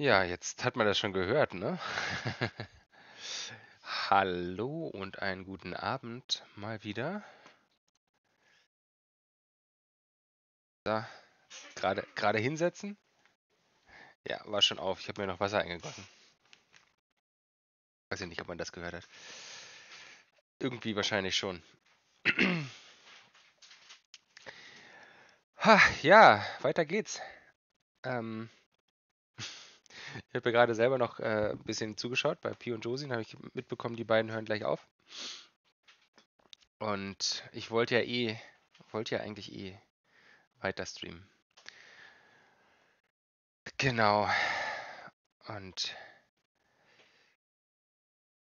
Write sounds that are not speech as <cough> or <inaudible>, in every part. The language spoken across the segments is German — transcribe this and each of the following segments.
Ja, jetzt hat man das schon gehört, ne? <laughs> Hallo und einen guten Abend mal wieder. Da, gerade gerade hinsetzen. Ja, war schon auf. Ich habe mir noch Wasser eingegossen. Weiß ich nicht, ob man das gehört hat. Irgendwie wahrscheinlich schon. <clears throat> Ha, ja, weiter geht's. Ähm, ich habe ja gerade selber noch äh, ein bisschen zugeschaut bei Pi und Josie, habe ich mitbekommen, die beiden hören gleich auf. Und ich wollte ja eh, wollte ja eigentlich eh weiter streamen. Genau. Und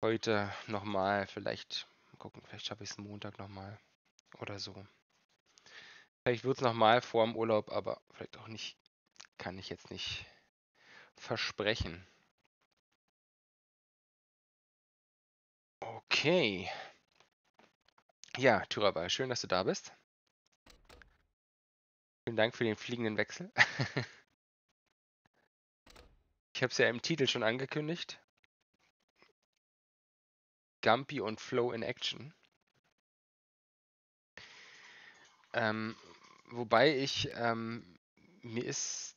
heute nochmal, vielleicht, gucken, vielleicht schaffe ich es Montag nochmal oder so. Vielleicht wird es nochmal vor dem Urlaub, aber vielleicht auch nicht. Kann ich jetzt nicht versprechen. Okay. Ja, Thürabal, schön, dass du da bist. Vielen Dank für den fliegenden Wechsel. <laughs> ich habe es ja im Titel schon angekündigt. Gumpy und Flow in Action. Ähm, wobei ich, ähm, mir ist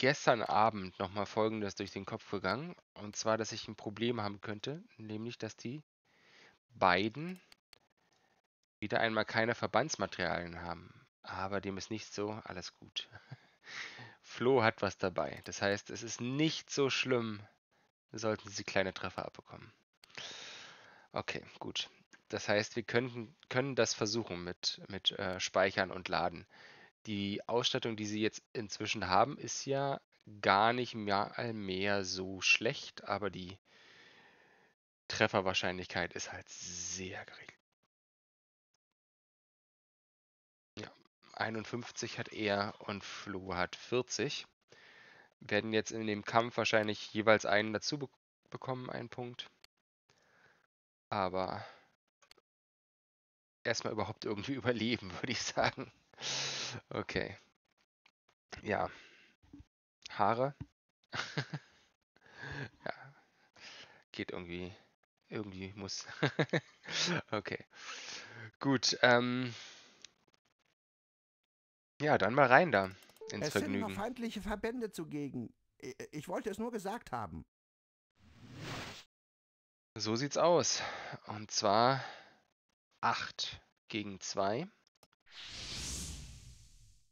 gestern Abend nochmal Folgendes durch den Kopf gegangen. Und zwar, dass ich ein Problem haben könnte, nämlich, dass die beiden wieder einmal keine Verbandsmaterialien haben. Aber dem ist nicht so, alles gut. <laughs> Flo hat was dabei. Das heißt, es ist nicht so schlimm, sollten sie kleine Treffer abbekommen. Okay, gut. Das heißt, wir könnten, können das versuchen mit, mit äh, Speichern und Laden. Die Ausstattung, die sie jetzt inzwischen haben, ist ja gar nicht mehr, mehr so schlecht, aber die Trefferwahrscheinlichkeit ist halt sehr gering. Ja, 51 hat er und Flo hat 40. Werden jetzt in dem Kampf wahrscheinlich jeweils einen dazu be bekommen, einen Punkt. Aber erstmal überhaupt irgendwie <laughs> überleben, würde ich sagen. Okay. Ja. Haare. <laughs> ja. Geht irgendwie. Irgendwie muss. <laughs> okay. Gut. Ähm. Ja, dann mal rein da ins es Vergnügen. sind noch feindliche Verbände zugegen. I- Ich wollte es nur gesagt haben. So sieht's aus. Und zwar 8 gegen 2.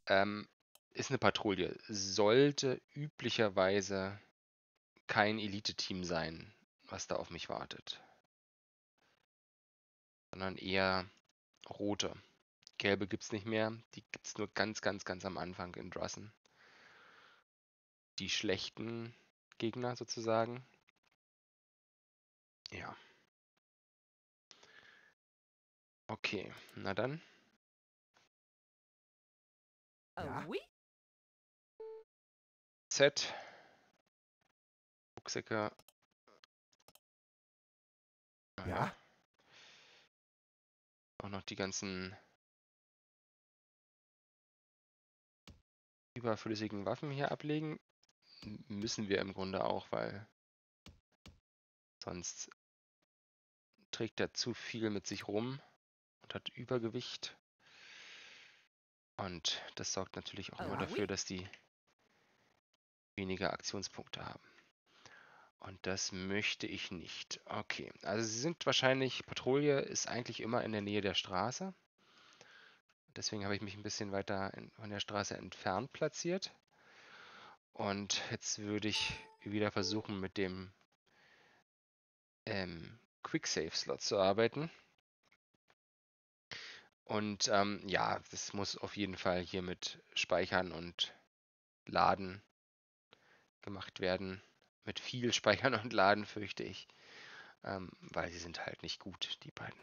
Ähm, ist eine Patrouille. Sollte üblicherweise kein Elite-Team sein, was da auf mich wartet. Sondern eher rote. Gelbe gibt's nicht mehr. Die gibt's nur ganz, ganz, ganz am Anfang in Drussen. Die schlechten Gegner sozusagen. Ja. Okay, na dann. Ja. oui? Z. Rucksäcke. Ah Ja? Auch noch die ganzen überflüssigen Waffen hier ablegen. Müssen wir im Grunde auch, weil sonst trägt er zu viel mit sich rum und hat Übergewicht. Und das sorgt natürlich auch immer Ah, dafür, dass die weniger Aktionspunkte haben. Und das möchte ich nicht. Okay, also sie sind wahrscheinlich, Patrouille ist eigentlich immer in der Nähe der Straße. Deswegen habe ich mich ein bisschen weiter in, von der Straße entfernt platziert. Und jetzt würde ich wieder versuchen, mit dem ähm, Quick-Save-Slot zu arbeiten. Und ähm, ja, das muss auf jeden Fall hier mit Speichern und Laden gemacht werden. Mit viel <laughs> Speichern und Laden fürchte ich. Ähm, weil sie sind halt nicht gut, die beiden.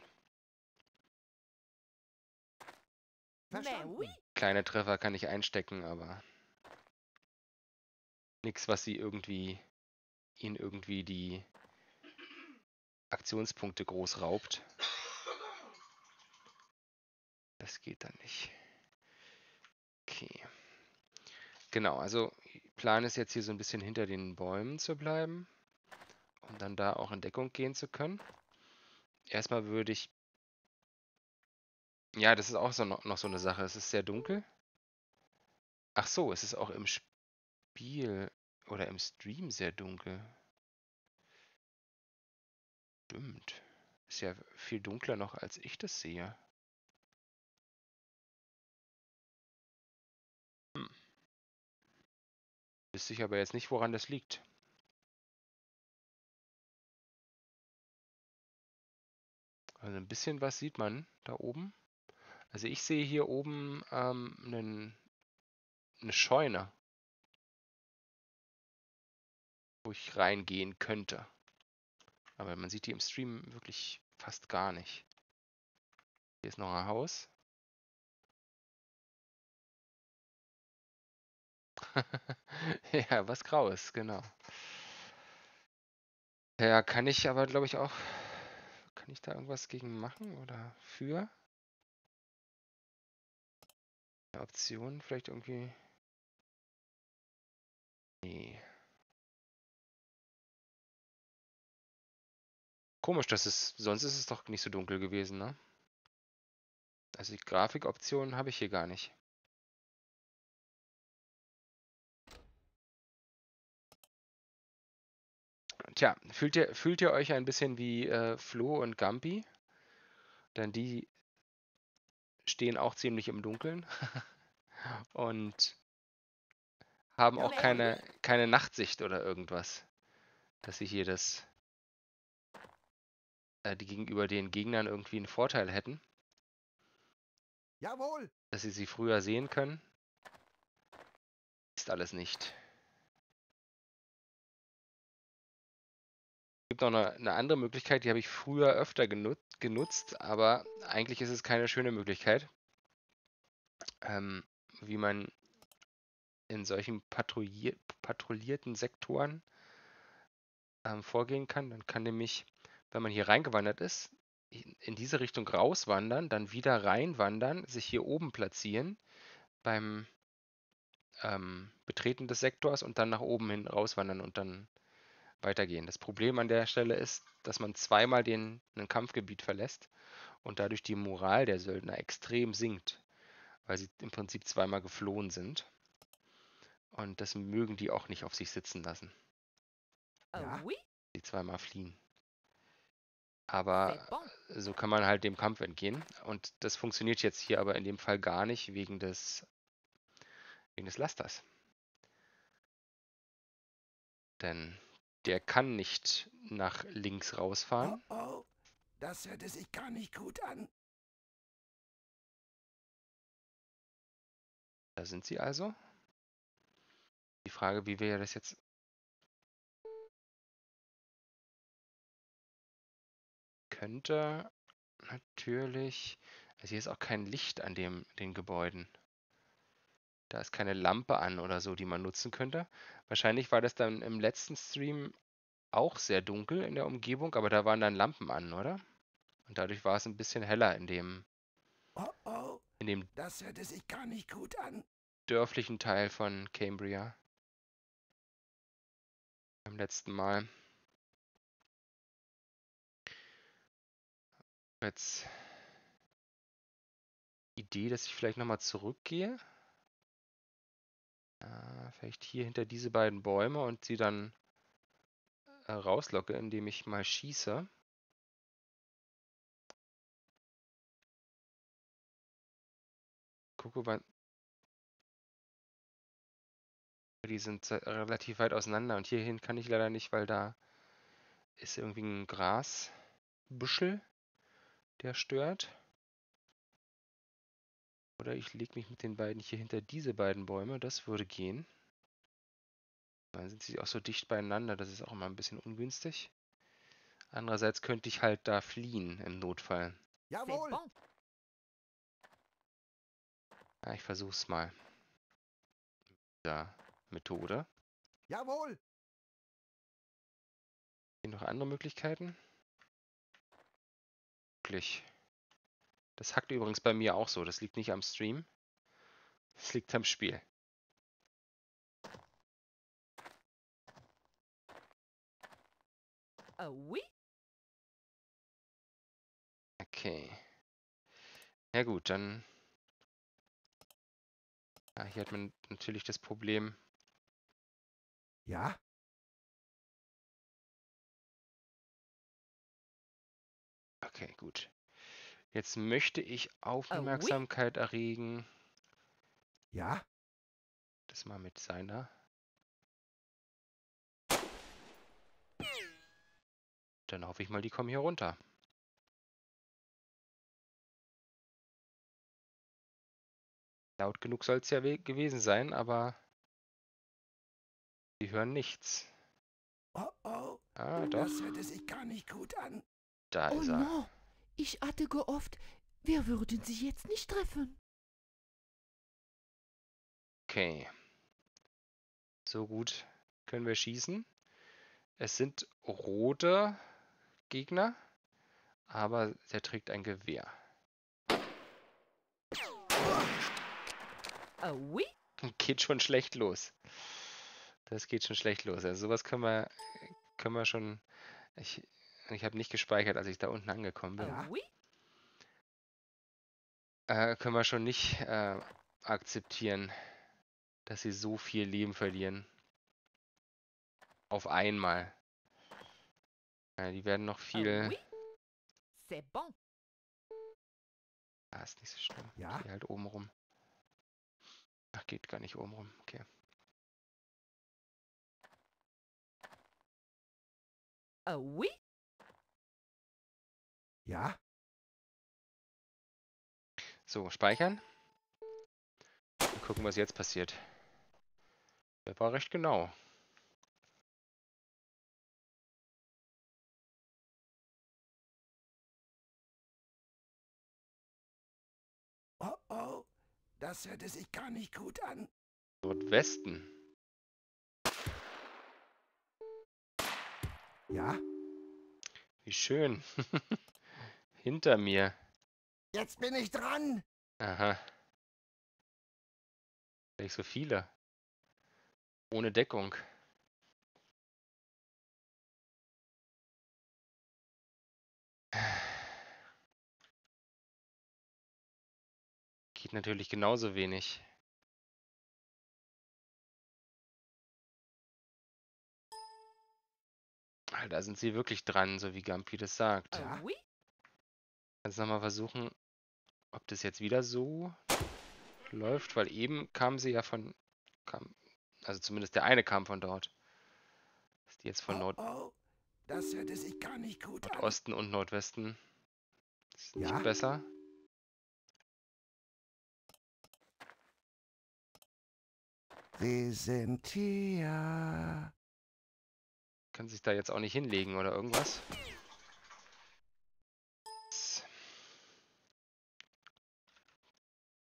Verstanden. Kleine Treffer kann ich einstecken, aber nichts, was sie irgendwie ihnen irgendwie die Aktionspunkte groß raubt. Das geht dann nicht. Okay. Genau, also Plan ist jetzt hier so ein bisschen hinter den Bäumen zu bleiben, um dann da auch in Deckung gehen zu können. Erstmal würde ich... Ja, das ist auch so noch, noch so eine Sache. Es ist sehr dunkel. Ach so, es ist auch im Spiel oder im Stream sehr dunkel. Stimmt. Ist ja viel dunkler noch, als ich das sehe. Wüsste ich aber jetzt nicht, woran das liegt. Also ein bisschen was sieht man da oben. Also ich sehe hier oben ähm, einen, eine Scheune, wo ich reingehen könnte. Aber man sieht die im Stream wirklich fast gar nicht. Hier ist noch ein Haus. <laughs> ja, was Graues, genau. Ja, kann ich aber, glaube ich, auch. Kann ich da irgendwas gegen machen oder für? Eine Option vielleicht irgendwie. Nee. Komisch, dass es. Sonst ist es doch nicht so dunkel gewesen, ne? Also die Grafikoptionen habe ich hier gar nicht. Tja, fühlt ihr, fühlt ihr euch ein bisschen wie äh, Flo und Gampi? Denn die stehen auch ziemlich im Dunkeln <laughs> und haben auch keine, keine Nachtsicht oder irgendwas, dass sie hier das, äh, die gegenüber den Gegnern irgendwie einen Vorteil hätten, Jawohl. dass sie sie früher sehen können. Ist alles nicht. Gibt noch eine, eine andere Möglichkeit, die habe ich früher öfter genut genutzt, aber eigentlich ist es keine schöne Möglichkeit, ähm, wie man in solchen patrouillier patrouillierten Sektoren ähm, vorgehen kann. Dann kann nämlich, wenn man hier reingewandert ist, in diese Richtung rauswandern, dann wieder reinwandern, sich hier oben platzieren beim ähm, Betreten des Sektors und dann nach oben hin rauswandern und dann weitergehen. Das Problem an der Stelle ist, dass man zweimal den, ein Kampfgebiet verlässt und dadurch die Moral der Söldner extrem sinkt, weil sie im Prinzip zweimal geflohen sind. Und das mögen die auch nicht auf sich sitzen lassen. Ja. Oh Die zweimal fliehen. Aber so kann man halt dem Kampf entgehen. Und das funktioniert jetzt hier aber in dem Fall gar nicht wegen des, wegen des Lasters. Denn der kann nicht nach links rausfahren. Oh, oh. Das hörte sich gar nicht gut an. Da sind sie also. Die Frage, wie wir das jetzt... Könnte natürlich... Also hier ist auch kein Licht an dem, den Gebäuden. Da ist keine Lampe an oder so, die man nutzen könnte. Wahrscheinlich war das dann im letzten Stream auch sehr dunkel in der Umgebung, aber da waren dann Lampen an, oder? Und dadurch war es ein bisschen heller in dem, Oh, oh. in dem Das hörte sich gar nicht gut an. dörflichen Teil von Cambria. Beim letzten Mal. Jetzt Idee, dass ich vielleicht nochmal zurückgehe. Äh, vielleicht hier hinter diese beiden Bäume und sie dann äh, rauslocke, indem ich mal schieße. Gucke, wann. Die sind relativ weit auseinander und hierhin kann ich leider nicht, weil da ist irgendwie ein Grasbüschel, der stört. Oder ich lege mich mit den beiden hier hinter diese beiden Bäume, das würde gehen. Dann sind sie auch so dicht beieinander, das ist auch immer ein bisschen ungünstig. Andererseits könnte ich halt da fliehen im Notfall. Jawohl. Ja, ich versuch's mal. Mit dieser Methode. Jawohl. Hier noch andere Möglichkeiten? Wirklich. Das hackt übrigens bei mir auch so. Das liegt nicht am Stream. Das liegt am Spiel. Ah okay. Ja gut, dann... Ja, hier hat man natürlich das Problem... Ja? Okay, gut. Jetzt möchte ich Aufmerksamkeit erregen. Ja? Das mal mit seiner. Dann hoffe ich mal, die kommen hier runter. Laut genug soll es ja we- gewesen sein, aber sie hören nichts. Oh oh, Ah, doch, das hörte sich gar nicht gut an. da Oh ist er. no, ich hatte gehofft, wir würden sie jetzt nicht treffen. Okay. So gut können wir schießen. Es sind rote Gegner, aber der trägt ein Gewehr. Oui? Geht schon schlecht los. Das geht schon schlecht los. Also sowas können wir, können wir schon. Ich, ich habe nicht gespeichert, als ich da unten angekommen bin. Ja. Ah oui? Äh, können wir schon nicht äh, akzeptieren, dass sie so viel Leben verlieren. Auf einmal. Ja, die werden noch Ah viel. oui? C'est bon. Ah, ist nicht so schlimm. Ja? Hier halt oben rum. Ach, geht gar nicht oben rum. Okay. Ah oui? Ja? So, speichern. Und gucken, was jetzt passiert. Der war recht genau. Oh oh, das hörte sich gar nicht gut an. Nordwesten. Ja? Wie schön. <laughs> Hinter mir. Jetzt bin ich dran. Aha. Nicht so viele. Ohne Deckung. Geht natürlich genauso wenig. Ah, Da sind sie wirklich dran, so wie Gampi das sagt. Ja. Jetzt nochmal versuchen, ob das jetzt wieder so läuft, weil eben kamen sie ja von, kam, also zumindest der eine kam von dort. Ist die jetzt von oh Nord oh, das hörte sich gar nicht gut an. Nordosten und Nordwesten. Ist nicht Ja. besser. Wir sind hier. Kann sich da jetzt auch nicht hinlegen oder irgendwas. S-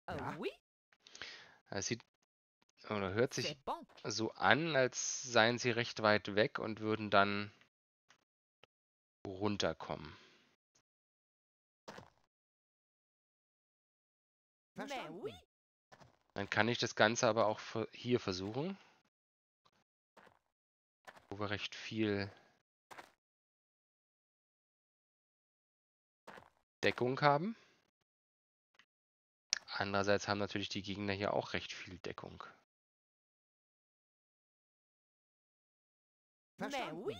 Ah Ja. oui? Es sieht oder hört sich bon. so an, als seien sie recht weit weg und würden dann runterkommen. Oui? Dann kann ich das Ganze aber auch ver- hier versuchen. Wo wir recht viel Deckung haben. Andererseits haben natürlich die Gegner hier auch recht viel Deckung. Verstanden.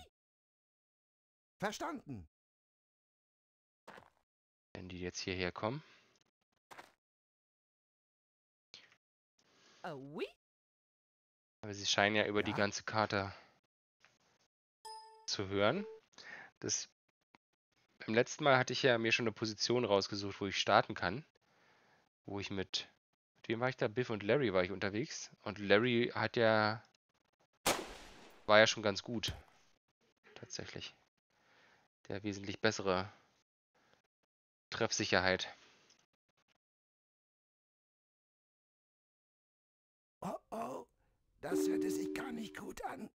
Verstanden. Wenn die jetzt hierher kommen. Aber sie scheinen ja über die Ja. ganze Karte zu hören. Das beim letzten Mal hatte ich ja mir schon eine Position rausgesucht, wo ich starten kann. Wo ich mit, mit wem war ich da? Biff und Larry war ich unterwegs. Und Larry hat ja, war ja schon ganz gut. Tatsächlich. Der wesentlich bessere Treffsicherheit. Oh oh, das hörte sich gar nicht gut an.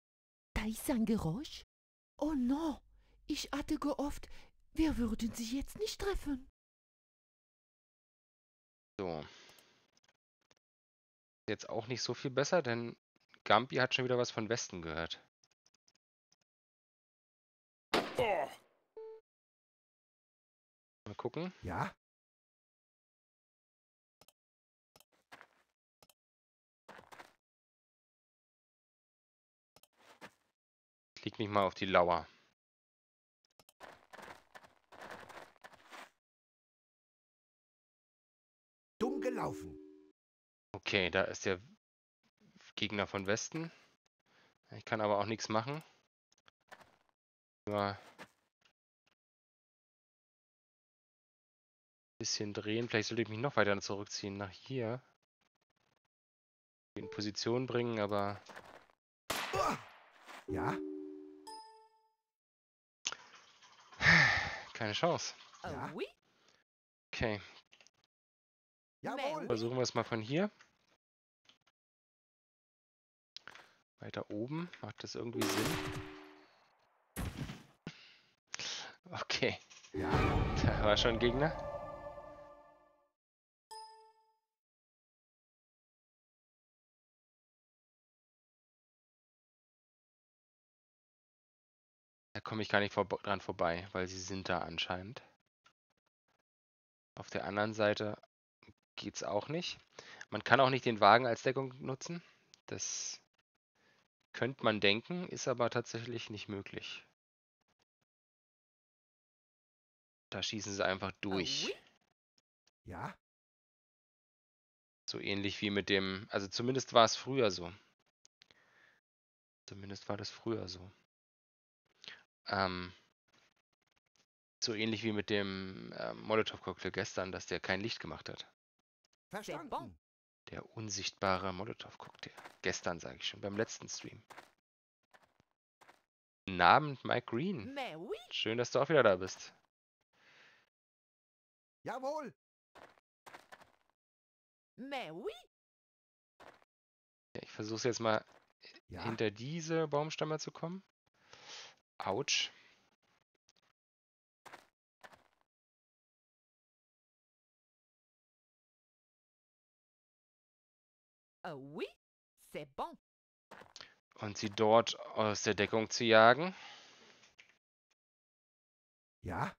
Da ist ein Geräusch? Oh no, ich hatte gehofft, wir würden sie jetzt nicht treffen. So. Jetzt auch nicht so viel besser, denn Gampi hat schon wieder was von Westen gehört. Mal gucken. Ja. Ich leg mich mal auf die Lauer. Gelaufen. Okay, da ist der Gegner von Westen. Ich kann aber auch nichts machen. Nur ein bisschen drehen. Vielleicht sollte ich mich noch weiter zurückziehen nach hier. In Position bringen, aber Ja? keine Chance. Ja. Okay, Jawohl. versuchen wir es mal von hier. Weiter oben. Macht das irgendwie Sinn? Okay, Ja? da war schon ein Gegner. Da komme ich gar nicht vor dran vorbei, weil sie sind da anscheinend. Auf der anderen Seite geht's auch nicht. Man kann auch nicht den Wagen als Deckung nutzen. Das könnte man denken, ist aber tatsächlich nicht möglich. Da schießen sie einfach durch. Ja? So ähnlich wie mit dem, also zumindest war es früher so. Zumindest war das früher so. Ähm, so ähnlich wie mit dem ähm, Molotow-Cocktail gestern, dass der kein Licht gemacht hat. Verstanden. Der unsichtbare Molotow-Cocktail. Gestern sage ich schon, beim letzten Stream. Guten Abend, Mike Green. Schön, dass du auch wieder da bist. Jawohl. Ja, Ich versuche es jetzt mal Ja? hinter diese Baumstämme zu kommen. Autsch. Ah oui? C'est bon. Und sie dort aus der Deckung zu jagen. Ja?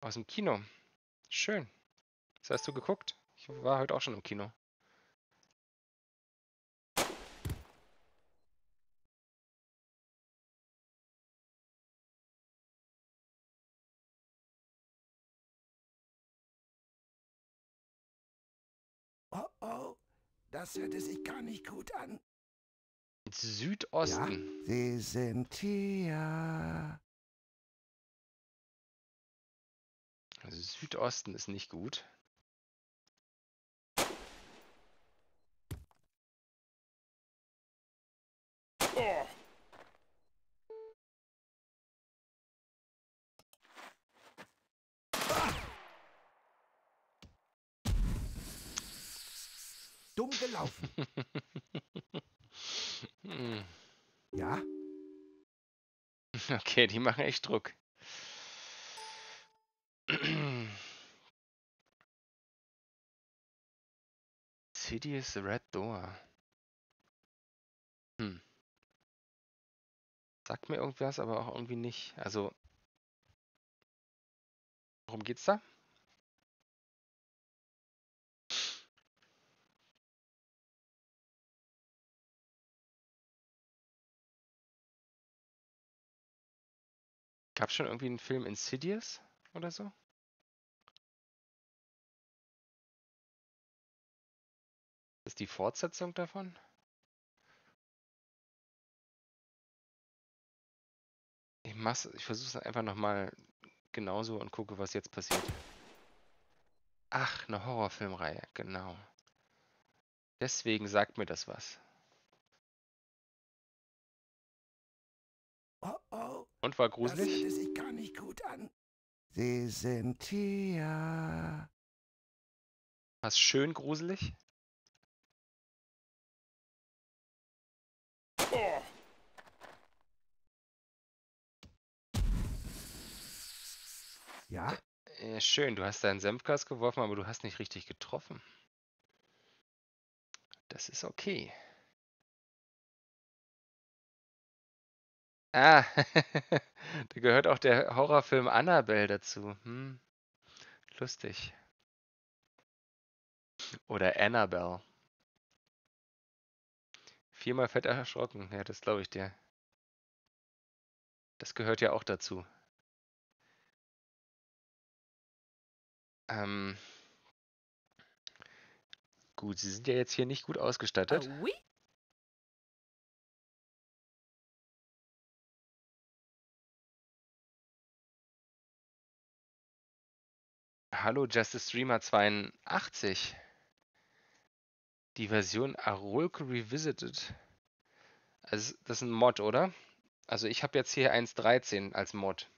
Aus dem Kino. Schön. Das hast du geguckt? Ich war heute auch schon im Kino. Das hörte sich gar nicht gut an. Südosten. Sie sind hier. Also Südosten ist nicht gut. Dumm gelaufen. Hm, <laughs> Ja? Okay, die machen echt Druck. City is the Red Door. Hm. Sagt mir irgendwas, aber auch irgendwie nicht. Also, worum geht's da? Gab's schon irgendwie einen Film Insidious oder so? Ist die Fortsetzung davon? Ich ich versuche es einfach nochmal genauso und gucke, was jetzt passiert. Ach, eine Horrorfilmreihe, genau. Deswegen sagt mir das was. Oh oh. Und war Das gruselig? hörte sich gar nicht gut an. Sie sind hier. War's schön gruselig? Ja? Äh, schön, du hast deinen Senfgas geworfen, aber du hast nicht richtig getroffen. Das ist okay. Ah, <laughs> da gehört auch der Horrorfilm Annabelle dazu. Hm, lustig. Oder Annabelle. Viermal fett erschrocken. Ja, das glaube ich dir. Das gehört ja auch dazu. Ähm, gut, Sie sind ja jetzt hier nicht gut ausgestattet. Ah oui? Hallo Justice Streamer 82. Die Version Arulco Revisited. Also das ist ein Mod, oder? Also ich habe jetzt hier 1.13 als Mod.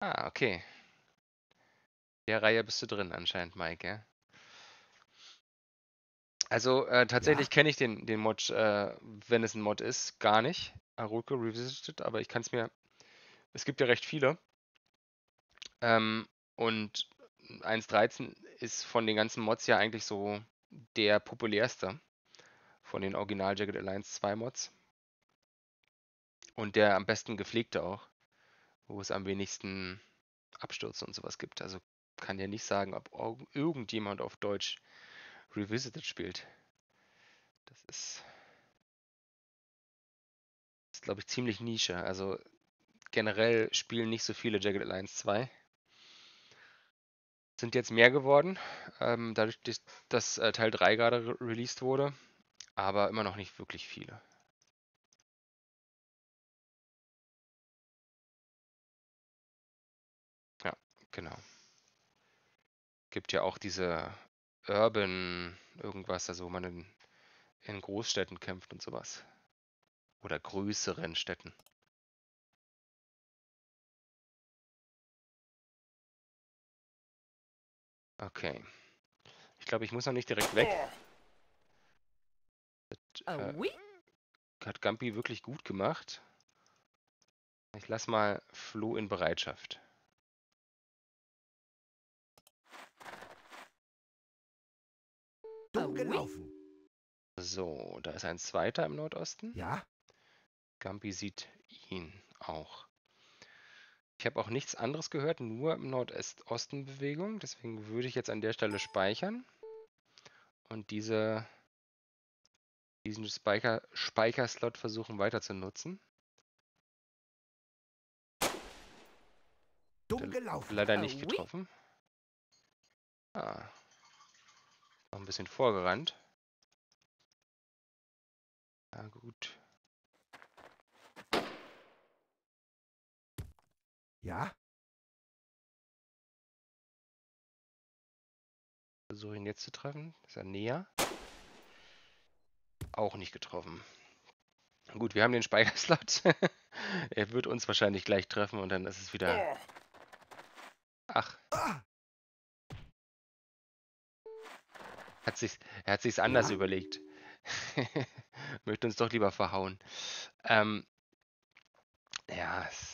Ah, okay. Der Reihe bist du drin anscheinend, Mike, ja? Also äh, tatsächlich kenne ich den, den Mod, äh, wenn es ein Mod ist, gar nicht. Arulco Revisited, aber ich kann es mir. Es gibt ja recht viele. Ähm, und 1.13 ist von den ganzen Mods ja eigentlich so der populärste. Von den Original Jagged Alliance 2 Mods. Und der am besten gepflegte auch. Wo es am wenigsten Abstürze und sowas gibt. Also kann ja nicht sagen, ob irgendjemand auf Deutsch Revisited spielt. Das ist, glaube ich, ziemlich Nische. Also generell spielen nicht so viele Jagged Alliance 2. Sind jetzt mehr geworden, ähm, dadurch, dass, dass äh, Teil 3 gerade re released wurde, aber immer noch nicht wirklich viele. Ja, genau. Gibt ja auch diese Urban irgendwas, also wo man in, in Großstädten kämpft und sowas. Oder größeren Städten. Okay. Ich glaube, ich muss noch nicht direkt weg. Ah Äh, oui? hat Gampi wirklich gut gemacht. Ich lass mal Flo in Bereitschaft. Dumm oui. gelaufen. So, da ist ein zweiter im Nordosten. Ja? Gampi sieht ihn auch. Ich habe auch nichts anderes gehört, nur im Nordosten Bewegung. Deswegen würde ich jetzt an der Stelle speichern und diese, diesen Speicher, Speicherslot versuchen weiter zu nutzen. Dumm gelaufen. Leider nicht getroffen. Ah. Noch ein bisschen vorgerannt. Na gut. Ja? Versuche ihn jetzt zu treffen. Ist er näher? Auch nicht getroffen. Gut, wir haben den Speicherslot. <laughs> er wird uns wahrscheinlich gleich treffen und dann ist es wieder. Ach, hat sich, er hat sich's anders Ja. überlegt. <laughs> Möchte uns doch lieber verhauen. Ähm, ja, es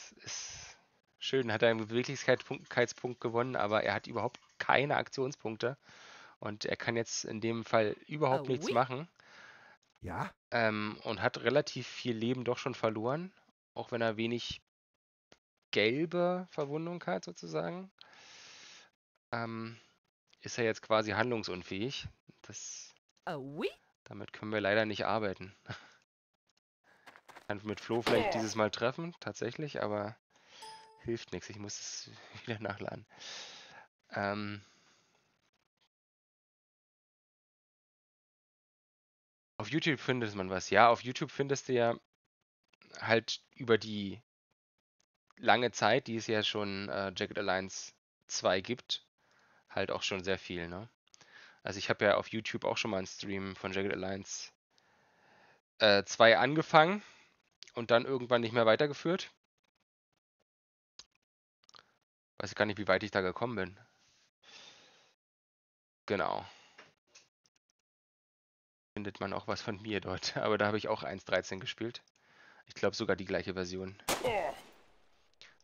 schön, hat er einen Beweglichkeitspunkt gewonnen, aber er hat überhaupt keine Aktionspunkte. Und er kann jetzt in dem Fall überhaupt Ah, nichts oui. machen. ja? Ähm, und hat relativ viel Leben doch schon verloren, auch wenn er wenig gelbe Verwundung hat, sozusagen. Ähm, ist er jetzt quasi handlungsunfähig. Das, Ah oui? damit können wir leider nicht arbeiten. <laughs> Kann mit Flo vielleicht dieses Mal treffen, tatsächlich, aber hilft nichts. Ich muss es <laughs> wieder nachladen. Ähm, auf YouTube findet man was. Ja, auf YouTube findest du ja halt über die lange Zeit, die es ja schon äh, Jagged Alliance 2 gibt, halt auch schon sehr viel, ne? Also ich habe ja auf YouTube auch schon mal einen Stream von Jagged Alliance äh, 2 angefangen und dann irgendwann nicht mehr weitergeführt. Weiß gar nicht, wie weit ich da gekommen bin. Genau. Findet man auch was von mir dort. <laughs> Aber da habe ich auch 1.13 gespielt. Ich glaube sogar die gleiche Version.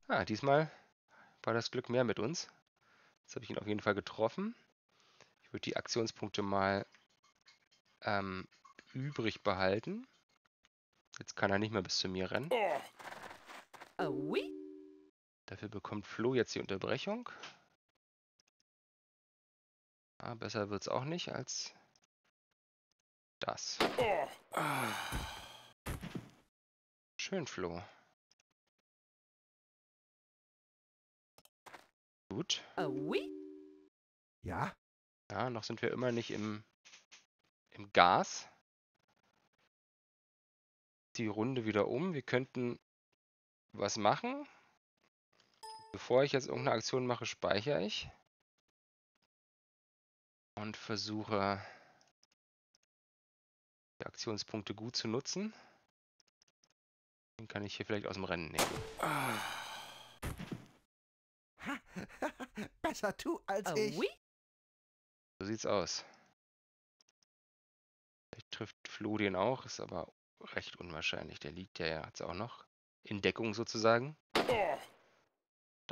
Ah, diesmal war das Glück mehr mit uns. Jetzt habe ich ihn auf jeden Fall getroffen. Ich würde die Aktionspunkte mal ähm, übrig behalten. Jetzt kann er nicht mehr bis zu mir rennen. Ah oui? Dafür bekommt Flo jetzt die Unterbrechung. Ah, besser wird's auch nicht als das. Schön, Flo. Gut. Oui? Ja? Ja, noch sind wir immer nicht im, im Gas. Die Runde wieder um. Wir könnten was machen. Bevor ich jetzt irgendeine Aktion mache, speichere ich. Und versuche die Aktionspunkte gut zu nutzen. Den kann ich hier vielleicht aus dem Rennen nehmen. Ha, <laughs> Besser du als Ah ich. oui? So sieht's aus. Vielleicht trifft Flo den auch, ist aber recht unwahrscheinlich. Der liegt ja jetzt auch noch in Deckung sozusagen. Hat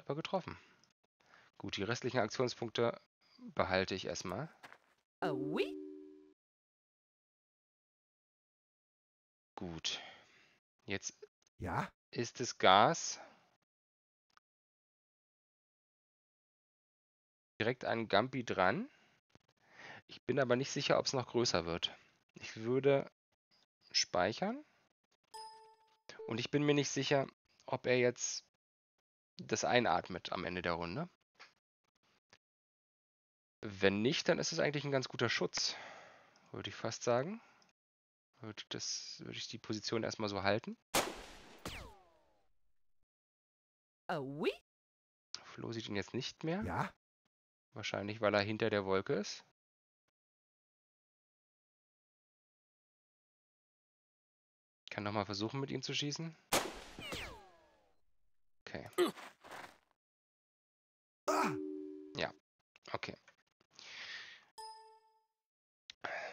aber getroffen. Gut, die restlichen Aktionspunkte behalte ich erstmal. Oui? Gut. Jetzt Ja? ist das Gas direkt an Gampi dran. Ich bin aber nicht sicher, ob es noch größer wird. Ich würde speichern. Und ich bin mir nicht sicher, ob er jetzt das einatmet am Ende der Runde. Wenn nicht, dann ist es eigentlich ein ganz guter Schutz, würde ich fast sagen. Würde, das, würde ich die Position erstmal so halten. Oui? Flo sieht ihn jetzt nicht mehr. Ja? Wahrscheinlich, weil er hinter der Wolke ist. Kann nochmal versuchen, mit ihm zu schießen. Okay, Ah, okay.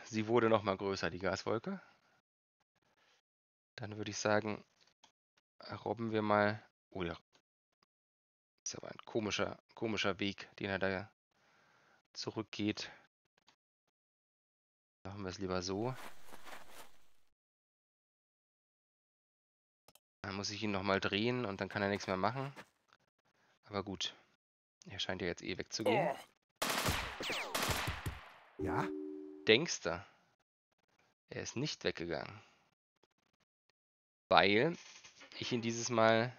Sie wurde nochmal größer, die Gaswolke. Dann würde ich sagen, robben wir mal. Oh ja. Ist aber ein komischer, komischer Weg, den er da zurückgeht. Machen wir es lieber so. Dann muss ich ihn nochmal drehen und dann kann er nichts mehr machen. Aber gut. Er scheint ja jetzt eh wegzugehen. ja? Denkst du? Er ist nicht weggegangen. Weil ich ihn dieses Mal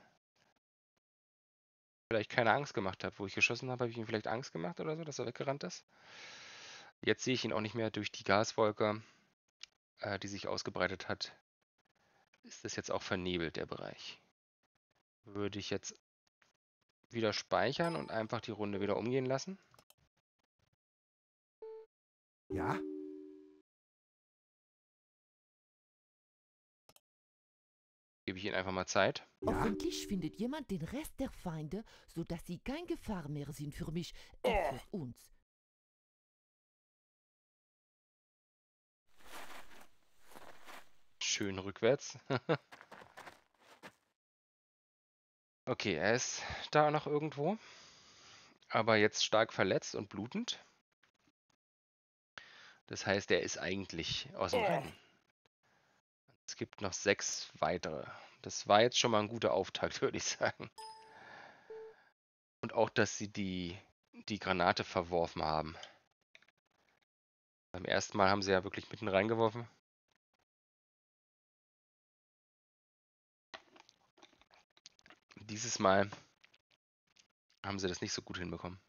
vielleicht keine Angst gemacht habe. Wo ich geschossen habe, habe ich ihm vielleicht Angst gemacht oder so, dass er weggerannt ist. Jetzt sehe ich ihn auch nicht mehr durch die Gaswolke, äh, die sich ausgebreitet hat. Ist das jetzt auch vernebelt, der Bereich. Würde ich jetzt wieder speichern und einfach die Runde wieder umgehen lassen. Ja? Gebe ich ihm einfach mal Zeit. Ja? Hoffentlich findet jemand den Rest der Feinde, sodass sie kein Gefahr mehr sind für mich, äh, für uns. Schön rückwärts. <laughs> okay, er ist da noch irgendwo. Aber jetzt stark verletzt und blutend. Das heißt, er ist eigentlich aus dem Rennen. Es gibt noch sechs weitere. Das war jetzt schon mal ein guter Auftakt, <laughs> würde ich sagen. Und auch, dass sie die, die Granate verworfen haben. Beim ersten Mal haben sie ja wirklich mitten reingeworfen. Dieses Mal haben sie das nicht so gut hinbekommen.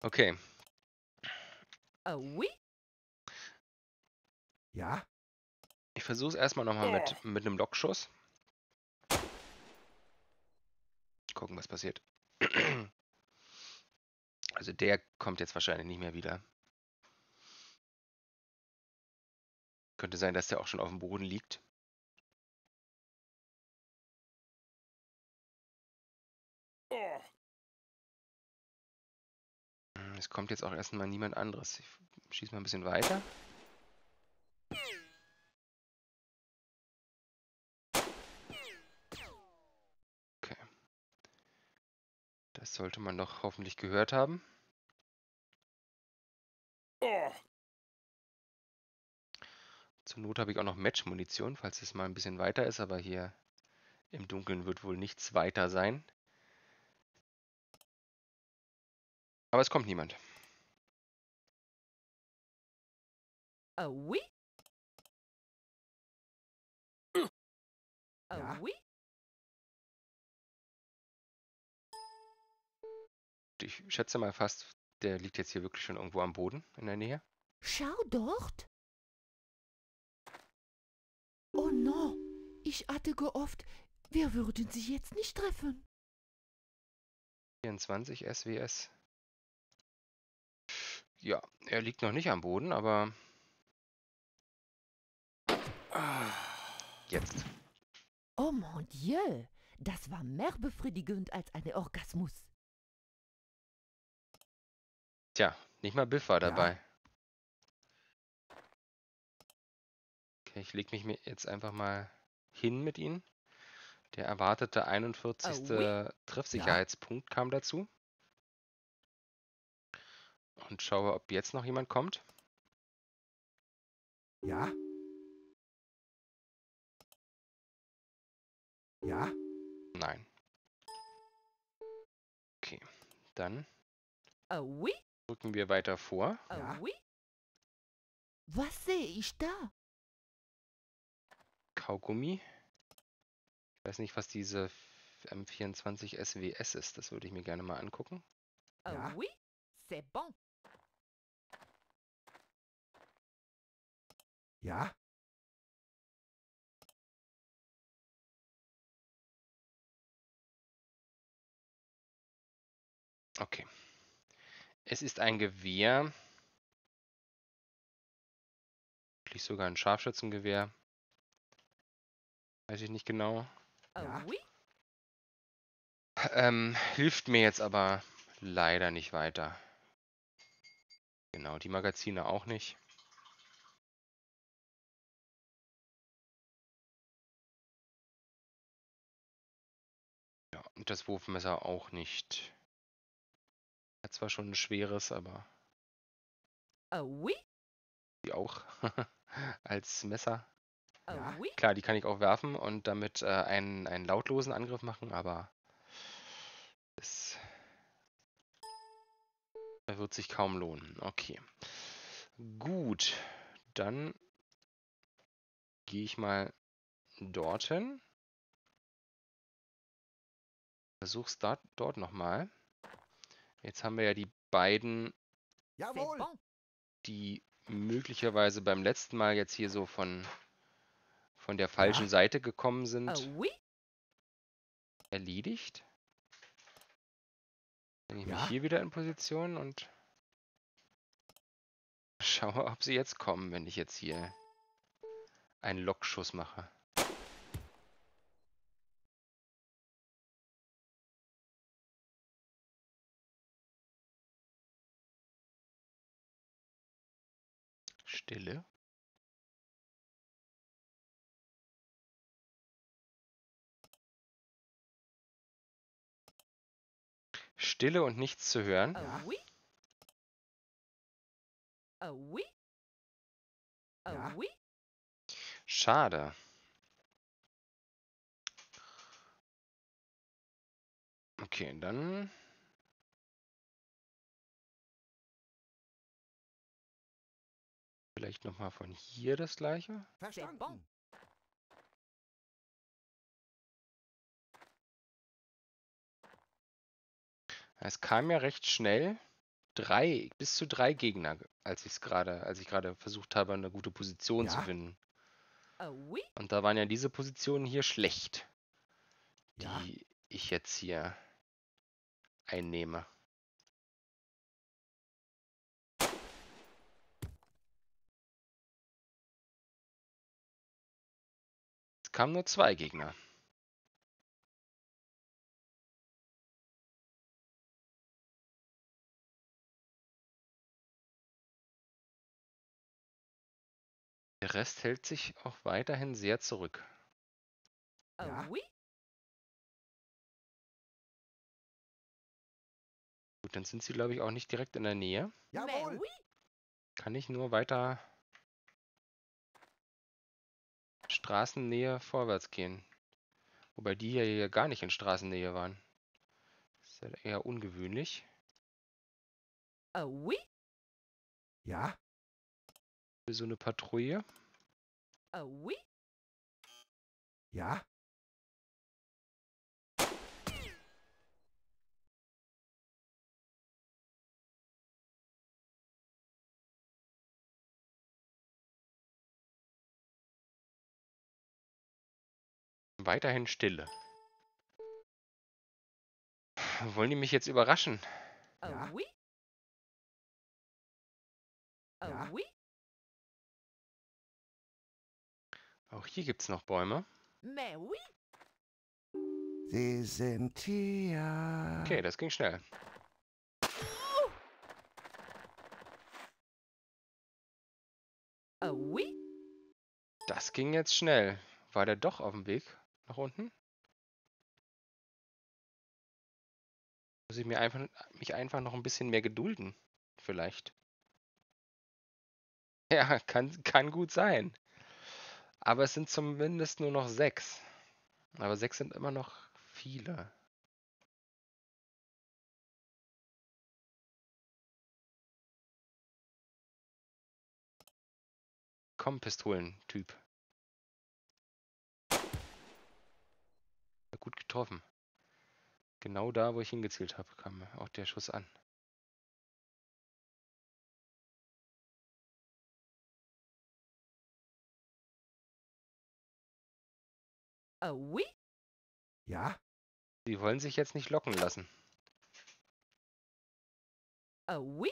Okay, Ah oui? Ja? ich versuche es erstmal nochmal mit, mit einem Lockschuss. Gucken, was passiert. <clears throat> Also der kommt jetzt wahrscheinlich nicht mehr wieder. Könnte sein, dass der auch schon auf dem Boden liegt. Es kommt jetzt auch erstmal niemand anderes. Ich schieße mal ein bisschen weiter. Okay. Das sollte man doch hoffentlich gehört haben. Zur Not habe ich auch noch Match-Munition, falls es mal ein bisschen weiter ist, aber hier im Dunkeln wird wohl nichts weiter sein. Aber es kommt niemand. Ah oui? Ah Ja. oui? Ich schätze mal fast, der liegt jetzt hier wirklich schon irgendwo am Boden in der Nähe. Schau dort. Oh no, ich hatte gehofft, wir würden sie jetzt nicht treffen. 24 SWS. Ja, er liegt noch nicht am Boden, aber jetzt. Oh mon Dieu, das war mehr befriedigend als ein Orgasmus. Tja, nicht mal Biff war Ja. dabei. Okay, ich leg mich jetzt einfach mal hin mit ihm. Der erwartete 41. oui. Treffsicherheitspunkt kam dazu. Und schaue, ob jetzt noch jemand kommt. Ja? Ja? Nein. Okay, dann Ah oui? rücken wir weiter vor. Ja. oui? Was sehe ich da? Kaugummi. Ich weiß nicht, was diese M24 SWS ist. Das würde ich mir gerne mal angucken. Ah Ja. Ja? Okay. Es ist ein Gewehr. Vielleicht sogar ein Scharfschützengewehr. Weiß ich nicht genau. Ah Ja. Ähm, hilft mir jetzt aber leider nicht weiter. Genau, die Magazine auch nicht. Und das Wurfmesser auch nicht. Hat zwar schon ein schweres, aber Ah oui? die auch <laughs> als Messer. Ah Ja. oui? Klar, die kann ich auch werfen und damit äh, einen, einen lautlosen Angriff machen, aber es wird sich kaum lohnen. Okay. Gut, dann gehe ich mal dorthin. Versuch's dort, dort nochmal. Jetzt haben wir ja die beiden, Jawohl! die möglicherweise beim letzten Mal jetzt hier so von, von der falschen Ja. Seite gekommen sind. Ah oui? erledigt. Bringe ich Ja. mich hier wieder in Position und schaue, ob sie jetzt kommen, wenn ich jetzt hier einen Lockschuss mache. Stille. Stille und nichts zu hören. Ah Ja. oui? Ah oui? Ah Ja. oui? Schade. Okay, dann vielleicht noch mal von hier das gleiche. Verstanden. Es kam ja recht schnell drei, bis zu drei Gegner, als ich es gerade, als ich gerade versucht habe, eine gute Position zu Ja. finden. Ah oui? Und da waren ja diese Positionen hier schlecht, Ja. die ich jetzt hier einnehme. Kamen nur zwei Gegner. Der Rest hält sich auch weiterhin sehr zurück. Ja. Gut, dann sind sie, glaube ich, auch nicht direkt in der Nähe. Jawohl! Kann ich nur weiter Straßennähe vorwärts gehen. Wobei die hier ja gar nicht in Straßennähe waren. Das ist ja eher ungewöhnlich. Ah oui? Ja? Für so eine Patrouille. Ah oui? Ja? Weiterhin Stille. Wollen die mich jetzt überraschen? Ja. Ja. Auch hier gibt es noch Bäume. Sie sind hier. Okay, das ging schnell. Oui? Das ging jetzt schnell. War der doch auf dem Weg nach unten? Muss ich mir einfach, mich einfach noch ein bisschen mehr gedulden? Vielleicht. <laughs> Ja, kann, kann gut sein. Aber es sind zumindest nur noch sechs. Aber sechs sind immer noch viele. Komm, Pistolentyp. Gut getroffen. Genau da, wo ich hingezielt habe, kam auch der Schuss an. Ah oui? Ja? Sie wollen sich jetzt nicht locken lassen. Ah oui?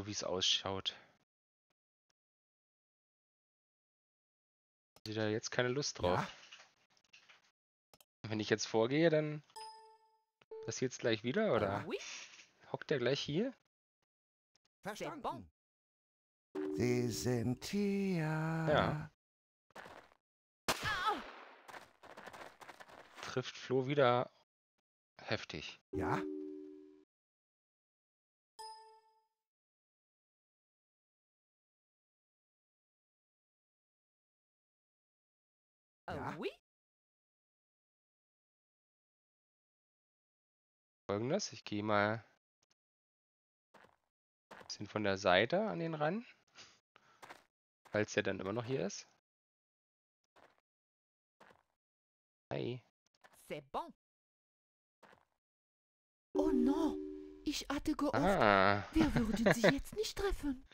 So wie es ausschaut. Sie da jetzt keine Lust drauf? Ja? Wenn ich jetzt vorgehe, dann passiert es gleich wieder, Ah oder? oui? Hockt der gleich hier? Verstanden. Sie sind hier. Ja. Trifft Flo wieder heftig. Ja? Ja. oui? Folgendes, ich gehe mal ein bisschen von der Seite an den ran. Falls der dann immer noch hier ist. Hi. C'est bon. Oh no, ich hatte gehofft, Ah. wir würden sie <laughs> jetzt nicht treffen.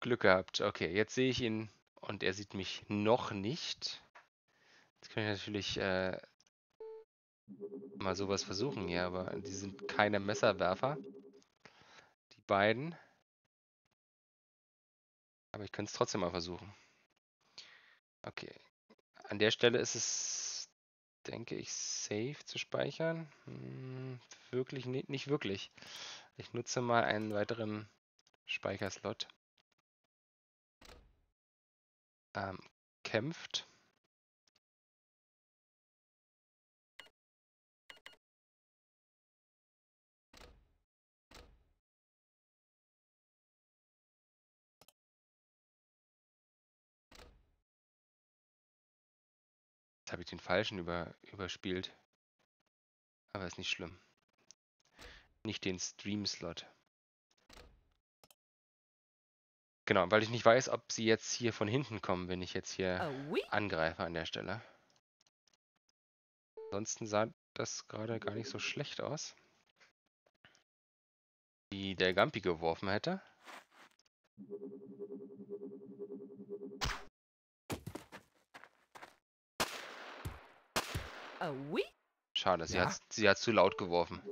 Glück gehabt. Okay, jetzt sehe ich ihn und er sieht mich noch nicht. Jetzt kann ich natürlich äh, mal sowas versuchen hier, aber die sind keine Messerwerfer. Die beiden. Aber ich könnte es trotzdem mal versuchen. Okay. An der Stelle ist es, denke ich, safe zu speichern. Hm, wirklich ni- nicht wirklich. Ich nutze mal einen weiteren Speicherslot. Ähm, kämpft. Jetzt habe ich den falschen über, überspielt. Aber ist nicht schlimm. Nicht den Stream-Slot. Genau, weil ich nicht weiß, ob sie jetzt hier von hinten kommen, wenn ich jetzt hier oui? angreife an der Stelle. Ansonsten sah das gerade gar nicht so schlecht aus. Wie der Gampi geworfen hätte. Ah oui? Schade, sie Ja. hat sie hat zu laut geworfen.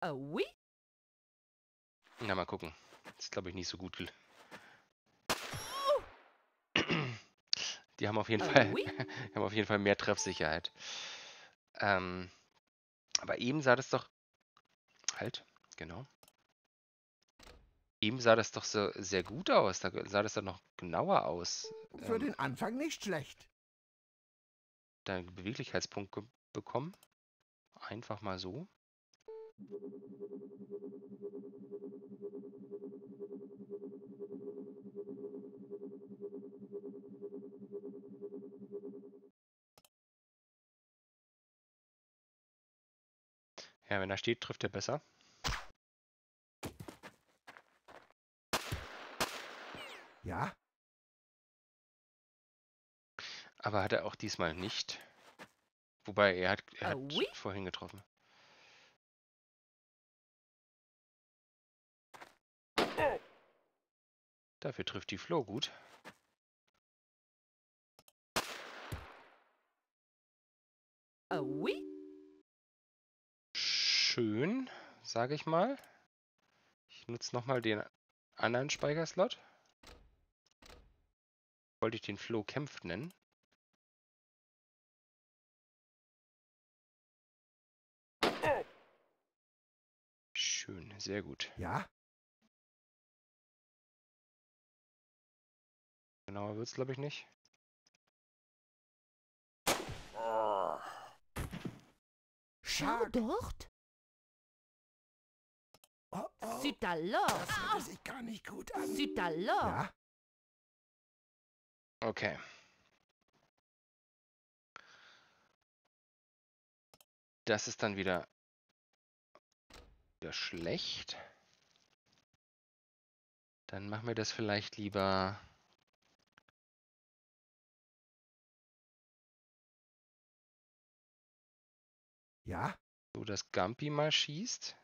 Ah oui? Na, mal gucken. Das ist, glaube ich, nicht so gut. gel- Die haben auf jeden Ah Fall, oui? <laughs> haben auf jeden Fall mehr Treffsicherheit. Ähm, aber eben sah das doch Halt, genau. Eben sah das doch so sehr gut aus. Da sah das doch noch genauer aus. Für Ähm, den Anfang nicht schlecht. da einen Beweglichkeitspunkt bekommen. Einfach mal so. Ja, wenn er steht, trifft er besser. Ja, Aber hat er auch diesmal nicht. Wobei, er hat, er hat Ah, oui? vorhin getroffen. Dafür trifft die Flo gut. Ah oui? Schön, sage ich mal. Ich nutze nochmal den anderen Speicherslot. Wollte ich den Flo kämpft nennen. Schön, sehr gut. ja, Genauer wird's glaube ich nicht. Schau Stark. dort. Oh oh, alors! das hörte sich gar nicht gut an. Ja, Okay. Das ist dann wieder, wieder schlecht. Dann machen wir das vielleicht lieber. ja, So, dass Gampi mal schießt.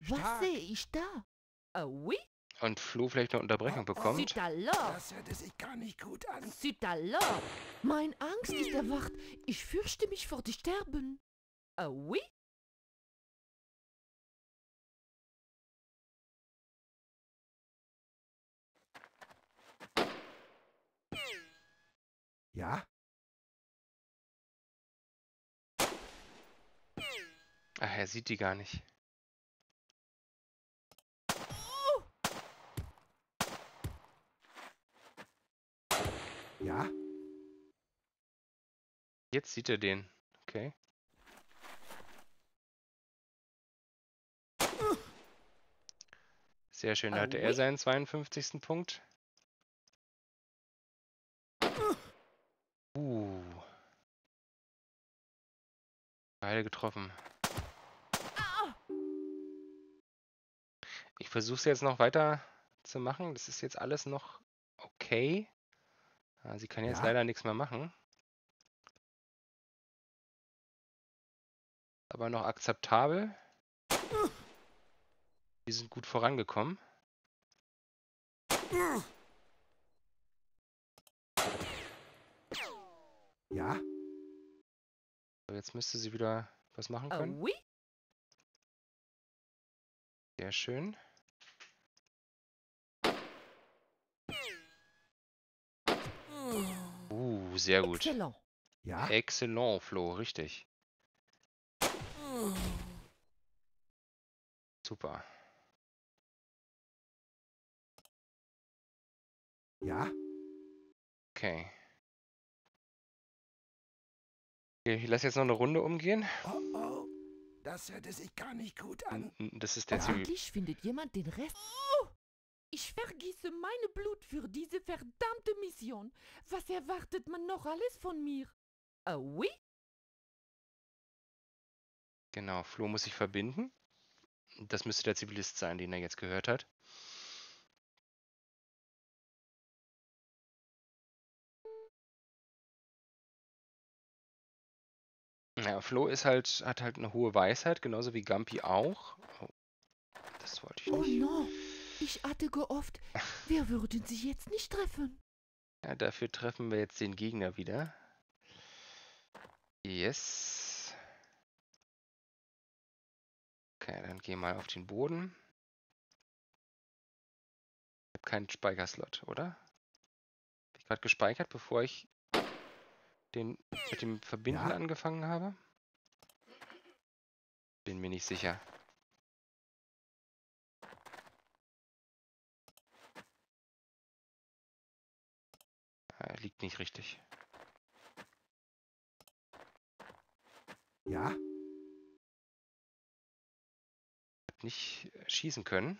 Was Stark. sehe ich da? Ah oui? Und Flo vielleicht eine Unterbrechung Oh, oh. bekommt. Alors! das hörte sich gar nicht gut an. Alors! Mein Angst ist erwacht. Ich fürchte mich vor dem Sterben. Ah oui? Ja, Ach, er sieht die gar nicht. ja, Jetzt sieht er den. Okay. Sehr schön. Da hatte er seinen 52. Punkt. Uh. Beide getroffen. Ich versuche es jetzt noch weiter zu machen. Das ist jetzt alles noch okay. Ah, sie kann jetzt Ja. leider nichts mehr machen. Aber noch akzeptabel. Wir sind gut vorangekommen. ja, So, jetzt müsste sie wieder was machen können. oui? Sehr schön. Uh, sehr gut. Excellent. ja, Excellent, Flo, richtig. Super. ja, Okay. Okay, Ich lasse jetzt noch eine Runde umgehen. oh oh, das hörte sich gar nicht gut an. Das ist der Ziel. Endlich findet jemand den Rest. Ich vergieße meine Blut für diese verdammte Mission. Was erwartet man noch alles von mir? Ah oui? Genau, Flo muss sich verbinden. Das müsste der Zivilist sein, den er jetzt gehört hat. Ja, Flo ist halt, hat halt eine hohe Weisheit, genauso wie Gampi auch. Oh, das wollte ich Oh nicht. no. Ich hatte gehofft, wir würden sie jetzt nicht treffen. Ja, dafür treffen wir jetzt den Gegner wieder. Yes. Okay, dann geh mal auf den Boden. Ich habe keinen Speicherslot, oder? Hab ich gerade gespeichert, bevor ich den mit dem Verbinden Ja? angefangen habe? Bin mir nicht sicher. Ah, liegt nicht richtig. Ja? Nicht schießen können.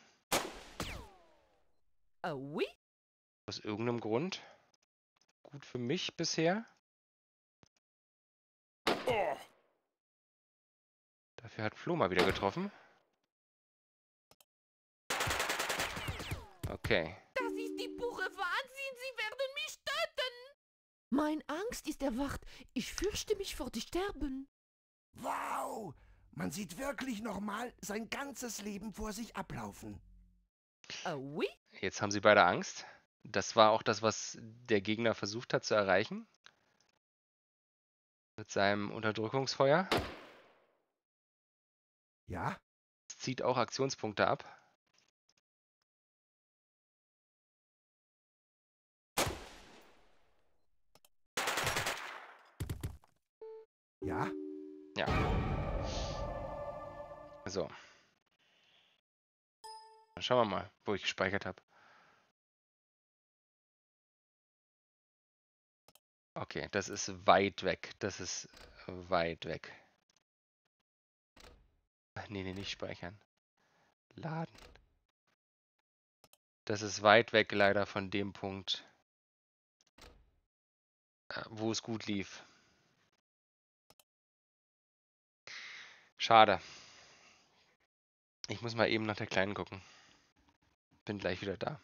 Ah oui? Aus irgendeinem Grund. Gut für mich bisher. Dafür hat Flo mal wieder getroffen. Okay. Das ist die pure Wahnsinn. Sie werden mich töten. Mein Angst ist erwacht. Ich fürchte mich vor dem Sterben. Wow! Man sieht wirklich nochmal sein ganzes Leben vor sich ablaufen. Ah oui? Jetzt haben sie beide Angst. Das war auch das, was der Gegner versucht hat zu erreichen. Mit seinem Unterdrückungsfeuer. Ja? Es zieht auch Aktionspunkte ab. Ja? So. Dann schauen wir mal, wo ich gespeichert habe. Okay, das ist weit weg. Das ist weit weg. Nee, nee, nicht speichern. Laden. Das ist weit weg leider von dem Punkt, äh, wo es gut lief. Schade. Ich muss mal eben nach der Kleinen gucken. Bin gleich wieder da.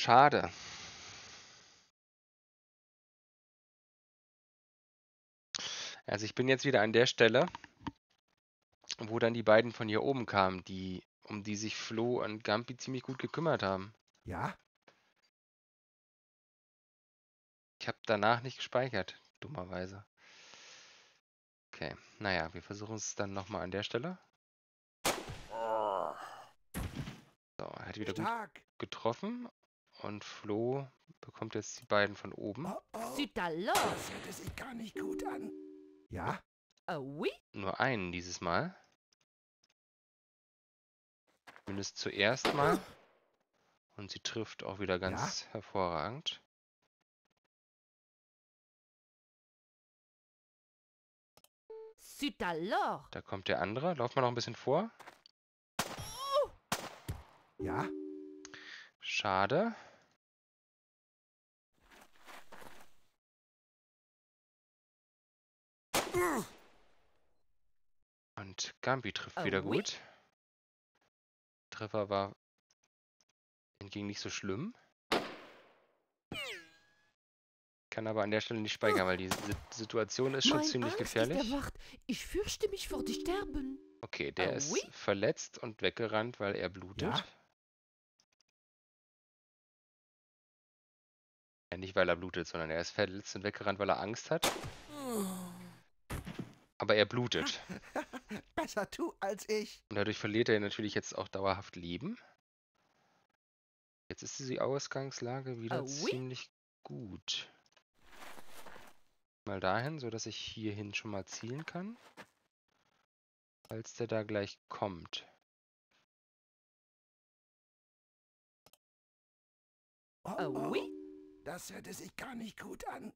Schade. Also ich bin jetzt wieder an der Stelle, wo dann die beiden von hier oben kamen, die, um die sich Flo und Gampi ziemlich gut gekümmert haben. Ja? Ich habe danach nicht gespeichert, dummerweise. Okay, naja, wir versuchen es dann nochmal an der Stelle. So, er hat wieder gut getroffen und Flo bekommt jetzt die beiden von oben. Oh, oh. C'est alors? Das hört sich gar nicht gut an. Ja? Ah oui? Nur einen dieses Mal. Zumindest zuerst mal. Und sie trifft auch wieder ganz hervorragend. C'est alors? Da kommt der andere. Lauf mal noch ein bisschen vor. Ja? Schade. Und Gambi trifft Ah, wieder oui. gut. Treffer war hingegen nicht so schlimm. Kann aber an der Stelle nicht speichern, weil die Si- Situation ist schon mein ziemlich Angst gefährlich. Ich fürchte mich vor dem Sterben. Okay, der Ah, ist oui. verletzt und weggerannt, weil er blutet. Ja? Ja, nicht weil er blutet, sondern er ist verletzt und weggerannt, weil er Angst hat. Aber er blutet. <laughs> Besser du als ich. Und dadurch verliert er natürlich jetzt auch dauerhaft Leben. Jetzt ist die Ausgangslage wieder oui. ziemlich gut. Mal dahin, sodass ich hierhin schon mal zielen kann. Falls der da gleich kommt. Oh, oh, das hörte sich gar nicht gut an.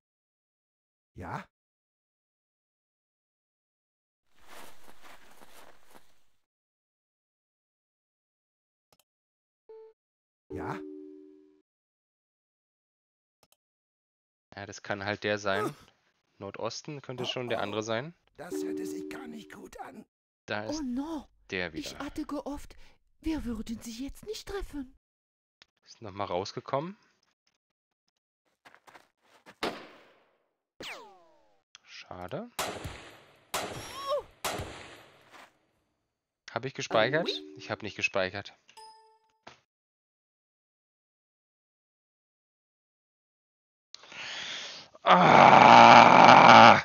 Ja? Ja? Ja, das kann halt der sein. Nordosten könnte schon der andere sein. Das hörte sich gar nicht gut an. Da Oh ist no, der ich wieder. hatte gehofft, wir würden sie jetzt nicht treffen. Ist nochmal rausgekommen. Schade. Habe ich gespeichert? Ich habe nicht gespeichert. Ah!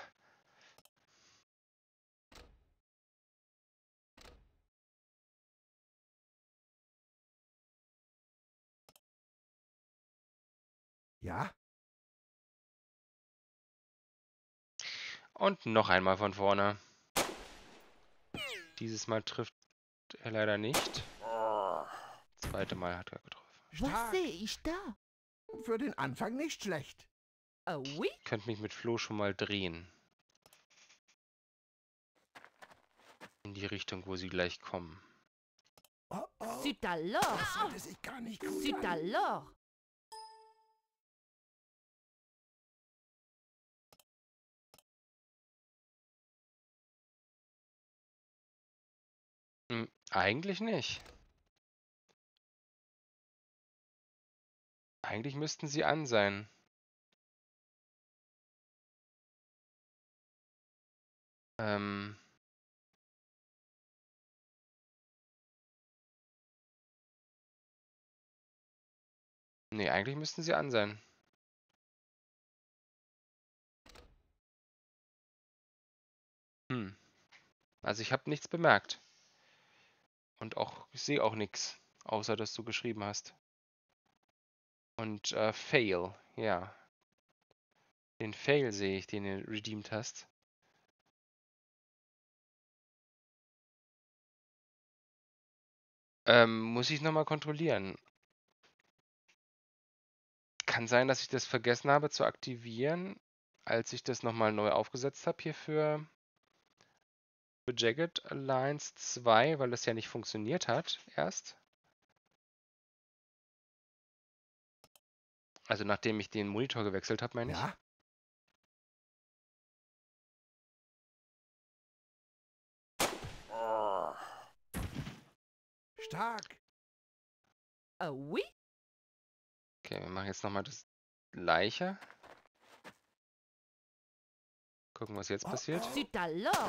Ja? Und noch einmal von vorne. Dieses Mal trifft er leider nicht. Zweite Mal hat er getroffen. Was sehe ich da? Für den Anfang nicht schlecht. Ah oui? Könnt mich mit Flo schon mal drehen. In die Richtung, wo sie gleich kommen. Oh, oh, C'est das alors! hörte sich gar nicht gut C'est an. alors! Hm, eigentlich nicht. Eigentlich müssten sie an sein. Ähm. Nee, eigentlich müssten sie an sein. Hm. Also ich habe nichts bemerkt. Und auch, ich sehe auch nichts, außer dass du geschrieben hast. Und äh, Fail, ja. Den Fail sehe ich, den du redeemed hast. Ähm, muss ich nochmal kontrollieren. Kann sein, dass ich das vergessen habe zu aktivieren, als ich das nochmal neu aufgesetzt habe hier für, für Jagged Alliance 2, weil das ja nicht funktioniert hat erst. Also nachdem ich den Monitor gewechselt habe, meine ich. Stark. Ah oui? Okay, wir machen jetzt nochmal das gleiche. Gucken, was jetzt Oh, passiert. oh,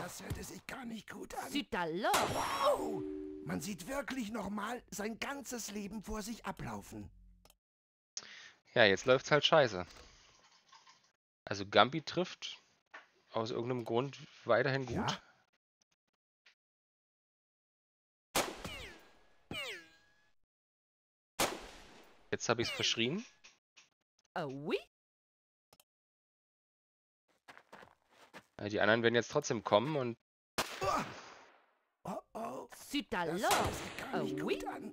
das hörte sich gar nicht gut an. Wow! Man sieht wirklich nochmal sein ganzes Leben vor sich ablaufen. Ja, jetzt läuft's halt scheiße. Also Gambi trifft aus irgendeinem Grund weiterhin gut. Ja? Jetzt habe ich es verschrien. Ah oui? Ja, Die anderen werden jetzt trotzdem kommen und Oh, oh, gar Ah, nicht oui? an.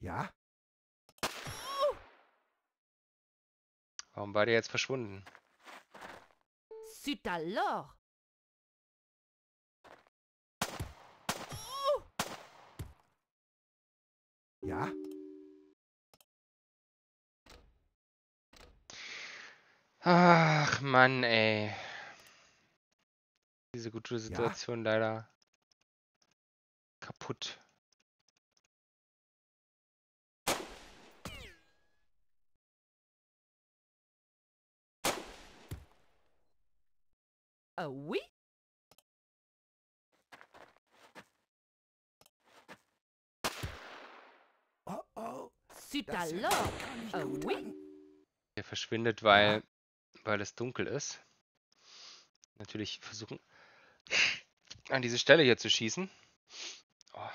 Ja? warum war der jetzt verschwunden? C'est alors! Ja? Ach Mann, ey. Diese gute Situation leider kaputt. Ah oui? Oh, oh, Ah, gut oui? Der verschwindet, weil, weil es dunkel ist. Natürlich versuchen, <laughs> an diese Stelle hier zu schießen. Oh.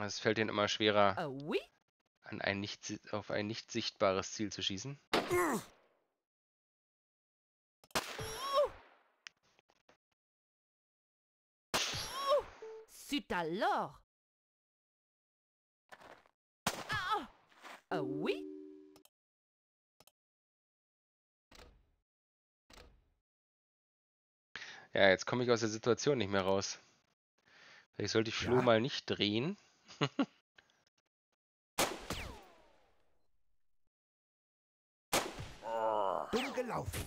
Es fällt ihnen immer schwerer, Ah oui? An ein nicht, auf ein nicht sichtbares Ziel zu schießen. C'est alors. Ah, ah oui? Ja, jetzt komme ich aus der Situation nicht mehr raus. Vielleicht sollte ich Flo Ja. mal nicht drehen. <laughs> Gelaufen.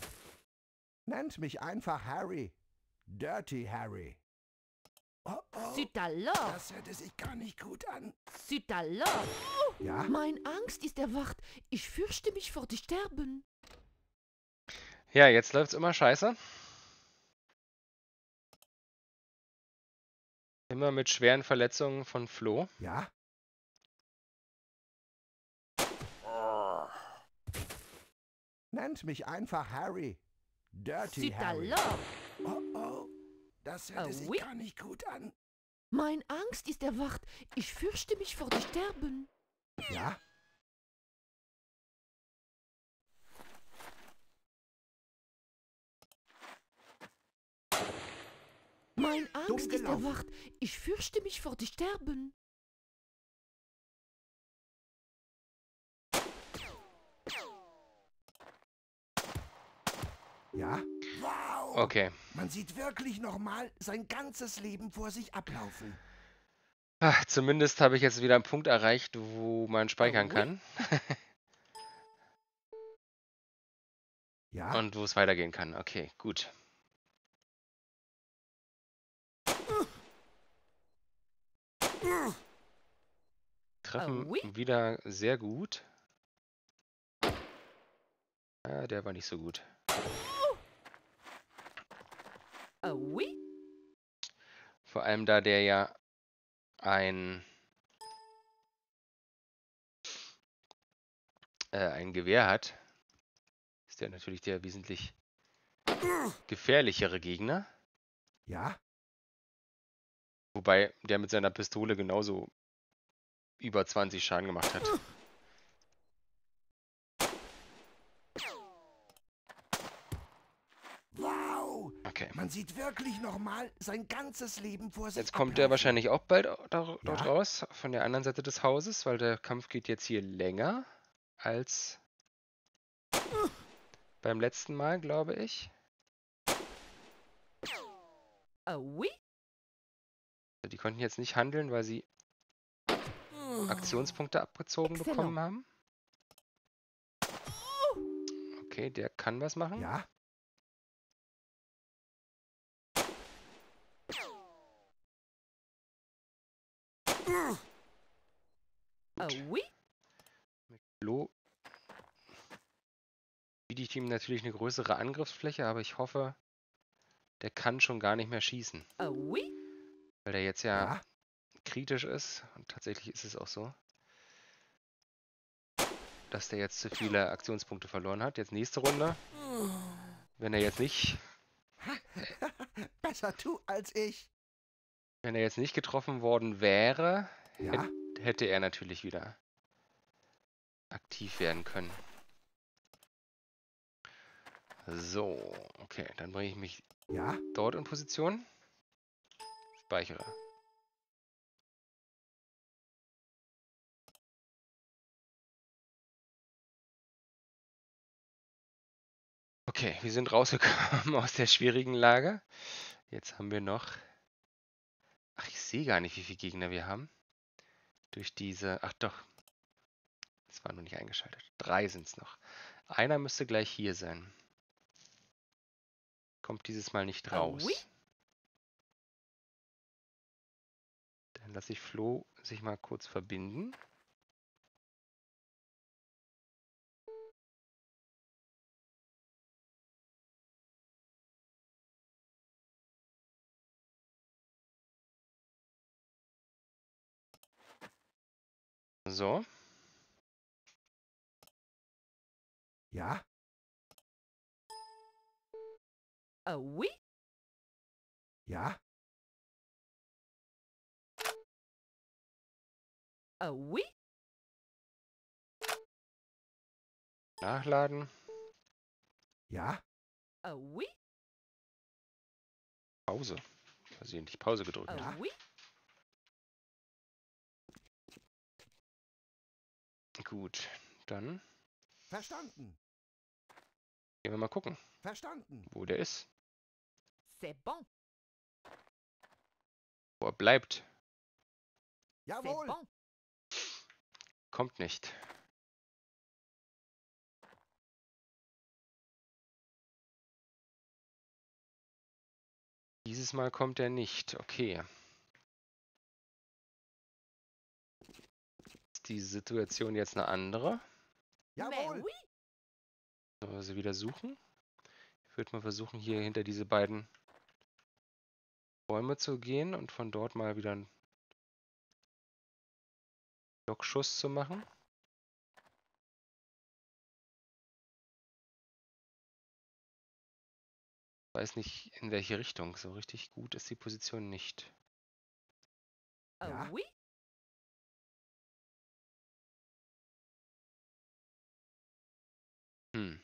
Nennt mich einfach Harry. Dirty Harry. Oh oh, alors. das hörte sich gar nicht gut an. Alors. Ja? Mein Angst ist erwacht. Ich fürchte mich vor dem Sterben. Ja, jetzt läuft's immer scheiße. Immer mit schweren Verletzungen von Flo. Ja? Nennt mich einfach Harry. Dirty Harry. Oh oh, das hörte Ah, sich oui? gar nicht gut an. Mein Angst ist erwacht. Ich fürchte mich vor dem Sterben. Ja? Mein Angst ist erwacht. Ich fürchte mich vor dem Sterben. Ja? Wow! Okay. Man sieht wirklich nochmal sein ganzes Leben vor sich ablaufen. Ah, zumindest habe ich jetzt wieder einen Punkt erreicht, wo man speichern oui. kann <laughs> Ja? und wo es weitergehen kann. Okay, gut. Treffen oui. wieder sehr gut. Ah, der war nicht so gut. Ah oui? Vor allem da der ja ein, äh, ein Gewehr hat, ist der natürlich der wesentlich gefährlichere Gegner. Ja? Wobei der mit seiner Pistole genauso über 20 Schaden gemacht hat. Wow! Okay. Man sieht wirklich nochmal sein ganzes Leben vor sich Jetzt kommt der ablaufen. wahrscheinlich auch bald dort Ja. raus, von der anderen Seite des Hauses, weil der Kampf geht jetzt hier länger als beim letzten Mal, glaube ich. Ah oui? Die konnten jetzt nicht handeln, weil sie Aktionspunkte abgezogen Excellent. bekommen haben. Okay, der kann was machen. Ja? Ah oui? Flo biete ich ihm natürlich eine größere Angriffsfläche, aber ich hoffe, der kann schon gar nicht mehr schießen, Ah oui? weil der jetzt ja Ja? kritisch ist und tatsächlich ist es auch so, dass der jetzt zu viele Aktionspunkte verloren hat. Jetzt nächste Runde. Wenn er jetzt nicht, <laughs> Besser du als ich. Wenn er jetzt nicht getroffen worden wäre, Ja? hätte er natürlich wieder aktiv werden können. So, okay, dann bringe ich mich Ja? dort in Position. Speichere. Okay, wir sind rausgekommen <laughs> aus der schwierigen Lage. Jetzt haben wir noch. Ach, ich sehe gar nicht, wie viele Gegner wir haben. Durch diese. Ach doch. Das war noch nicht eingeschaltet. Drei sind es noch. Einer müsste gleich hier sein. Kommt dieses Mal nicht raus. Dann lasse ich Flo sich mal kurz verbinden. So, Ja? Ah oui? Ja? Ah oui? Nachladen. Ja? Ah oui, Pause. Versehentlich Pause gedrückt. ah Ja. oui, Gut, dann Verstanden. gehen wir mal gucken, Verstanden. wo der ist. c'est bon, Wo er bleibt. Jawohl. bon. Kommt nicht. Dieses Mal kommt er nicht. Okay. Die Situation jetzt eine andere? Jawohl. Sollen wir sie wieder suchen? Ich würde mal versuchen, hier hinter diese beiden Bäume zu gehen und von dort mal wieder einen Lockschuss zu machen. Weiß nicht, in welche Richtung. So richtig gut ist die Position nicht. Ja. Hm.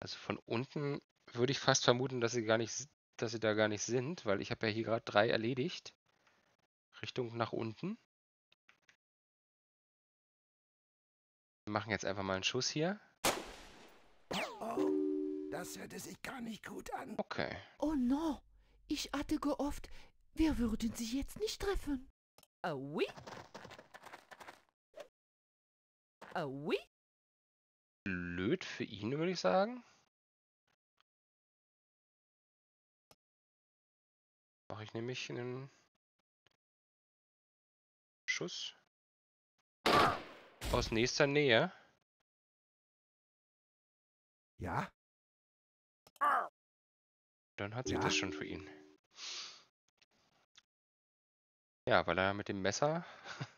Also von unten würde ich fast vermuten, dass sie gar nicht, s- dass sie da gar nicht sind, weil ich habe ja hier gerade drei erledigt. Richtung nach unten. Wir machen jetzt einfach mal einen Schuss hier. Oh, das hörte sich gar nicht gut an. Okay. Oh no, ich hatte gehofft, wir würden sie jetzt nicht treffen. ah oui, ah oui, Blöd für ihn, würde ich sagen. Mache ich nämlich einen Schuss aus nächster Nähe. Ja? Dann hat sich Ja. das schon für ihn. Ja, weil er mit dem Messer <laughs>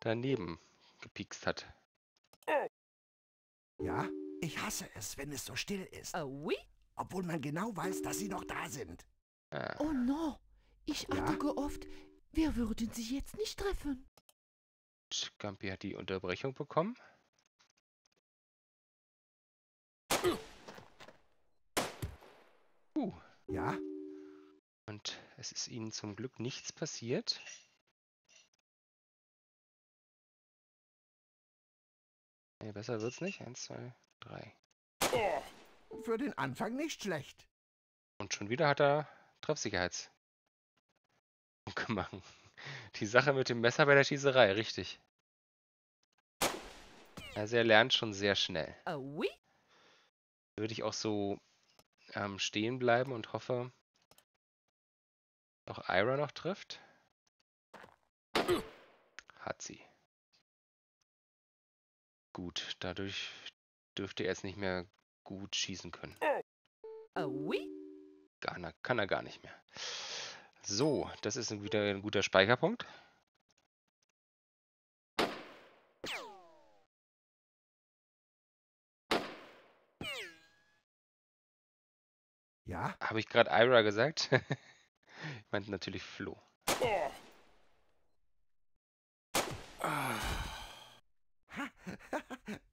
daneben gepiekst hat. Ja? Ich hasse es, wenn es so still ist. ah oui, Obwohl man genau weiß, dass sie noch da sind. Ah, Oh no, ich Ja? hatte gehofft, wir würden sie jetzt nicht treffen. und Gampi hat die Unterbrechung bekommen. Uh, Ja? und es ist ihnen zum Glück nichts passiert. Nee, besser wird's nicht. Eins, zwei, drei. Für den Anfang nicht schlecht. Und schon wieder hat er Treffsicherheits <laughs> gemacht. Die Sache mit dem Messer bei der Schießerei, richtig. Also er lernt schon sehr schnell. Würde ich auch so ähm, stehen bleiben und hoffe, auch Ira noch trifft. Hat sie. Gut, dadurch dürfte er jetzt nicht mehr gut schießen können. ah oui, Gar, na, kann er gar nicht mehr. So, das ist wieder ein guter Speicherpunkt. Ja? Habe ich gerade Ira gesagt? <laughs> ich meinte natürlich Flo. Ha.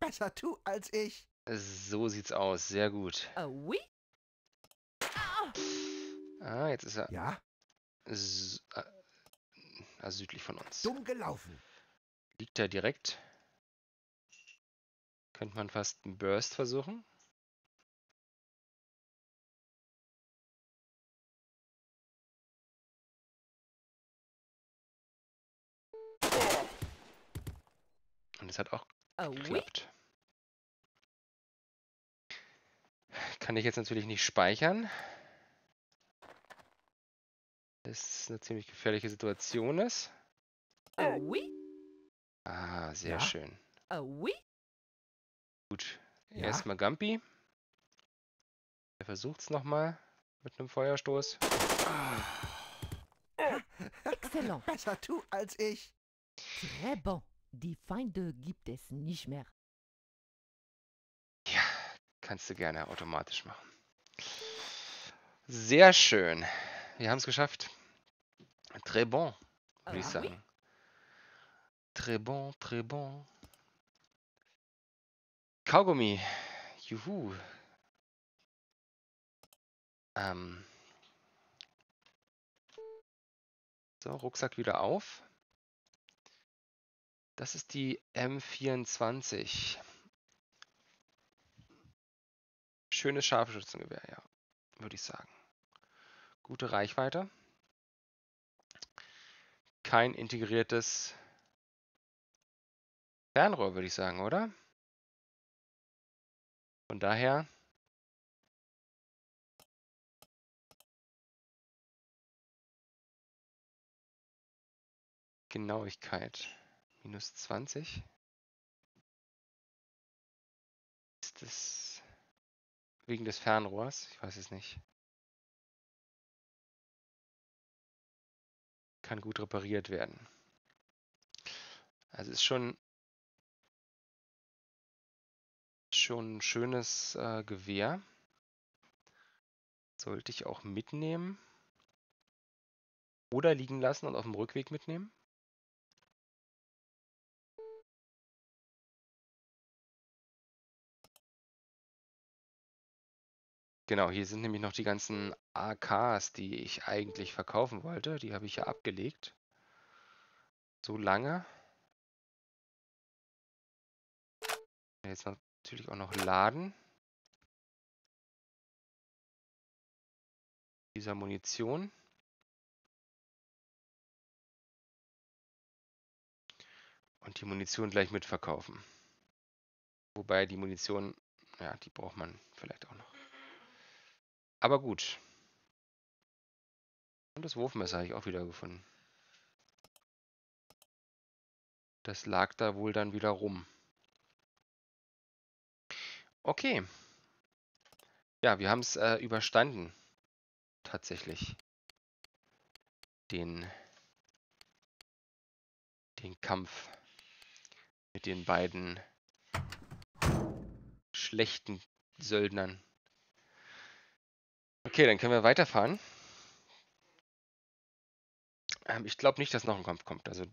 Besser du als ich. So sieht's aus, sehr gut. ah oui, Ah, jetzt ist er Ja? s- äh, südlich von uns. Dumm gelaufen. Liegt er direkt? Könnte man fast einen Burst versuchen? Und es hat auch oui, geklappt. Kann ich jetzt natürlich nicht speichern. Das eine ziemlich gefährliche Situation ist. ah oui, Ah, sehr Ja? schön. ah Gut. Ja? Erstmal Gampi. Er versucht es nochmal mit einem Feuerstoß. excellent, Besser du als ich. très bon. Die Feinde gibt es nicht mehr. Kannst du gerne automatisch machen. Sehr schön. Wir haben es geschafft. Très bon, würde ich Ah sagen. Très bon, très bon. Kaugummi. Juhu. Ähm. So, Rucksack wieder auf. Das ist die M24. Schönes Scharfschützengewehr, ja, würde ich sagen. Gute Reichweite. Kein integriertes Fernrohr, würde ich sagen, oder? Von daher Genauigkeit minus 20. Ist das wegen des Fernrohrs? Ich weiß es nicht. Kann gut repariert werden. Also ist schon schon ein schönes äh, Gewehr. Sollte ich auch mitnehmen. Oder liegen lassen und auf dem Rückweg mitnehmen. Genau, hier sind nämlich noch die ganzen AKs, die ich eigentlich verkaufen wollte. Die habe ich ja abgelegt. So lange. Jetzt natürlich auch noch laden. Dieser Munition. Und die Munition gleich mitverkaufen. Wobei die Munition, ja, die braucht man vielleicht auch noch. Aber gut. Und das Wurfmesser habe ich auch wieder gefunden. Das lag da wohl dann wieder rum. Okay. Ja, wir haben es äh, überstanden. Tatsächlich. Den, den Kampf mit den beiden schlechten Söldnern. Okay, dann können wir weiterfahren. Ähm, ich glaube nicht, dass noch ein Kampf kommt. Also,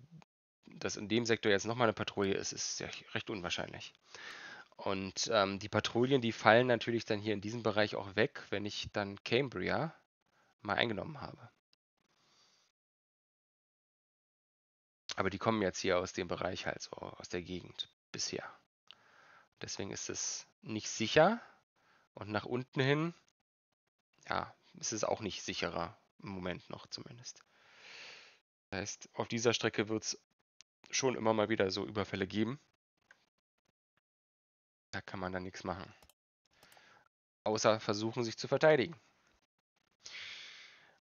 dass in dem Sektor jetzt nochmal eine Patrouille ist, ist ja recht unwahrscheinlich. Und ähm, die Patrouillen, die fallen natürlich dann hier in diesem Bereich auch weg, wenn ich dann Cambria mal eingenommen habe. Aber die kommen jetzt hier aus dem Bereich halt so, aus der Gegend bisher. Deswegen ist es nicht sicher. Und nach unten hin ja, es ist auch nicht sicherer im Moment noch zumindest. Das heißt, auf dieser Strecke wird es schon immer mal wieder so Überfälle geben. Da kann man dann nichts machen. Außer versuchen, sich zu verteidigen.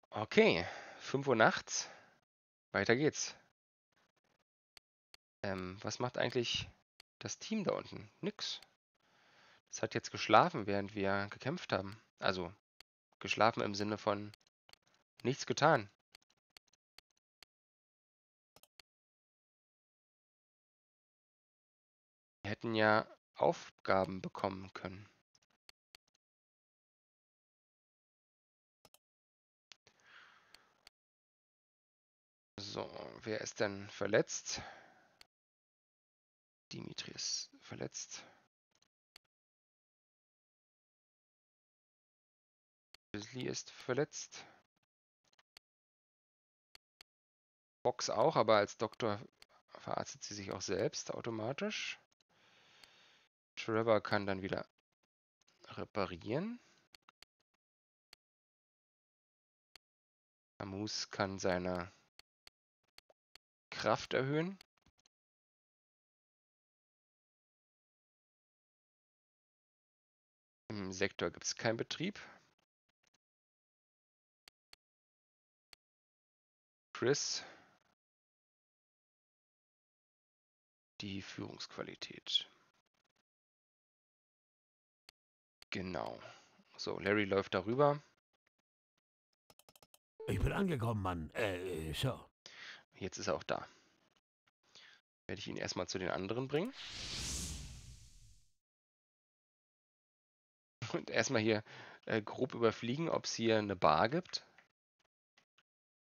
Okay, 5 Uhr nachts. Weiter geht's. Ähm, was macht eigentlich das Team da unten? Nix. Es hat jetzt geschlafen, während wir gekämpft haben. Also Geschlafen im Sinne von nichts getan. Wir hätten ja Aufgaben bekommen können. So, wer ist denn verletzt? Dimitri ist verletzt. Grizzly ist verletzt. Box auch, aber als Doktor verarztet sie sich auch selbst automatisch. Trevor kann dann wieder reparieren. Amus kann seine Kraft erhöhen. Im Sektor gibt es keinen Betrieb. Chris. Die Führungsqualität. Genau. So, Larry läuft darüber. Ich bin angekommen, Mann. Äh, so. Jetzt ist er auch da. Werde ich ihn erstmal zu den anderen bringen. Und erstmal hier äh, grob überfliegen, ob es hier eine Bar gibt.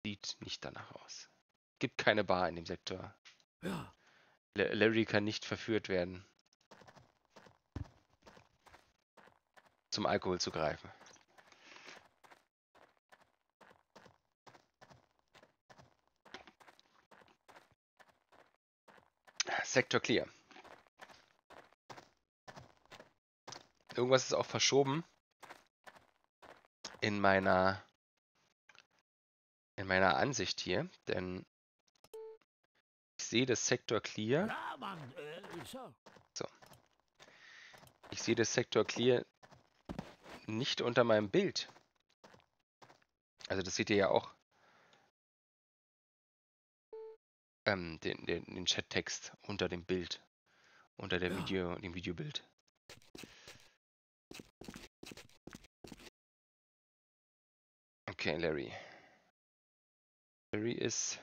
Sieht nicht danach aus. Gibt keine Bar in dem Sektor. Ja. Larry kann nicht verführt werden. zum Alkohol zu greifen. Sektor clear. Irgendwas ist auch verschoben in meiner in meiner Ansicht hier, denn ich sehe das Sektor clear. Äh, so. Ich sehe das Sektor clear nicht unter meinem Bild. Also das seht ihr ja auch. Ähm, den, den, den Chattext unter dem Bild. Unter der. Video, dem Videobild. Okay, Larry. Larry ist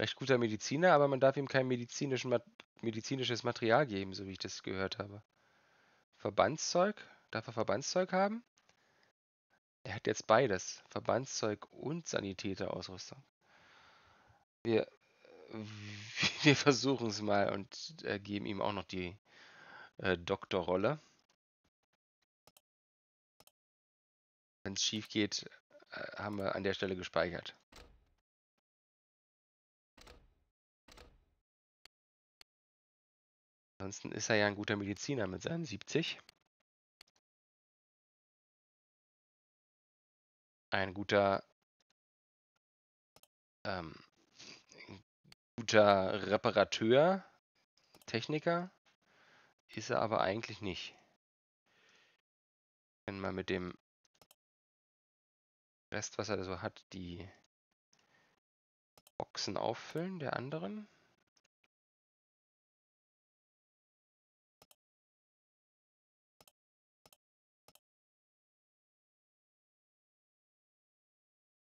recht guter Mediziner, aber man darf ihm kein medizinisches Material geben, so wie ich das gehört habe. Verbandszeug? Darf er Verbandszeug haben? Er hat jetzt beides. Verbandszeug und Sanitäterausrüstung. Wir, <laughs> wir versuchen es mal und äh, geben ihm auch noch die äh, Doktorrolle. Wenn es schief geht, haben wir an der Stelle gespeichert. Ansonsten ist er ja ein guter Mediziner mit seinen 70. Ein guter, ähm, ein guter Reparateur, Techniker ist er aber eigentlich nicht. Wenn man mit dem Rest, was er so hat, die Boxen auffüllen der anderen.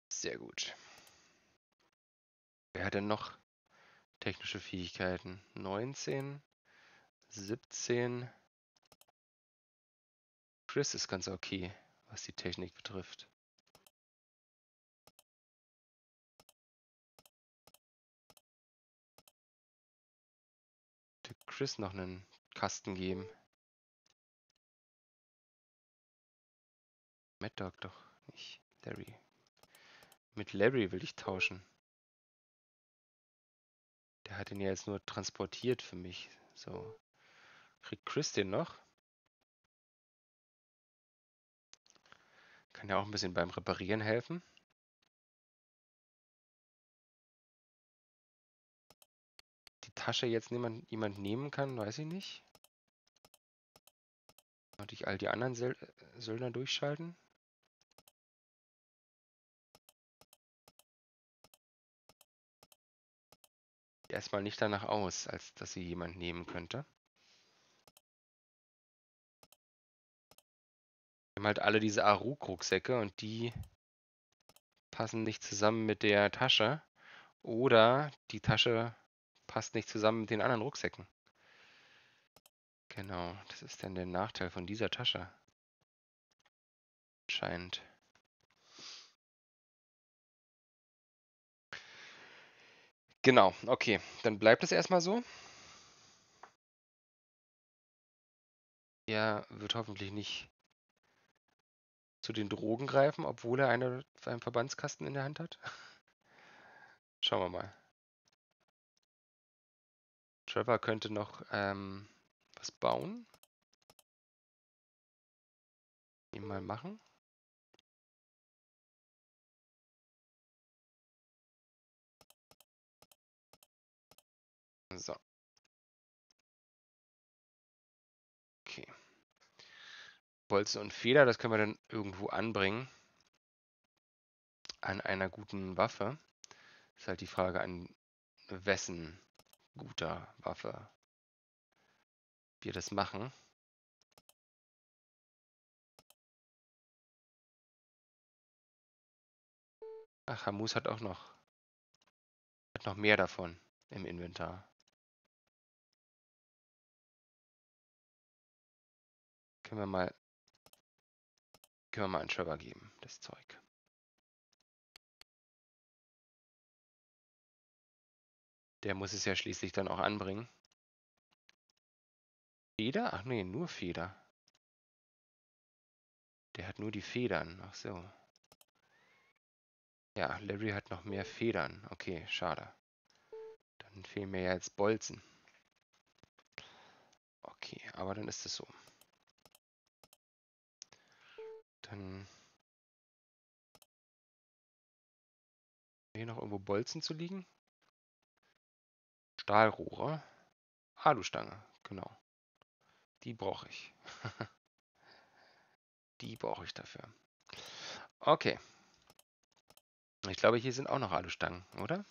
Sehr gut. Wer hat denn noch technische Fähigkeiten? 19, 17. Chris ist ganz okay, was die Technik betrifft. Chris noch einen Kasten geben. Mad Dog doch nicht. Larry. Mit Larry will ich tauschen. Der hat ihn ja jetzt nur transportiert für mich. So. Kriegt Chris den noch? Kann ja auch ein bisschen beim Reparieren helfen. Tasche jetzt niemand, jemand nehmen kann, weiß ich nicht. Und ich all die anderen Söl Söldner durchschalten. erstmal nicht danach aus, als dass sie jemand nehmen könnte. Wir haben halt alle diese Aruk-Rucksäcke und die passen nicht zusammen mit der Tasche. Oder die Tasche passt nicht zusammen mit den anderen Rucksäcken. Genau, das ist dann der Nachteil von dieser Tasche. Scheint. Genau, okay. Dann bleibt es erstmal so. Er wird hoffentlich nicht zu den Drogen greifen, obwohl er eine, einen Verbandskasten in der Hand hat. Schauen wir mal. Trevor könnte noch ähm, was bauen. Ihm mal machen. So. Okay. Bolzen und Feder, das können wir dann irgendwo anbringen. An einer guten Waffe. Ist halt die Frage, an wessen guter Waffe wir das machen. Ach, Hamus hat auch noch, hat noch mehr davon im Inventar. Können wir mal, können wir mal einen Trevor geben, das Zeug. Der muss es ja schließlich dann auch anbringen. Feder? Ach nee, nur Feder. Der hat nur die Federn. Ach so. Ja, Larry hat noch mehr Federn. Okay, schade. Dann fehlen mir ja jetzt Bolzen. Okay, aber dann ist es so. Dann hier noch irgendwo Bolzen zu liegen. Stahlrohre. Alustange, genau. Die brauche ich. <laughs> Die brauche ich dafür. Okay. Ich glaube, hier sind auch noch Alustangen, oder?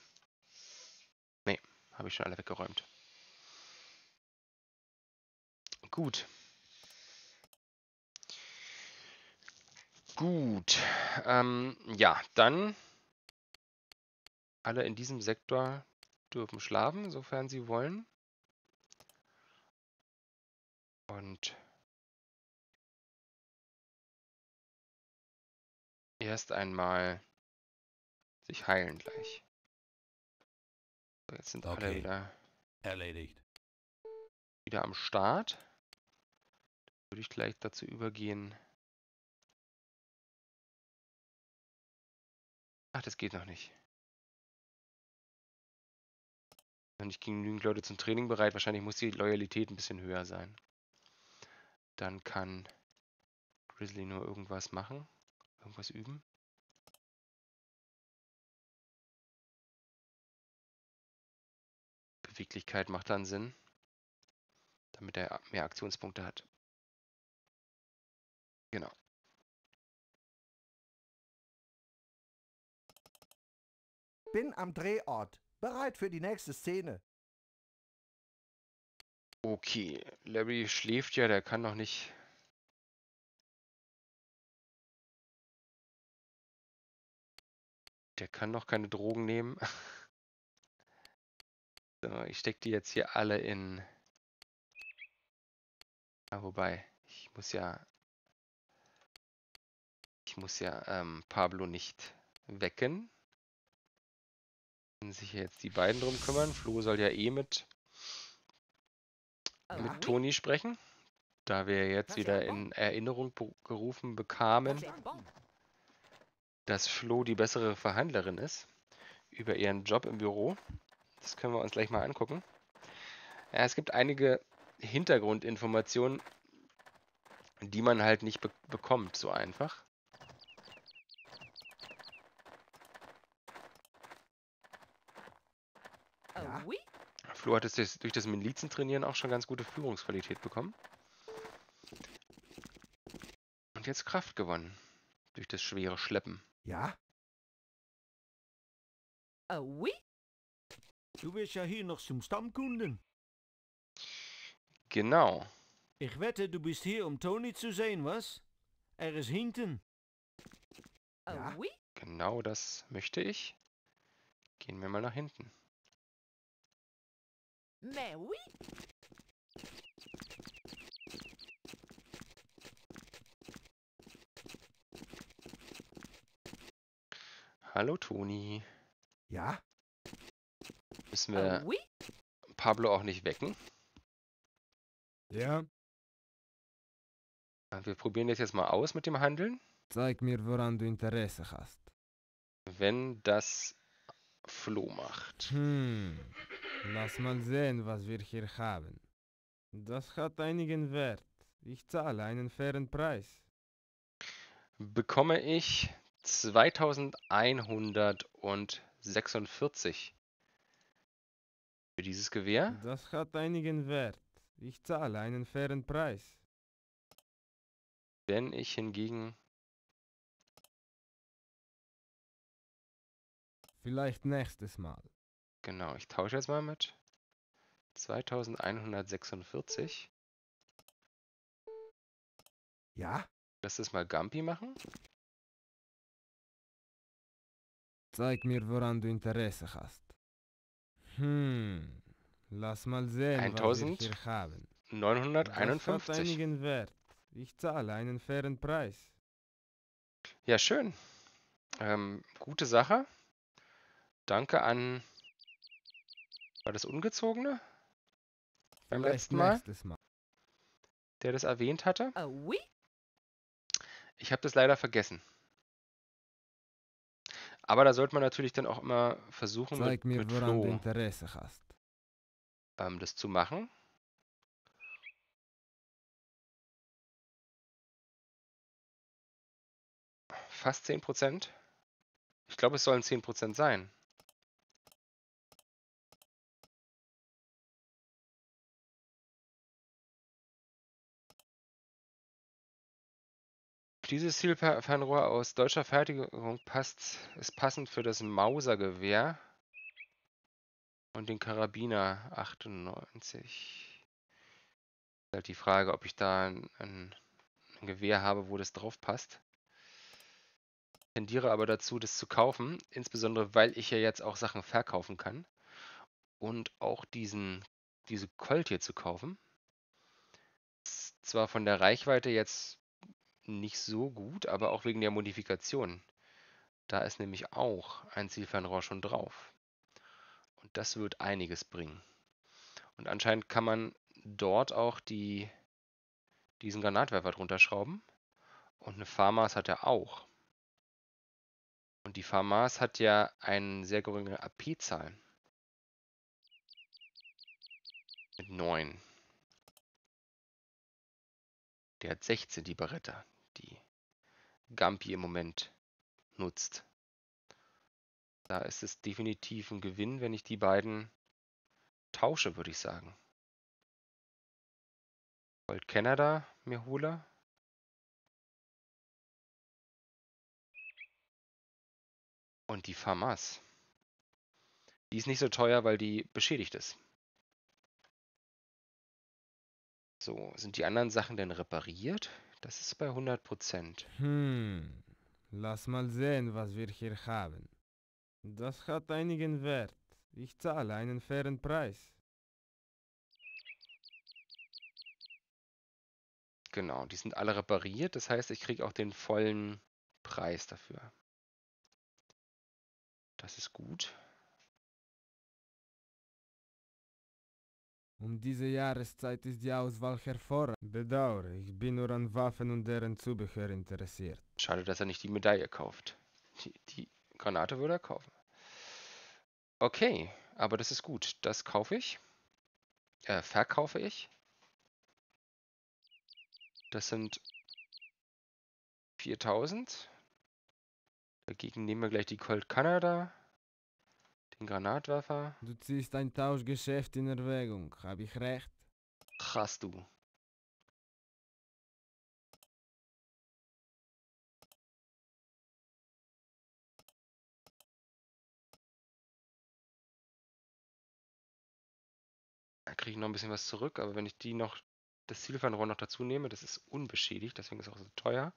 Nee, habe ich schon alle weggeräumt. Gut. Gut. Ähm, ja, dann alle in diesem Sektor dürfen schlafen, sofern sie wollen. Und erst einmal sich heilen gleich. So, jetzt sind alle Okay. wieder, Erledigt. wieder am Start. Würde ich gleich dazu übergehen. Ach, das geht noch nicht. Nicht genügend Leute zum Training bereit. Wahrscheinlich muss die Loyalität ein bisschen höher sein. Dann kann Grizzly nur irgendwas machen. Irgendwas üben. Beweglichkeit macht dann Sinn. Damit er mehr Aktionspunkte hat. Genau. Bin am Drehort. Bereit für die nächste Szene. Okay, Larry schläft ja, der kann noch nicht. Der kann noch keine Drogen nehmen. <laughs> So, ich stecke die jetzt hier alle in. Ah, wobei, ich muss ja. Ich muss ja ähm, Pablo nicht wecken. Können sich jetzt die beiden drum kümmern. Flo soll ja eh mit mit? Toni sprechen, da wir jetzt wieder in Erinnerung gerufen bekamen, dass Flo die bessere Verhandlerin ist über ihren Job im Büro. Das können wir uns gleich mal angucken. Ja, es gibt einige Hintergrundinformationen, die man halt nicht be bekommt so einfach. Ah Ja. oui? Flo hat es durch das Milizentrainieren auch schon ganz gute Führungsqualität bekommen. Und jetzt Kraft gewonnen durch das schwere Schleppen. Ja? Ah oui? Du bist ja hier noch zum Stammkunden. Genau. Ich wette, du bist hier, um Tony zu sehen, was? Er ist hinten. Ja. oui? Genau das möchte ich. Gehen wir mal nach hinten. Mais oui? Hallo Toni. Ja? Müssen wir oui? Pablo auch nicht wecken? Ja, Wir probieren das jetzt mal aus mit dem Handeln. zeig mir, woran du Interesse hast. Wenn das Flo macht. Hm, lass mal sehen, was wir hier haben. Das hat einigen Wert. Ich zahle einen fairen Preis. Bekomme ich 2146 für dieses Gewehr. Das hat einigen Wert. Ich zahle einen fairen Preis. Wenn ich hingegen Vielleicht nächstes Mal. Genau, ich tausche jetzt mal mit 2146. Ja? Lass das mal Gampi machen. Zeig mir, woran du Interesse hast. Hm, lass mal sehen, was wir 1000? hier haben. Das hat 951. einigen Wert. Ich zahle einen fairen Preis. Ja, schön. Ähm, gute Sache. Danke an. War das Ungezogene? Beim Vielleicht letzten Mal, nächstes Mal. der das erwähnt hatte. Ah oui? Ich habe das leider vergessen. Aber da sollte man natürlich dann auch immer versuchen, Zeig mit, mir, mit du Flo Interesse hast. ähm, das zu machen. Fast 10%. Ich glaube, es sollen 10% sein. Dieses Zielfernrohr aus deutscher Fertigung passt, ist passend für das Mauser-Gewehr und den Karabiner 98. Ist halt die Frage, ob ich da ein, ein, Gewehr habe, wo das drauf passt. Tendiere aber dazu, das zu kaufen, insbesondere weil ich ja jetzt auch Sachen verkaufen kann und auch diesen, diese Colt hier zu kaufen. Ist zwar von der Reichweite jetzt nicht so gut, aber auch wegen der Modifikation. Da ist nämlich auch ein Zielfernrohr schon drauf. Und das wird einiges bringen. Und anscheinend kann man dort auch die, diesen Granatwerfer drunter schrauben. Und eine FAMAS hat er auch. Und die FAMAS hat ja eine sehr geringe AP-Zahl. Mit 9. Der hat 16, die Beretta, die Gampi im Moment nutzt. Da ist es definitiv ein Gewinn, wenn ich die beiden tausche, würde ich sagen. Gold Canada mir hole. Und die FAMAS. Die ist nicht so teuer, weil die beschädigt ist. So, sind die anderen Sachen denn repariert? Das ist bei 100%. Hm, lass mal sehen, was wir hier haben. Das hat einigen Wert. Ich zahle einen fairen Preis. Genau, die sind alle repariert. Das heißt, ich kriege auch den vollen Preis dafür. Das ist gut. Um diese Jahreszeit ist die Auswahl hervorragend. Bedauere, ich bin nur an Waffen und deren Zubehör interessiert. Schade, dass er nicht die Medaille kauft. Die, die Granate würde er kaufen. Okay, aber das ist gut. Das kaufe ich. Äh, verkaufe ich. Das sind 4000. Dagegen nehmen wir gleich die Colt Canada. Granatwerfer. Du ziehst ein Tauschgeschäft in Erwägung, habe ich recht? Hast du. Da kriege ich noch ein bisschen was zurück, aber wenn ich die noch, das Zielfernrohr noch dazu nehme, das ist unbeschädigt, deswegen ist es auch so teuer.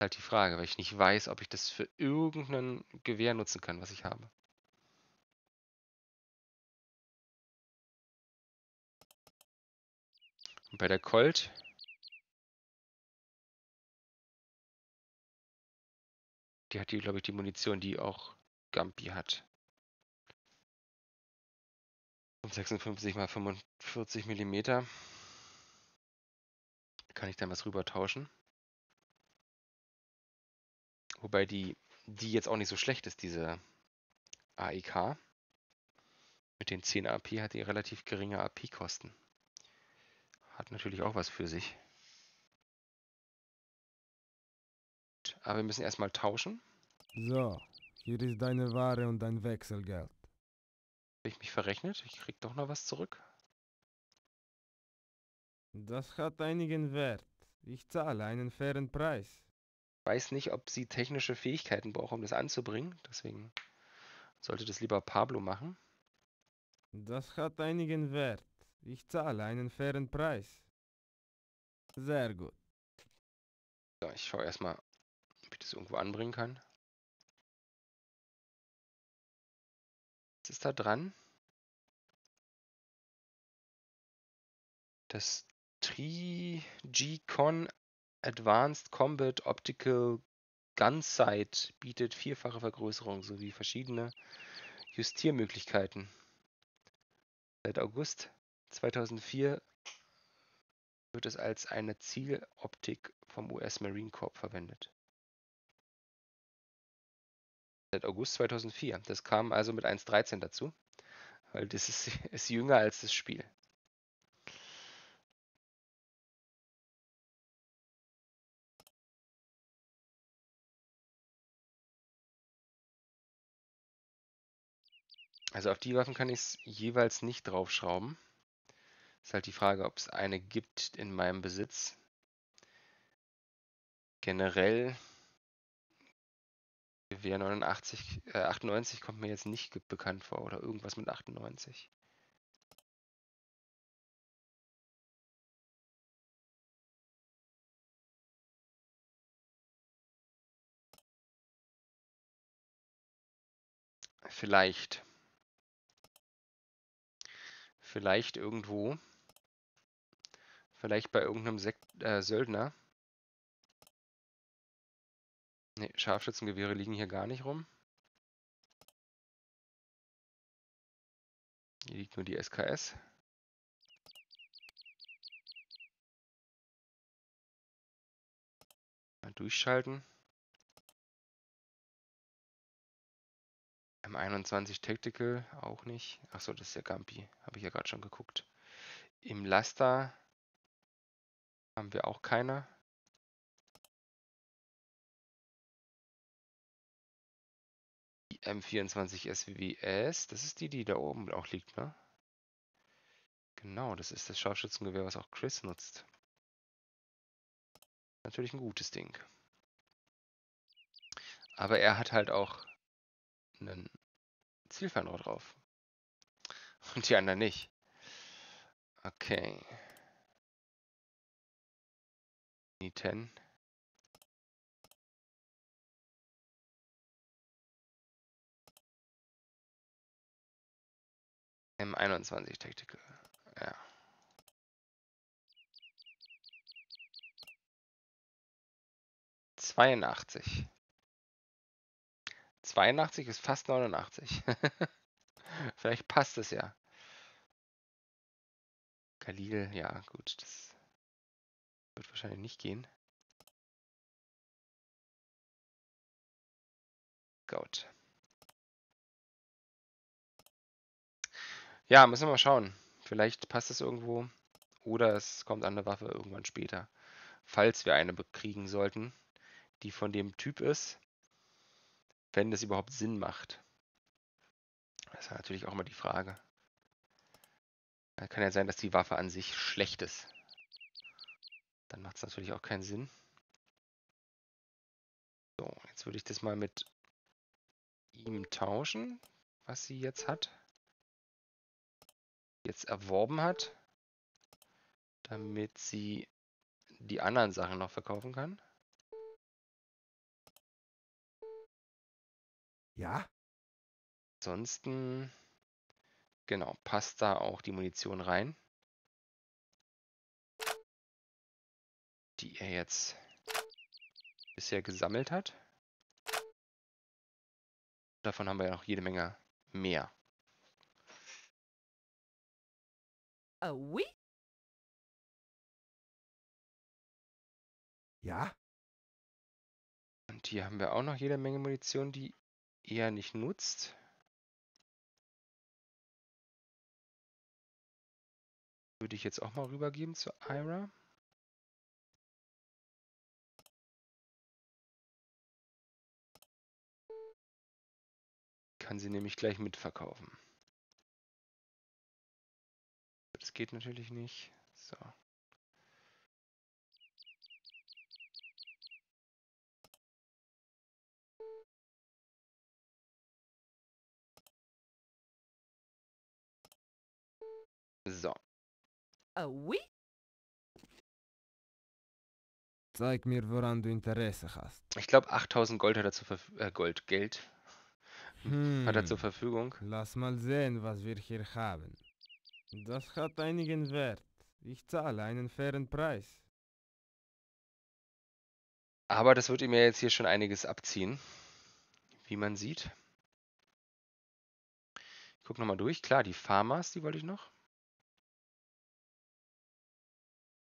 Halt die Frage, weil ich nicht weiß, ob ich das für irgendein Gewehr nutzen kann, was ich habe. Und bei der Colt Die hat die, glaube ich, die Munition, die auch Gampi hat. 56 mal 45 Millimeter. Kann ich dann was rüber tauschen. Wobei die, die jetzt auch nicht so schlecht ist, diese AEK. Mit den 10 AP hat die relativ geringe AP-Kosten. Hat natürlich auch was für sich. Aber wir müssen erstmal tauschen. So, hier ist deine Ware und dein Wechselgeld. Habe ich mich verrechnet? Ich krieg doch noch was zurück. Das hat einigen Wert. Ich zahle einen fairen Preis. Weiß nicht, ob sie technische Fähigkeiten braucht, um das anzubringen. Deswegen sollte das lieber Pablo machen. Das hat einigen Wert. Ich zahle einen fairen Preis. Sehr gut. So, ich schaue erstmal, ob ich das irgendwo anbringen kann. Was ist da dran? Das Tri-G-Con Advanced Combat Optical Gunsight bietet vierfache Vergrößerung sowie verschiedene Justiermöglichkeiten. Seit August 2004 wird es als eine Zieloptik vom US Marine Corps verwendet. Seit August 2004. Das kam also mit 1.13 dazu, weil das ist, <laughs> ist jünger als das Spiel. Also auf die Waffen kann ich es jeweils nicht draufschrauben. Ist halt die Frage, ob es eine gibt in meinem Besitz. Generell Gewehr 89, äh, 98 kommt mir jetzt nicht bekannt vor oder irgendwas mit 98. Vielleicht. Vielleicht irgendwo. Vielleicht bei irgendeinem Sek äh, Söldner. Ne, Scharfschützengewehre liegen hier gar nicht rum. Hier liegt nur die SKS. Mal durchschalten. M21 Tactical auch nicht. Achso, das ist der Gampi. Habe ich ja gerade schon geguckt. Im Laster haben wir auch keine. Die M24 SWWS, das ist die, die da oben auch liegt, ne? Genau, das ist das Scharfschützengewehr, was auch Chris nutzt. Natürlich ein gutes Ding. Aber er hat halt auch einen Zielfernrohr drauf. Und die anderen nicht. Okay. 10. M21 Tactical. Ja. Zweiundachtzig. 82 ist fast 89. <laughs> Vielleicht passt es ja. Khalil, ja gut, das wird wahrscheinlich nicht gehen. Gut. Ja, müssen wir mal schauen. Vielleicht passt es irgendwo oder es kommt an der Waffe irgendwann später. Falls wir eine bekriegen sollten, die von dem Typ ist, wenn das überhaupt Sinn macht. Das ist natürlich auch mal die Frage. Kann ja sein, dass die Waffe an sich schlecht ist. Dann macht es natürlich auch keinen Sinn. So, jetzt würde ich das mal mit ihm tauschen, was sie jetzt hat. Jetzt erworben hat, damit sie die anderen Sachen noch verkaufen kann. Ja? Ansonsten, genau, passt da auch die Munition rein, die er jetzt bisher gesammelt hat. Davon haben wir ja noch jede Menge mehr. Ah oui? Ja? Und hier haben wir auch noch jede Menge Munition, die er nicht nutzt. Würde ich jetzt auch mal rübergeben zu Ira. Kann sie nämlich gleich mitverkaufen. Das geht natürlich nicht. So. So. Ah oui? Zeig mir, woran du Interesse hast. Ich glaube 8000 Gold hat er zur Verfügung, äh, Gold, Geld hat er zur Hm, Verfügung. lass mal sehen, was wir hier haben. Das hat einigen Wert. Ich zahle einen fairen Preis. Aber das wird ihm ja jetzt hier schon einiges abziehen, wie man sieht. Ich guck nochmal durch. Klar, die Farmers, die wollte ich noch.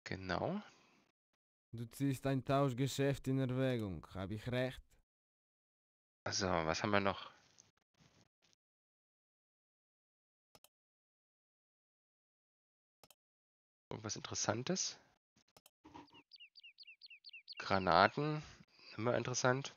Genau. Du ziehst ein Tauschgeschäft in Erwägung, habe ich recht? Also, was haben wir noch? Irgendwas Interessantes? Granaten, immer interessant.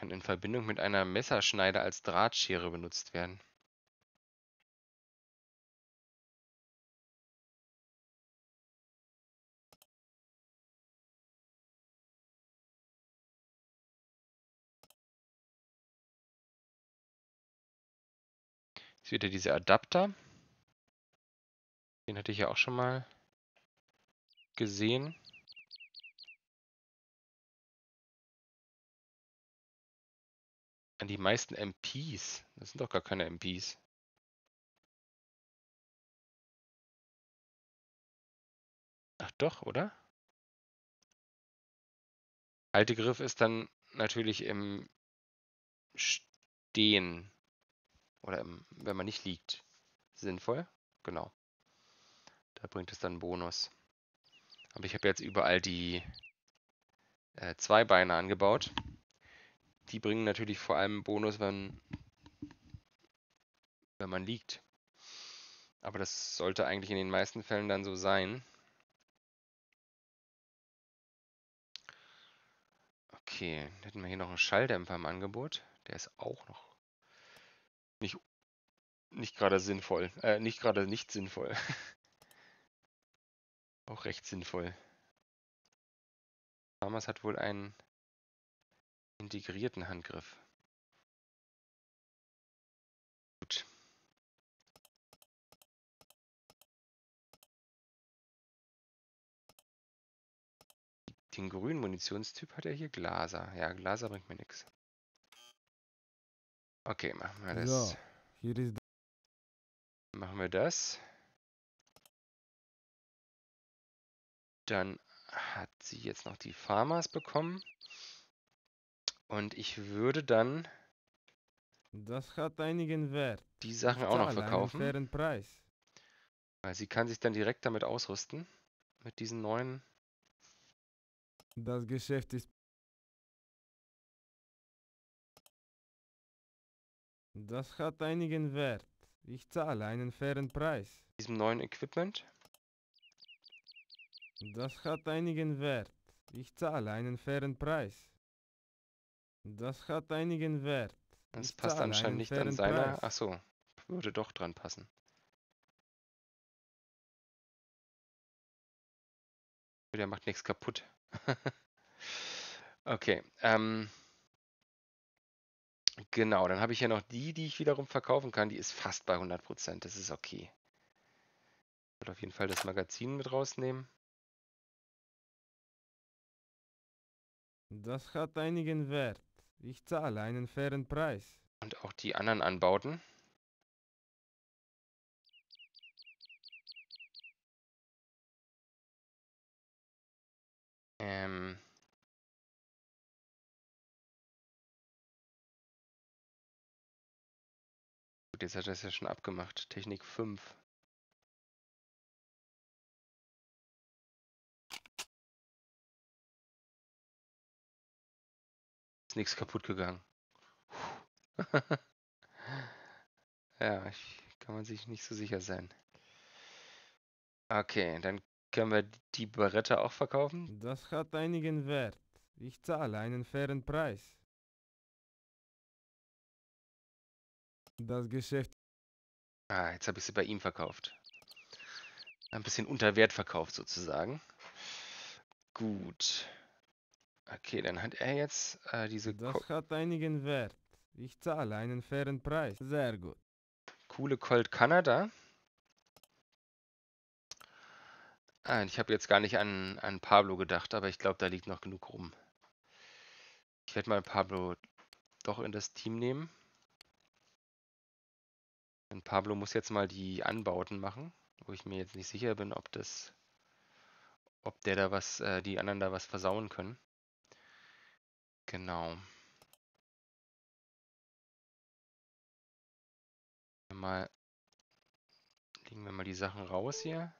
Kann in Verbindung mit einer Messerschneide als Drahtschere benutzt werden. Ist wieder dieser Adapter. Den hatte ich ja auch schon mal gesehen. An die meisten MPs. Das sind doch gar keine MPs. Ach doch, oder? Haltegriff ist dann natürlich im Stehen oder im, wenn man nicht liegt. Sinnvoll? Genau. Da bringt es dann einen Bonus. Aber ich habe jetzt überall die äh, Zweibeine angebaut. Die bringen natürlich vor allem Bonus, wenn, wenn man liegt. Aber das sollte eigentlich in den meisten Fällen dann so sein. Okay, dann hätten wir hier noch einen Schalldämpfer im Angebot. Der ist auch noch nicht, nicht gerade sinnvoll. Äh, nicht gerade nicht sinnvoll. <laughs> auch recht sinnvoll. Farmers hat wohl einen integrierten Handgriff. Gut. Den grünen Munitionstyp hat er hier Glaser. Ja, Glaser bringt mir nichts. Okay, machen wir das. So, Machen wir das. Dann hat sie jetzt noch die Farmers bekommen. Und ich würde dann Das hat einigen Wert. die Sachen auch noch zahle einen verkaufen. fairen Preis. Weil sie kann sich dann direkt damit ausrüsten. Mit diesen neuen. Das Geschäft ist... Das hat einigen Wert. Ich zahle einen fairen Preis. diesem neuen Equipment. Das hat einigen Wert. Ich zahle einen fairen Preis. Das hat einigen Wert. Das Ich passt anscheinend einen nicht an seiner. Preis. Ach so, würde doch dran passen. Der macht nichts kaputt. <laughs> okay, ähm. Genau, dann habe ich ja noch die, die ich wiederum verkaufen kann. Die ist fast bei 100%. Das ist okay. Ich würde auf jeden Fall das Magazin mit rausnehmen. Das hat einigen Wert. Ich zahle einen fairen Preis. Und auch die anderen Anbauten. Ähm. Gut, jetzt hat er es ja schon abgemacht. Technik 5. Ist nichts kaputt gegangen. <laughs> Ja, ich, kann man sich nicht so sicher sein. Okay, dann können wir die Beretta auch verkaufen. Das hat einigen Wert. Ich zahle einen fairen Preis. Das Geschäft Ah, jetzt habe ich sie bei ihm verkauft. Ein bisschen unter Wert verkauft sozusagen. Gut. Okay, dann hat er jetzt äh, diese Das Ko hat einigen Wert. Ich zahle einen fairen Preis. Sehr gut. coole Colt Canada. Ah, ich habe jetzt gar nicht an, an Pablo gedacht, aber ich glaube, da liegt noch genug rum. Ich werde mal Pablo doch in das Team nehmen. Denn Pablo muss jetzt mal die Anbauten machen. wo ich mir jetzt nicht sicher bin, ob das, ob der da was, äh, die anderen da was versauen können. Genau. Mal legen wir mal die Sachen raus hier.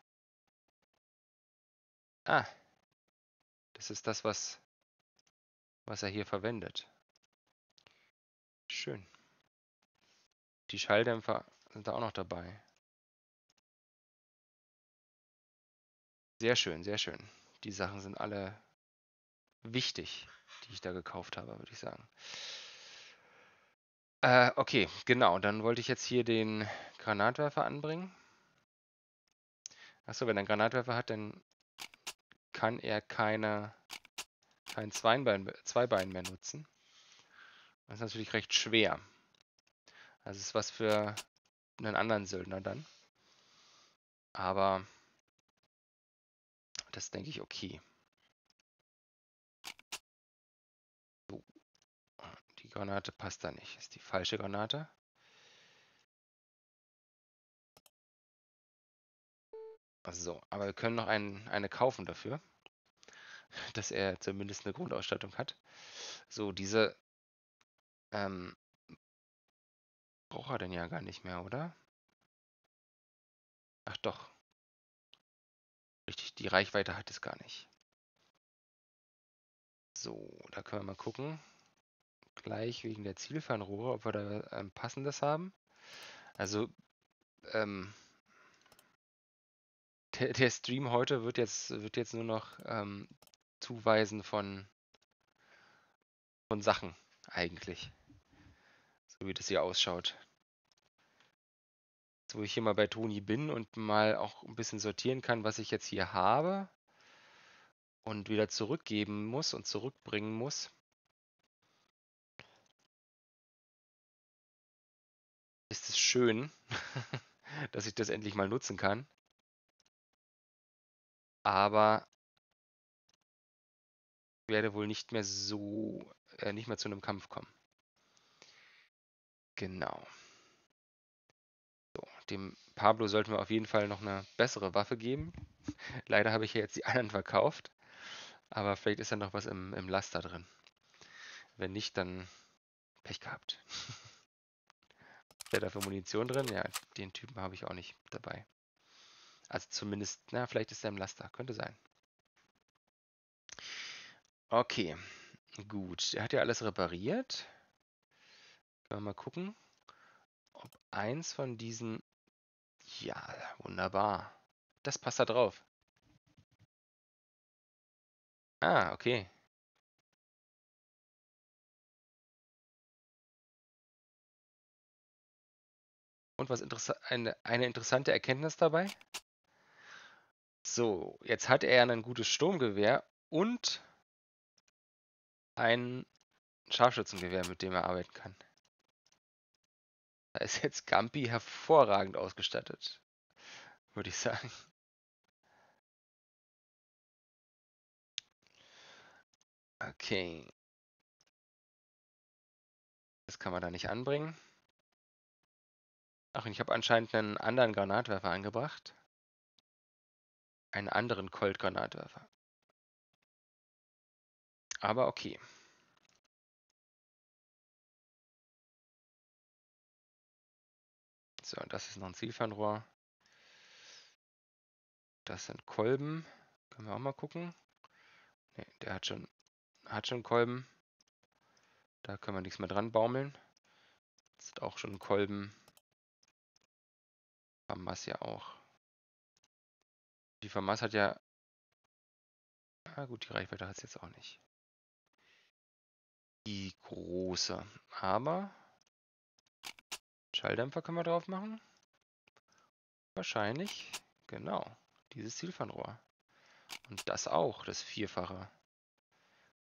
Ah, das ist das, was, was er hier verwendet. Schön. Die Schalldämpfer sind da auch noch dabei. Sehr schön, sehr schön. Die Sachen sind alle wichtig, die ich da gekauft habe, würde ich sagen. Äh, okay, genau. Dann wollte ich jetzt hier den Granatwerfer anbringen. Achso, wenn er einen Granatwerfer hat, dann kann er keine, kein Zweibein, Zweibein mehr nutzen. Das ist natürlich recht schwer. Also ist was für einen anderen Söldner dann. Aber das denke ich okay. Die Granate passt da nicht. Ist die falsche Granate. So, aber wir können noch einen, eine kaufen dafür, <laughs> dass er zumindest eine Grundausstattung hat. So, diese ähm, braucht er denn ja gar nicht mehr, oder? Ach doch. Richtig, die Reichweite hat es gar nicht. So, da können wir mal gucken. Gleich wegen der Zielfernrohre, ob wir da ein passendes haben. Also, ähm, der, der, Stream heute wird jetzt, wird jetzt nur noch ähm, zuweisen von, von Sachen, eigentlich. So wie das hier ausschaut wo ich hier mal bei Toni bin und mal auch ein bisschen sortieren kann, was ich jetzt hier habe und wieder zurückgeben muss und zurückbringen muss. Schön, <laughs> dass ich das endlich mal nutzen kann. Aber ich werde wohl nicht mehr so, äh, nicht mehr zu einem Kampf kommen. Genau dem Pablo sollten wir auf jeden Fall noch eine bessere Waffe geben. <laughs> Leider habe ich ja jetzt die anderen verkauft. Aber vielleicht ist ja noch was im, im Laster drin. Wenn nicht, dann Pech gehabt. <laughs> Ist da dafür Munition drin? Ja, den Typen habe ich auch nicht dabei. Also zumindest, na, vielleicht ist er im Laster. Könnte sein. Okay, gut. Er hat ja alles repariert. Können wir mal gucken, ob eins von diesen ja, wunderbar. Das passt da drauf. Ah, okay. Und was interessa eine, eine interessante Erkenntnis dabei? So, jetzt hat er ein gutes Sturmgewehr und ein Scharfschützengewehr, mit dem er arbeiten kann. Da ist jetzt Gampi hervorragend ausgestattet, würde ich sagen. Okay. Das kann man da nicht anbringen. Ach, und ich habe anscheinend einen anderen Granatwerfer angebracht. Einen anderen Colt-Granatwerfer. Aber okay. So, das ist noch ein Zielfernrohr. Das sind Kolben. Können wir auch mal gucken. Ne, der hat schon, hat schon Kolben. Da können wir nichts mehr dran baumeln. Das sind auch schon Kolben. FAMAS ja auch. Die FAMAS hat ja... Ah gut, die Reichweite hat es jetzt auch nicht. Die große. Aber Schalldämpfer können wir drauf machen. Wahrscheinlich. Genau. Dieses Zielfernrohr. Und das auch, das Vierfache.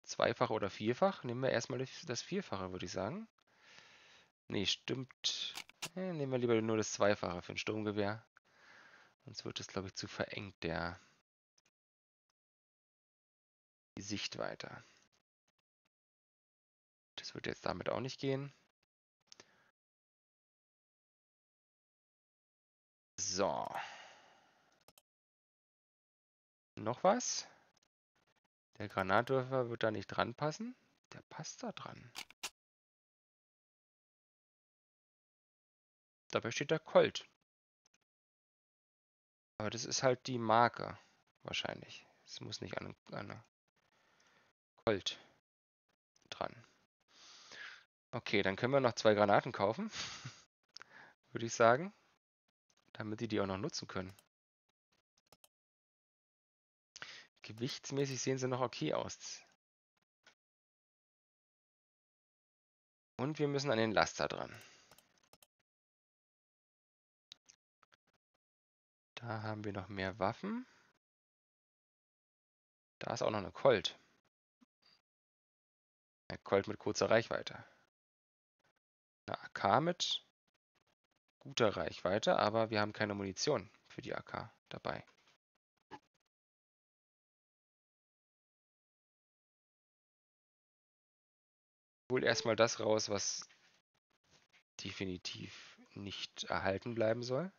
Zweifach oder Vierfach? Nehmen wir erstmal das Vierfache, würde ich sagen. Nee, stimmt. Eh, nehmen wir lieber nur das Zweifache für ein Sturmgewehr. Sonst wird es, glaube ich, zu verengt, der die Sichtweite. Das wird jetzt damit auch nicht gehen. So. Noch was? Der Granatwerfer wird da nicht dran passen. Der passt da dran. Dabei steht da Colt. Aber das ist halt die Marke. Wahrscheinlich. Es muss nicht an eine Colt dran. Okay, dann können wir noch zwei Granaten kaufen. <laughs> Würde ich sagen. Damit die die auch noch nutzen können. Gewichtsmäßig sehen sie noch okay aus. Und wir müssen an den Laster dran. Da haben wir noch mehr Waffen. Da ist auch noch eine Colt. Eine Colt mit kurzer Reichweite. Eine AK mit guter Reichweite, aber wir haben keine Munition für die AK dabei. Wohl erstmal das raus, was definitiv nicht erhalten bleiben soll.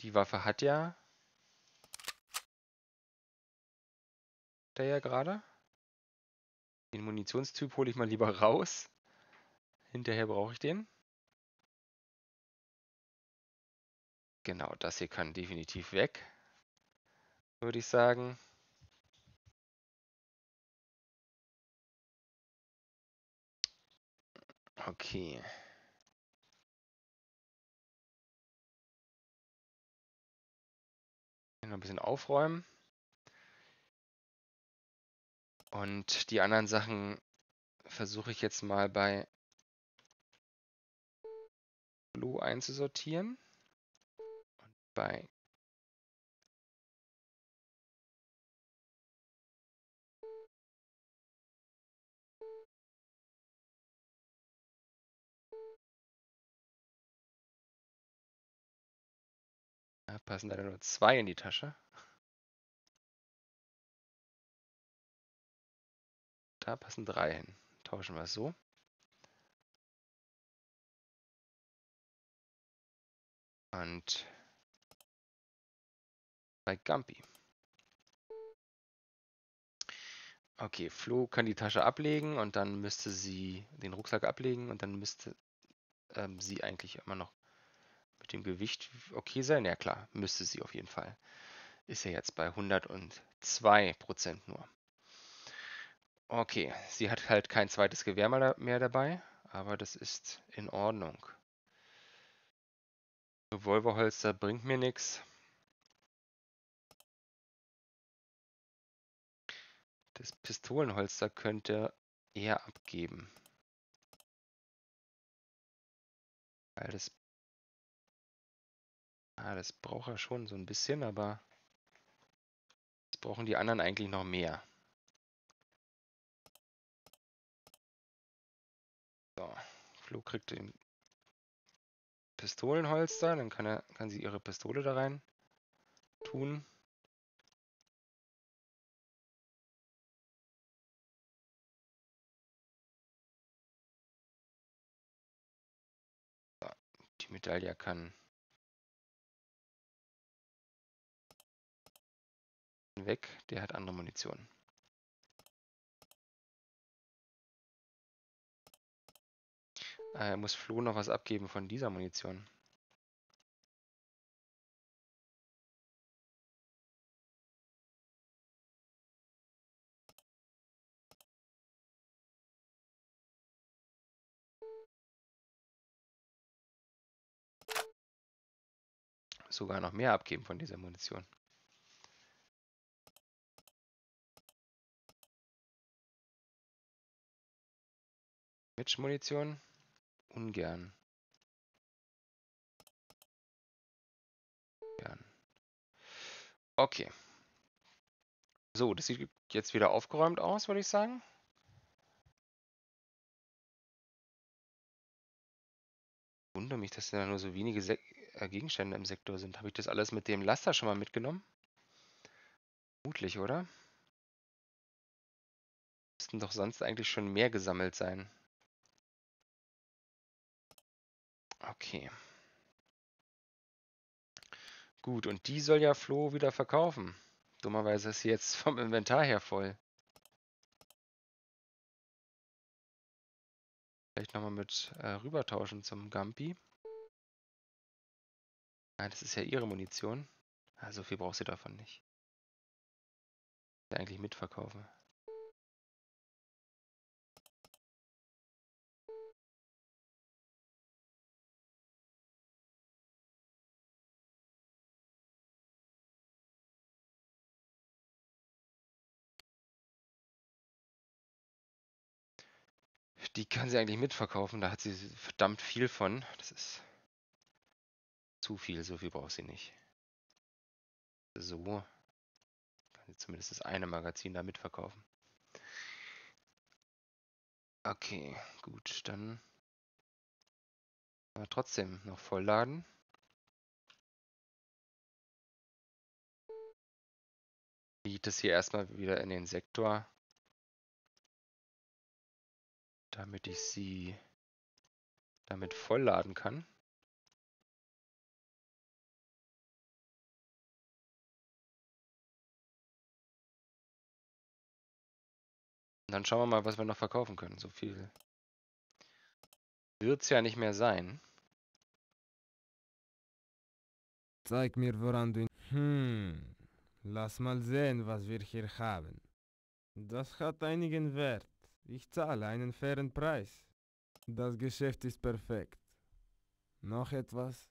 Die Waffe hat ja der ja gerade. Den Munitionstyp hole ich mal lieber raus. Hinterher brauche ich den. Genau, das hier kann definitiv weg. Würde ich sagen. Okay. Noch ein bisschen aufräumen. Und die anderen Sachen versuche ich jetzt mal bei Blue einzusortieren. Und bei passen leider nur zwei in die Tasche. Da passen drei hin. Tauschen wir es so. Und bei Gampi. Okay, Flo kann die Tasche ablegen und dann müsste sie den Rucksack ablegen und dann müsste ähm, sie eigentlich immer noch mit dem Gewicht okay sein. Ja klar, müsste sie auf jeden Fall. Ist ja jetzt bei 102 Prozent nur. Okay, sie hat halt kein zweites Gewehr mehr dabei, aber das ist in Ordnung. Revolverholster bringt mir nichts. Das Pistolenholster könnte er abgeben. Weil das... Ah, das braucht er schon so ein bisschen, aber... Das brauchen die anderen eigentlich noch mehr. So, Flo kriegt den Pistolenholster, dann kann, er, kann sie ihre Pistole da rein tun. Die Medaille kann weg, der hat andere Munition. Äh, muss Flo noch was abgeben von dieser Munition? Sogar noch mehr abgeben von dieser Munition. Mitch-Munition ungern. Gern. Okay. So, das sieht jetzt wieder aufgeräumt aus, würde ich sagen. Ich wundere mich, dass da nur so wenige Sek äh, Gegenstände im Sektor sind. Habe ich das alles mit dem Laster schon mal mitgenommen? Vermutlich, oder? Müssten doch sonst eigentlich schon mehr gesammelt sein. Okay. Gut, und die soll ja Flo wieder verkaufen. Dummerweise ist sie jetzt <laughs> vom Inventar her voll. Vielleicht nochmal mit äh, rübertauschen zum Gampi. Nein, das ist ja ihre Munition. Ah, so viel braucht sie davon nicht. Eigentlich mitverkaufen. Die kann sie eigentlich mitverkaufen, da hat sie verdammt viel von. Das ist zu viel, so viel braucht sie nicht. So. Kann sie zumindest das eine Magazin da mitverkaufen. Okay, gut, dann aber trotzdem noch vollladen. Geht es hier erstmal wieder in den Sektor damit ich sie damit vollladen kann. Und dann schauen wir mal, was wir noch verkaufen können. So viel wird es ja nicht mehr sein. Zeig mir, woran du... Hm, lass mal sehen, was wir hier haben. Das hat einigen Wert. Ich zahle einen fairen Preis. Das Geschäft ist perfekt. Noch etwas?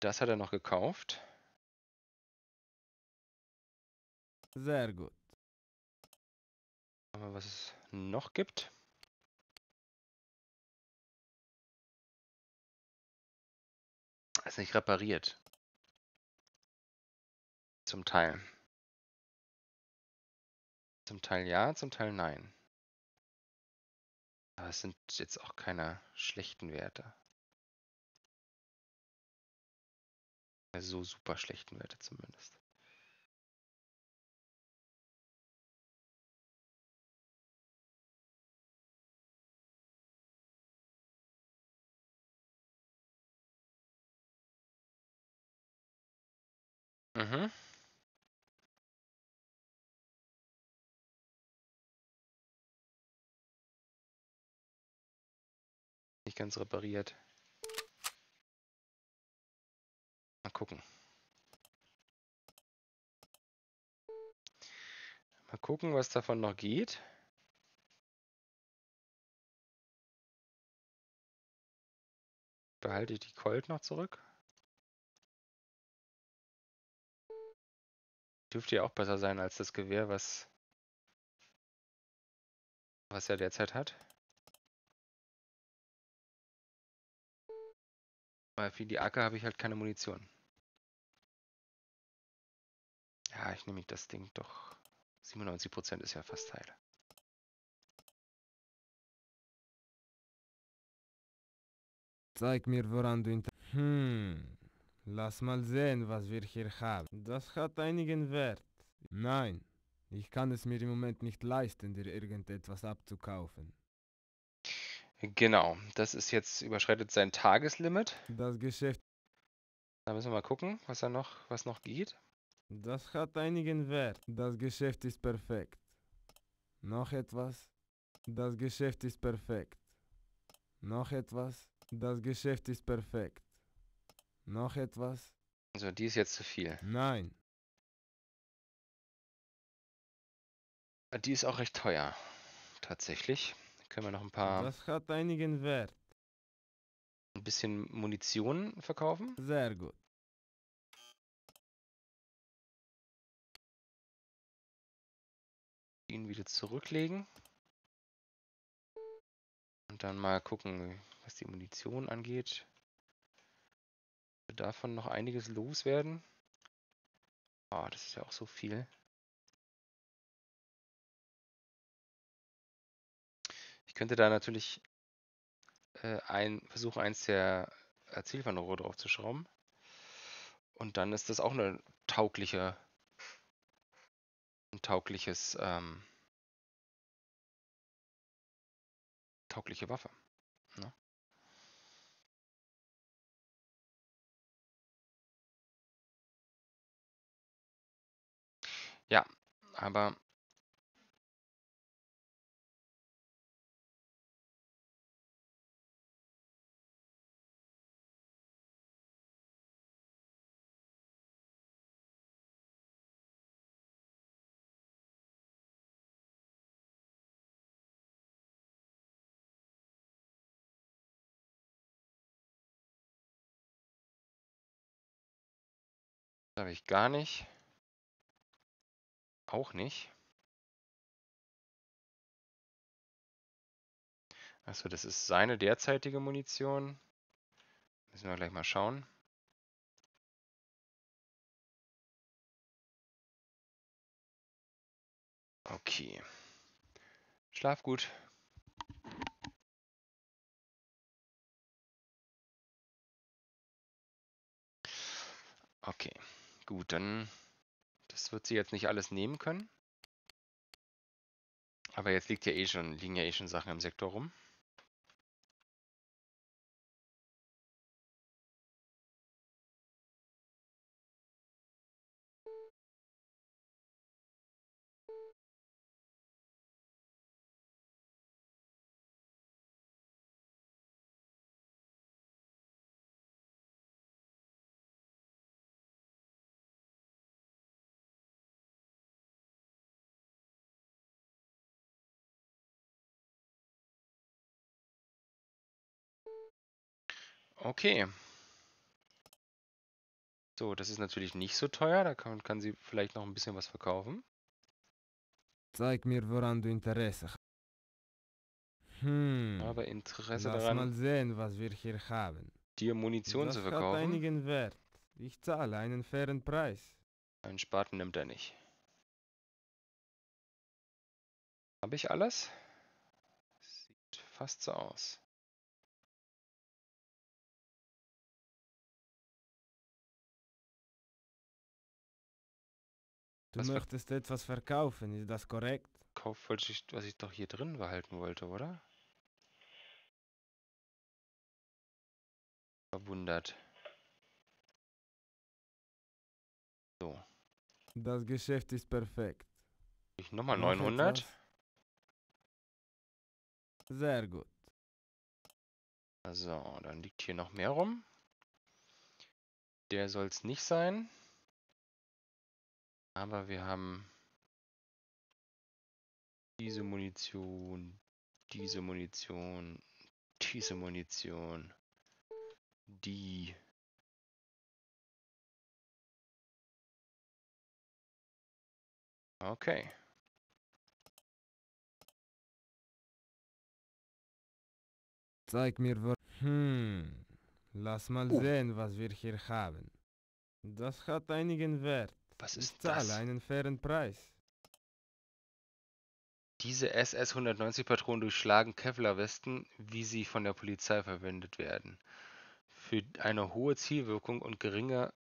Das hat er noch gekauft. Sehr gut. Schauen wir, was es noch gibt. Ist nicht repariert. Zum Teil. Zum Teil ja, zum Teil nein. Aber es sind jetzt auch keine schlechten Werte. So super schlechten Werte zumindest. Mhm. Nicht ganz repariert. Mal gucken. Mal gucken, was davon noch geht. Behalte ich die Colt noch zurück. Dürfte ja auch besser sein als das Gewehr, was, was er derzeit hat. Weil für die Acker habe ich halt keine Munition. Ja, ich nehme das Ding doch. 97% ist ja fast Teil. Zeig mir, woran du... Hm, lass mal sehen, was wir hier haben. Das hat einigen Wert. Nein, ich kann es mir im Moment nicht leisten, dir irgendetwas abzukaufen. Genau, das ist jetzt überschreitet sein Tageslimit. Das Geschäft. Da müssen wir mal gucken, was da noch, was noch geht. Das hat einigen Wert. Das Geschäft ist perfekt. Noch etwas? Das Geschäft ist perfekt. Noch etwas? Das Geschäft ist perfekt. Noch etwas? Also die ist jetzt zu viel. Nein. Die ist auch recht teuer. Tatsächlich. Können wir noch ein paar. Das hat einigen Wert. Ein bisschen Munition verkaufen. Sehr gut. Ihn wieder zurücklegen. Und dann mal gucken, was die Munition angeht. Davon noch einiges loswerden. Oh, das ist ja auch so viel. Könnte da natürlich äh, ein, versuchen, eins der äh, Zielfernrohre draufzuschrauben. Und dann ist das auch eine taugliche, ein taugliches ähm, taugliche Waffe. Ne? Ja, aber habe ich gar nicht. Auch nicht. Achso, das ist seine derzeitige Munition. Müssen wir gleich mal schauen. Okay. Schlaf gut. Okay, gut, dann das wird sie jetzt nicht alles nehmen können. Aber jetzt liegt ja eh schon, liegen ja eh schon Sachen im Sektor rum. Okay. So, das ist natürlich nicht so teuer. Da kann, kann sie vielleicht noch ein bisschen was verkaufen. Zeig mir, woran du Interesse hast. Hm. Aber Interesse Lass daran, mal sehen, was wir hier haben. dir Munition das zu hat verkaufen. einigen Wert. Ich zahle einen fairen Preis. Einen Spaten nimmt er nicht. Habe ich alles? Sieht fast so aus. Du Was möchtest etwas verkaufen, ist das korrekt? Kauf wollte ich, was ich doch hier drin behalten wollte, oder? Verwundert. So, Das Geschäft ist perfekt. ich nochmal Noch 900. etwas? Sehr gut. So, dann liegt hier noch mehr rum. Der soll es nicht sein. Aber wir haben diese Munition, diese Munition, diese Munition, die. Okay. Zeig mir, wo... Hm. Lass mal Oh. sehen, was wir hier haben. Das hat einigen Wert. Was Ich ist zahle das? einen fairen Preis. Diese SS-190-Patronen durchschlagen Kevlar-Westen, wie sie von der Polizei verwendet werden. Für eine hohe Zielwirkung und geringe...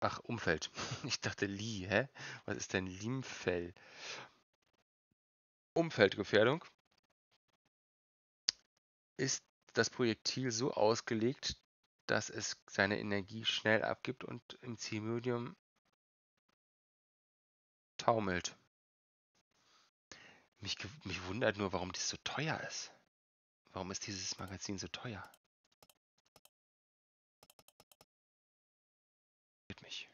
Ach, Umfeld. <laughs> Ich dachte Li, hä? Was ist denn Limfell? Umfeldgefährdung. Ist das Projektil so ausgelegt, dass es seine Energie schnell abgibt und im Zielmedium taumelt. Mich, mich wundert nur, warum das so teuer ist. Warum ist dieses Magazin so teuer? Mich.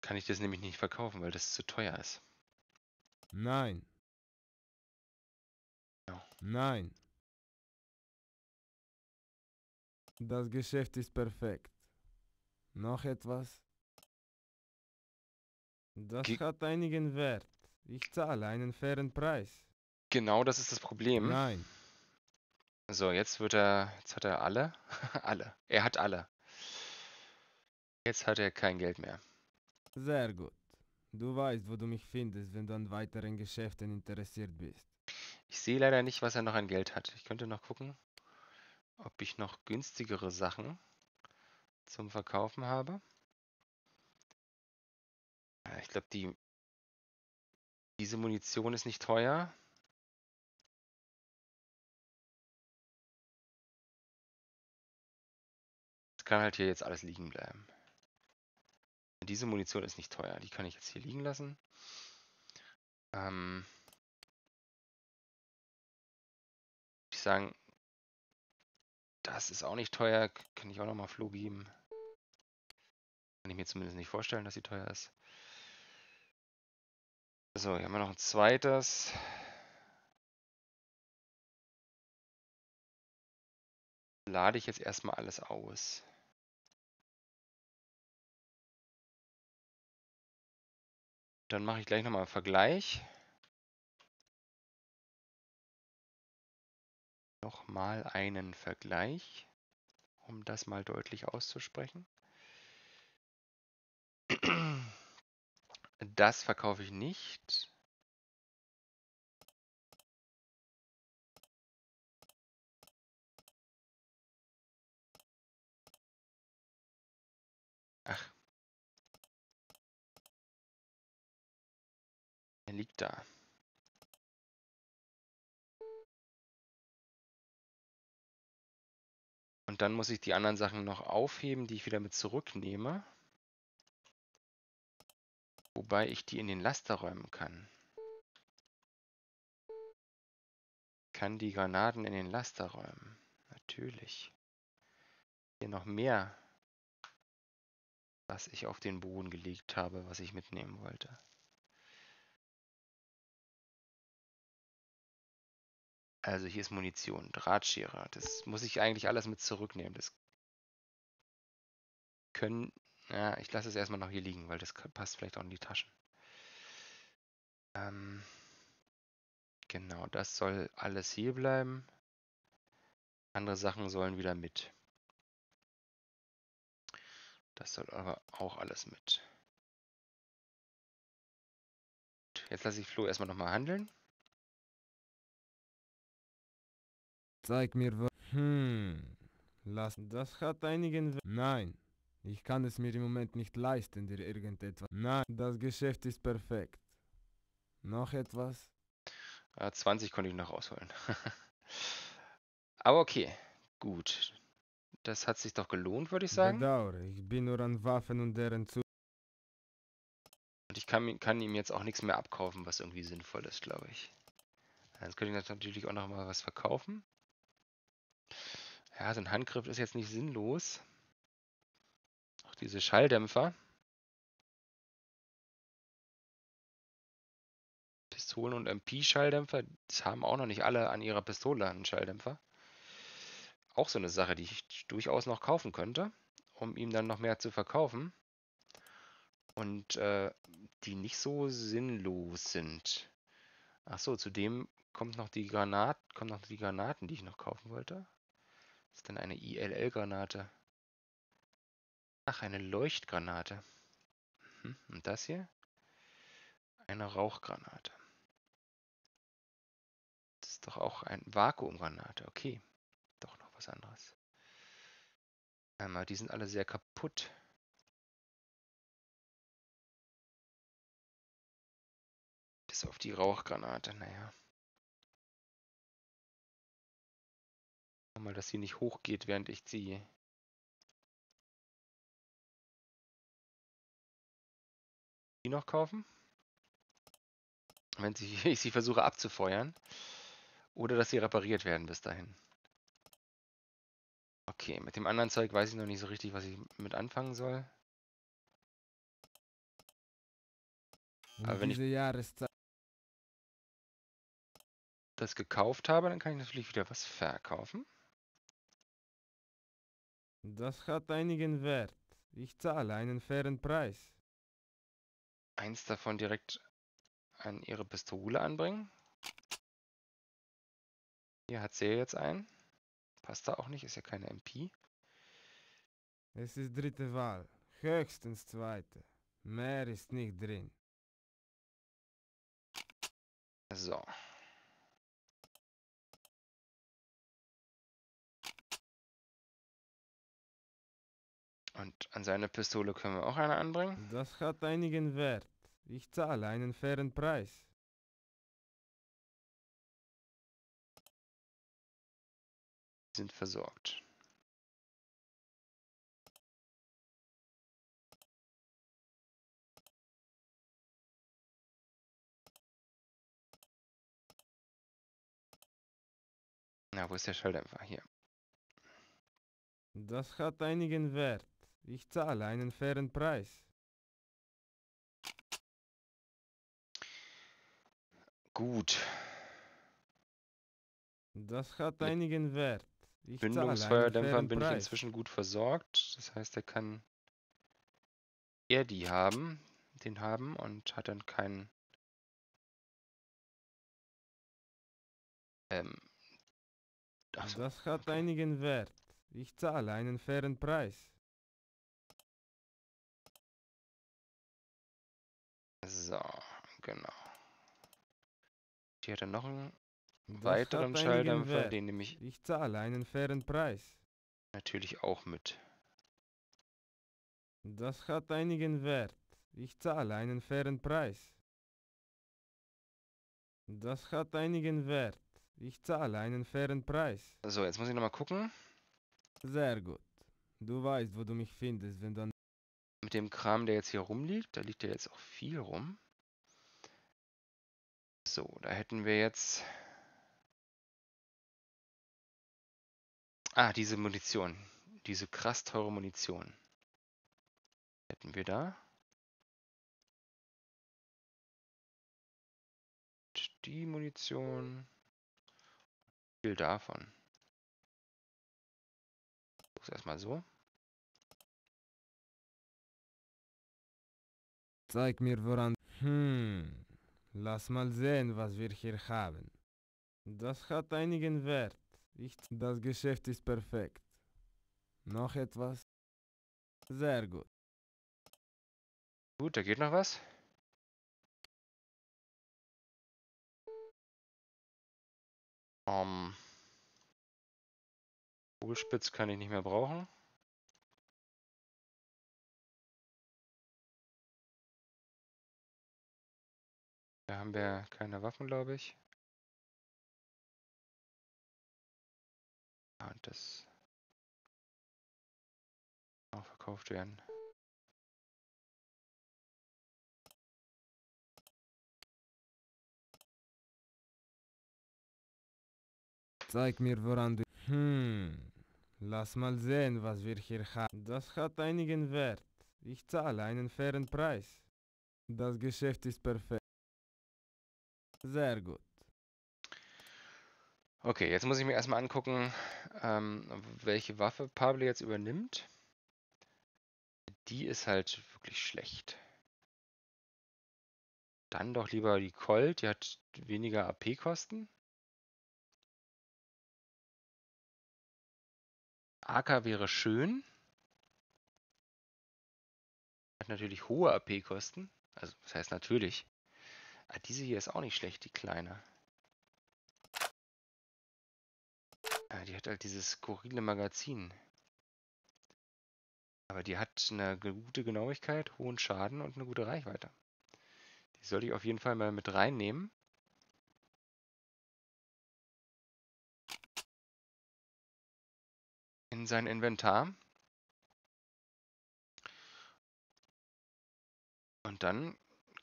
Kann ich das nämlich nicht verkaufen, weil das zu teuer ist. Nein. Nein. Das Geschäft ist perfekt. Noch etwas? Das Ge- hat einigen Wert. Ich zahle einen fairen Preis. Genau das ist das Problem. Nein. So, jetzt wird er, jetzt hat er alle. <laughs> alle. Er hat alle. Jetzt hat er kein Geld mehr. Sehr gut. Du weißt, wo du mich findest, wenn du an weiteren Geschäften interessiert bist. Ich sehe leider nicht, was er noch an Geld hat. Ich könnte noch gucken, ob ich noch günstigere Sachen zum Verkaufen habe. Ja, Ich glaube, die diese Munition ist nicht teuer. Es kann halt hier jetzt alles liegen bleiben. Diese Munition ist nicht teuer. Die kann ich jetzt hier liegen lassen. Ähm, ich sagen, das ist auch nicht teuer. Kann ich auch nochmal Flo geben. Kann ich mir zumindest nicht vorstellen, dass sie teuer ist. So, hier haben wir noch ein zweites. Lade ich jetzt erstmal alles aus. Dann mache ich gleich nochmal einen Vergleich. Nochmal einen Vergleich, um das mal deutlich auszusprechen. Das verkaufe ich nicht. Liegt da. Und dann muss ich die anderen Sachen noch aufheben, die ich wieder mit zurücknehme. Wobei ich die in den Laster räumen kann. Kann die Granaten in den Laster räumen. Natürlich. Hier noch mehr, was ich auf den Boden gelegt habe, was ich mitnehmen wollte. Also hier ist Munition, Drahtschere. Das muss ich eigentlich alles mit zurücknehmen. Das können. Ja, ich lasse es erstmal noch hier liegen, weil das passt vielleicht auch in die Taschen. Ähm, genau, das soll alles hier bleiben. Andere Sachen sollen wieder mit. Das soll aber auch alles mit. Jetzt lasse ich Flo erstmal nochmal handeln. Zeig mir was. Hm. Lass. Das hat einigen. We Nein. Ich kann es mir im Moment nicht leisten, dir irgendetwas. Nein, das Geschäft ist perfekt. Noch etwas? Äh, 20 konnte ich noch rausholen. <laughs> Aber okay, gut. Das hat sich doch gelohnt, würde ich sagen. Bedauere, ich bin nur an Waffen und deren zu. Und ich kann, kann ihm jetzt auch nichts mehr abkaufen, was irgendwie sinnvoll ist, glaube ich. Jetzt könnte ich natürlich auch noch mal was verkaufen. Ja, so ein Handgriff ist jetzt nicht sinnlos. Auch diese Schalldämpfer. Pistolen- und MP-Schalldämpfer, das haben auch noch nicht alle an ihrer Pistole einen Schalldämpfer. Auch so eine Sache, die ich durchaus noch kaufen könnte, um ihm dann noch mehr zu verkaufen. Und äh, die nicht so sinnlos sind. Ach so, zudem kommt noch die Granat, kommen noch die Granaten, die ich noch kaufen wollte. Ist dann eine ILL-Granate. Ach, eine Leuchtgranate. Mhm. Und das hier? Eine Rauchgranate. Das ist doch auch ein Vakuumgranate. Okay, doch noch was anderes. Einmal, die sind alle sehr kaputt. Bis auf die Rauchgranate, naja. Mal, dass sie nicht hochgeht, während ich ziehe. Die noch kaufen? Wenn sie, <laughs> ich sie versuche abzufeuern. Oder dass sie repariert werden bis dahin. Okay, mit dem anderen Zeug weiß ich noch nicht so richtig, was ich mit anfangen soll. Aber wenn ich- Jahreszeit. das gekauft habe, dann kann ich natürlich wieder was verkaufen. Das hat einigen Wert. Ich zahle einen fairen Preis. Eins davon direkt an ihre Pistole anbringen. Hier hat sie jetzt einen. Passt da auch nicht, ist ja keine MP. Es ist dritte Wahl. Höchstens zweite. Mehr ist nicht drin. So. Und an seine Pistole können wir auch eine anbringen. Das hat einigen Wert. Ich zahle einen fairen Preis. sind versorgt. Na, wo ist der Schalldämpfer? Hier. Das hat einigen Wert. Ich zahle einen fairen Preis. Gut. Das hat Mit einigen Wert. Ich fairen bin ich inzwischen gut versorgt. Das heißt, er kann er die haben, den haben und hat dann keinen ähm, Das hat einigen Wert. Ich zahle einen fairen Preis. So, genau. Hier hat er noch einen Das weiteren Schalldämpfer, den nehme ich Ich zahle einen fairen Preis. natürlich auch mit. Das hat einigen Wert. Ich zahle einen fairen Preis. Das hat einigen Wert. Ich zahle einen fairen Preis. So, jetzt muss ich nochmal gucken. Sehr gut. Du weißt, wo du mich findest, wenn du an Mit dem Kram, der jetzt hier rumliegt, da liegt ja jetzt auch viel rum. So, da hätten wir jetzt... Ah, diese Munition. Diese krass teure Munition. Hätten wir da. Die Munition. Viel davon. Ist erstmal so. Zeig mir woran. Hm. Lass mal sehen, was wir hier haben. Das hat einigen Wert. Ich das Geschäft ist perfekt. Noch etwas? Sehr gut. Gut, da geht noch was. Ähm. Kugelspitz kann ich nicht mehr brauchen. Da haben wir keine Waffen, glaube ich. Ja, und das auch verkauft werden. Zeig mir woran du. Hm. Lass mal sehen, was wir hier haben. Das hat einigen Wert. Ich zahle einen fairen Preis. Das Geschäft ist perfekt. Sehr gut. Okay, jetzt muss ich mir erstmal angucken, ähm, welche Waffe Pablo jetzt übernimmt. Die ist halt wirklich schlecht. Dann doch lieber die Colt, die hat weniger AP-Kosten. AK wäre schön. Hat natürlich hohe AP-Kosten. Also, das heißt natürlich. Ah, diese hier ist auch nicht schlecht, die kleine. Ja, die hat halt dieses skurrile Magazin. Aber die hat eine gute Genauigkeit, hohen Schaden und eine gute Reichweite. Die sollte ich auf jeden Fall mal mit reinnehmen. In sein Inventar. Und dann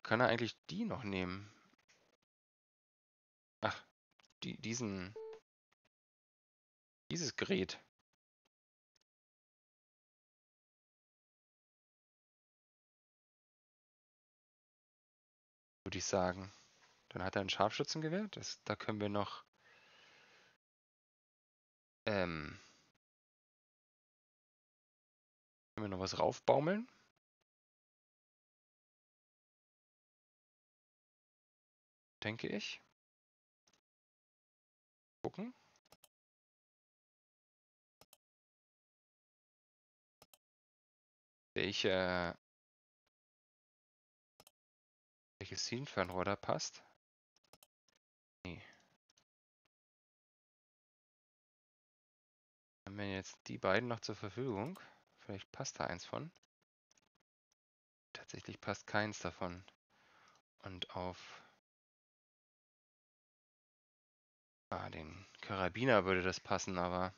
kann er eigentlich die noch nehmen. Ach, die, diesen, dieses Gerät. Würde ich sagen. Dann hat er ein Scharfschützengewehr. Das, da können wir noch ähm, können wir noch was raufbaumeln. Denke ich. Gucken. Welche welches Szenenfernrohr da passt? Nee. Haben wir jetzt die beiden noch zur Verfügung Vielleicht passt da eins von. Tatsächlich passt keins davon. Und auf ah, den Karabiner würde das passen, aber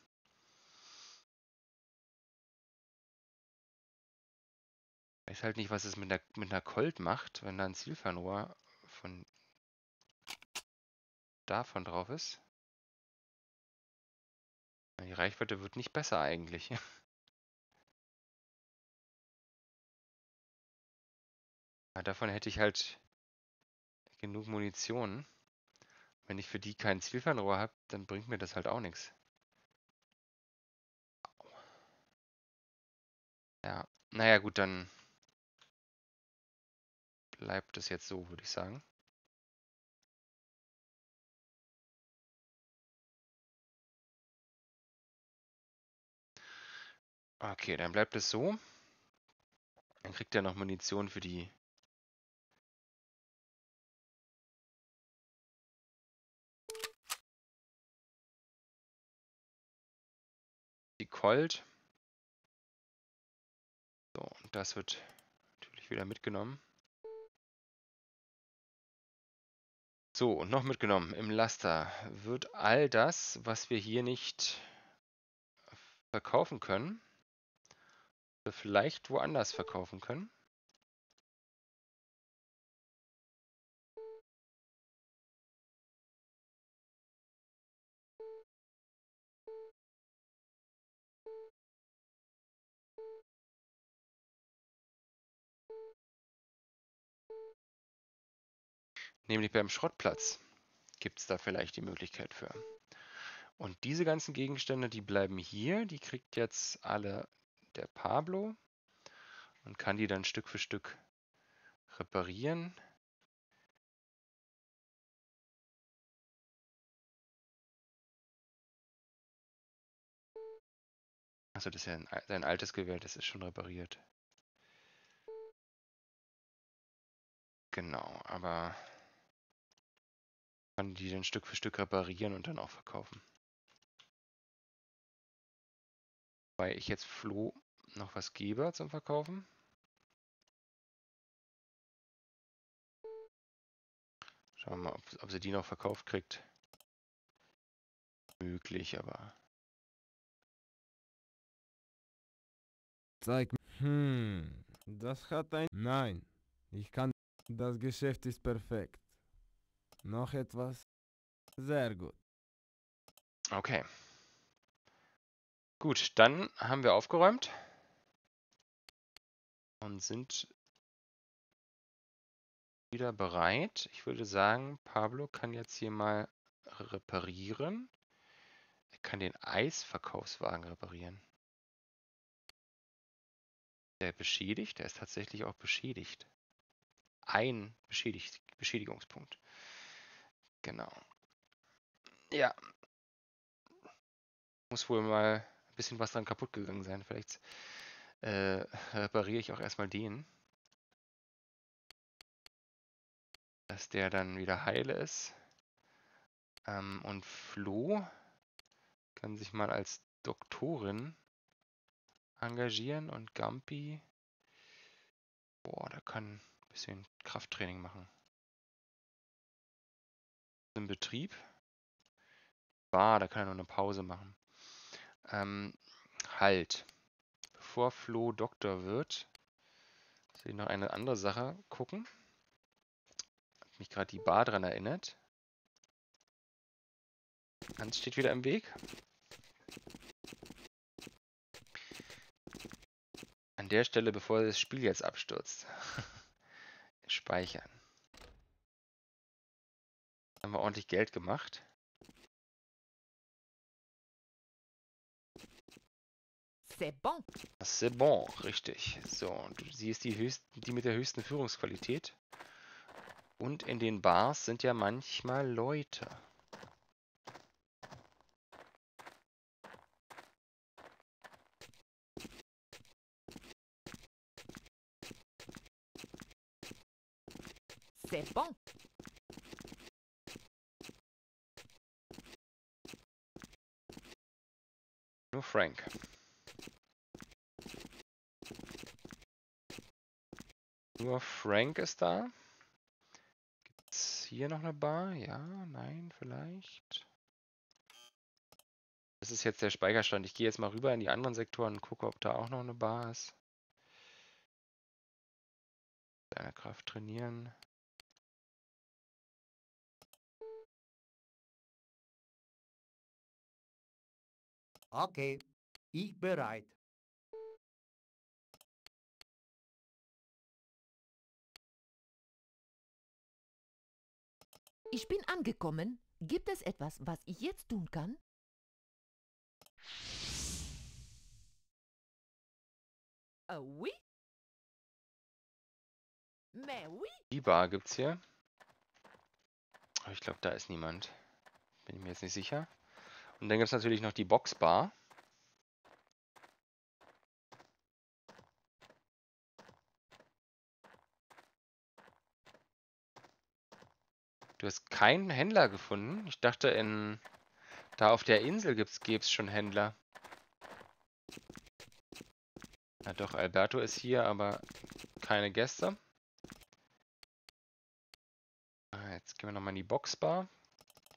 ich weiß halt nicht, was es mit einer, mit einer Colt macht, wenn da ein Zielfernrohr von davon drauf ist. Die Reichweite wird nicht besser eigentlich. Aber <laughs> davon hätte ich halt genug Munition. Wenn ich für die kein Zielfernrohr habe, dann bringt mir das halt auch nichts. Ja, naja gut, dann bleibt es jetzt so, würde ich sagen. Okay, dann bleibt es so. Dann kriegt er noch Munition für die Colt. So, und das wird natürlich wieder mitgenommen. So, und noch mitgenommen im Laster wird all das, was wir hier nicht verkaufen können, vielleicht woanders verkaufen können. Nämlich beim Schrottplatz gibt es da vielleicht die Möglichkeit für. Und diese ganzen Gegenstände, die bleiben hier. Die kriegt jetzt alle der Pablo und kann die dann Stück für Stück reparieren. Also das ist ja ein, sein altes Gewehr, das ist schon repariert. Genau, aber kann die dann Stück für Stück reparieren und dann auch verkaufen. Weil ich jetzt Flo noch was gebe zum Verkaufen. Schauen wir mal, ob, ob sie die noch verkauft kriegt. Möglich, aber. Zeig. Hm, das hat ein... Nein, ich kann... Das Geschäft ist perfekt. Noch etwas? Sehr gut. Okay. Gut, dann haben wir aufgeräumt und sind wieder bereit. Ich würde sagen, Pablo kann jetzt hier mal reparieren. Er kann den Eisverkaufswagen reparieren. Der beschädigt, der ist tatsächlich auch beschädigt. Ein beschädigt, Beschädigungspunkt. Genau. Ja. Muss wohl mal ein bisschen was dran kaputt gegangen sein. Vielleicht äh, repariere ich auch erstmal den. Dass der dann wieder heile ist. Ähm, und Flo kann sich mal als Doktorin engagieren und Gampi, boah, der kann ein bisschen Krafttraining machen. Im Betrieb. War, da kann er nur eine Pause machen. Ähm, halt. Bevor Flo Doktor wird, soll ich noch eine andere Sache gucken. Hat mich gerade die Bar dran erinnert. Hans steht wieder im Weg. An der Stelle, bevor das Spiel jetzt abstürzt. <laughs> Speichern. Haben wir ordentlich Geld gemacht. C'est bon. C'est bon, richtig. So, und sie ist die, höchst, die mit der höchsten Führungsqualität. Und in den Bars sind ja manchmal Leute. C'est bon. Nur Frank. Nur Frank ist da. Gibt's hier noch eine Bar? Ja, nein, vielleicht. Das ist jetzt der Speicherstand. Ich gehe jetzt mal rüber in die anderen Sektoren und gucke, ob da auch noch eine Bar ist. Deine Kraft trainieren. Okay, ich bereit. Ich bin angekommen. Gibt es etwas, was ich jetzt tun kann? Ah oui? Mais oui. Die Bar gibt's hier. Aber ich glaube, da ist niemand. Bin ich mir jetzt nicht sicher. Und dann gibt es natürlich noch die Boxbar. Du hast keinen Händler gefunden? Ich dachte, in da auf der Insel gibt's gäb's schon Händler. Ja doch, Alberto ist hier, aber keine Gäste. Ah, Jetzt gehen wir nochmal in die Boxbar.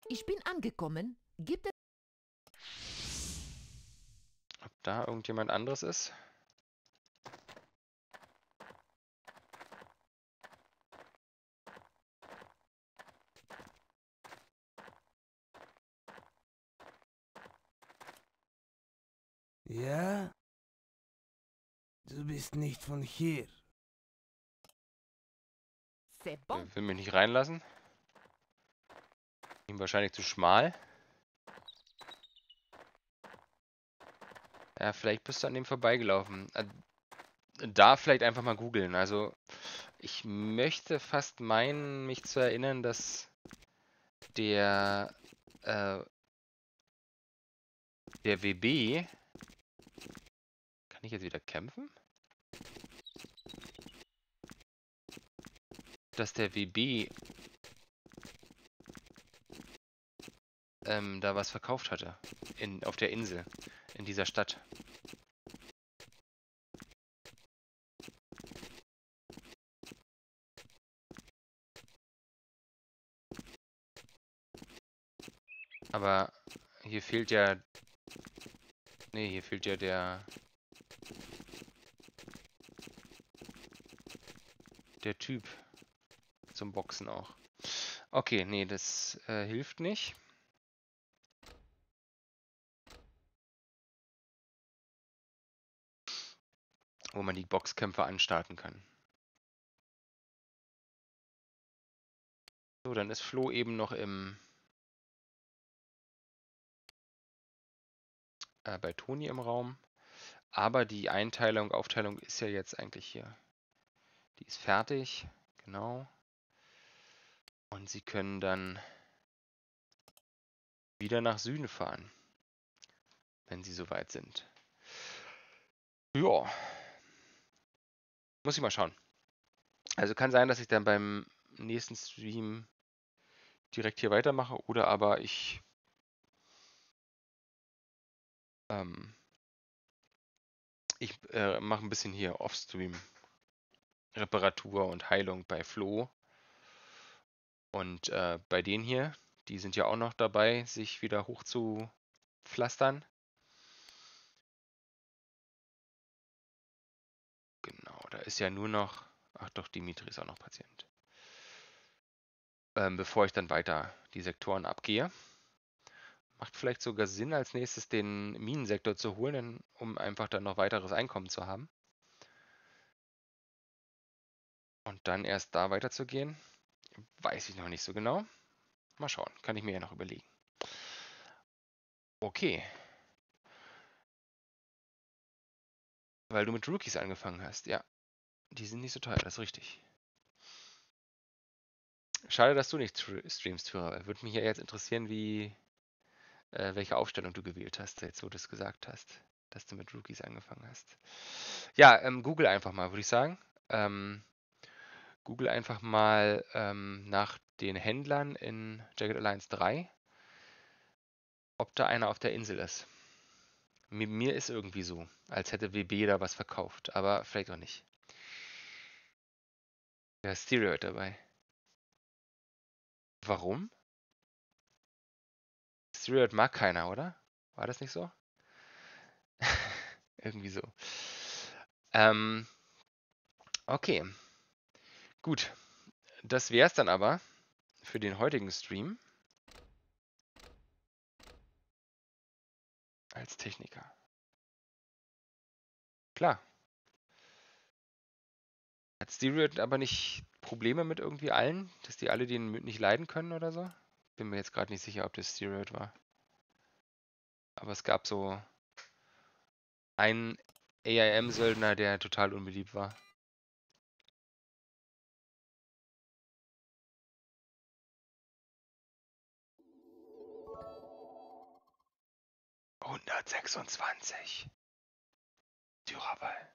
Ich bin angekommen. Gibt da irgendjemand anderes ist? Ja? Du bist nicht von hier. C'est bon. Er will mich nicht reinlassen. Ihm wahrscheinlich zu schmal. Ja, vielleicht bist du an dem vorbeigelaufen. Äh, Da vielleicht einfach mal googeln. Also, ich möchte fast meinen, mich zu erinnern, dass der, äh, der WB. Kann ich jetzt wieder kämpfen? Dass der WB ähm, da was verkauft hatte. In, auf der Insel. In dieser Stadt. Aber hier fehlt ja... Nee, hier fehlt ja der... Der Typ zum Boxen auch. Okay, nee, das äh, hilft nicht. Wo man die Boxkämpfe anstarten kann. So, dann ist Flo eben noch im äh, bei Toni im Raum. Aber die Einteilung, Aufteilung ist ja jetzt eigentlich hier. Die ist fertig, genau. Und sie können dann wieder nach Süden fahren, wenn sie soweit sind. Ja. Muss ich mal schauen. Also kann sein, dass ich dann beim nächsten Stream direkt hier weitermache oder aber ich ähm, ich äh, mache ein bisschen hier Offstream Reparatur und Heilung bei Flo. Und äh, bei denen hier, die sind ja auch noch dabei, sich wieder hoch zu pflastern. Da ist ja nur noch, ach doch, Dimitri ist auch noch Patient. Ähm, bevor ich dann weiter die Sektoren abgehe. Macht vielleicht sogar Sinn, als nächstes den Minensektor zu holen, um einfach dann noch weiteres Einkommen zu haben. Und dann erst da weiterzugehen, weiß ich noch nicht so genau. Mal schauen, kann ich mir ja noch überlegen. Okay. Weil du mit Rookies angefangen hast, ja. Die sind nicht so teuer, das ist richtig. Schade, dass du nicht str- streamst, Führer. Würde mich ja jetzt interessieren, wie, äh, welche Aufstellung du gewählt hast, jetzt wo du es gesagt hast, dass du mit Rookies angefangen hast. Ja, ähm, Google einfach mal, würde ich sagen. Ähm, Google einfach mal ähm, nach den Händlern in Jagged Alliance 3, ob da einer auf der Insel ist. Mir, mir ist irgendwie so, als hätte WB da was verkauft, aber vielleicht auch nicht. Der Steroid dabei. Warum? Steroid mag keiner, oder? War das nicht so? <laughs> Irgendwie so. Ähm, okay. Gut. Das wär's dann aber für den heutigen Stream. Als Techniker. Klar. Hat Steroid aber nicht Probleme mit irgendwie allen? Dass die alle den nicht leiden können oder so? Bin mir jetzt gerade nicht sicher, ob das Steroid war. Aber es gab so einen AIM-Söldner, der total unbeliebt war. Hundertsechsundzwanzig. Thürerwall.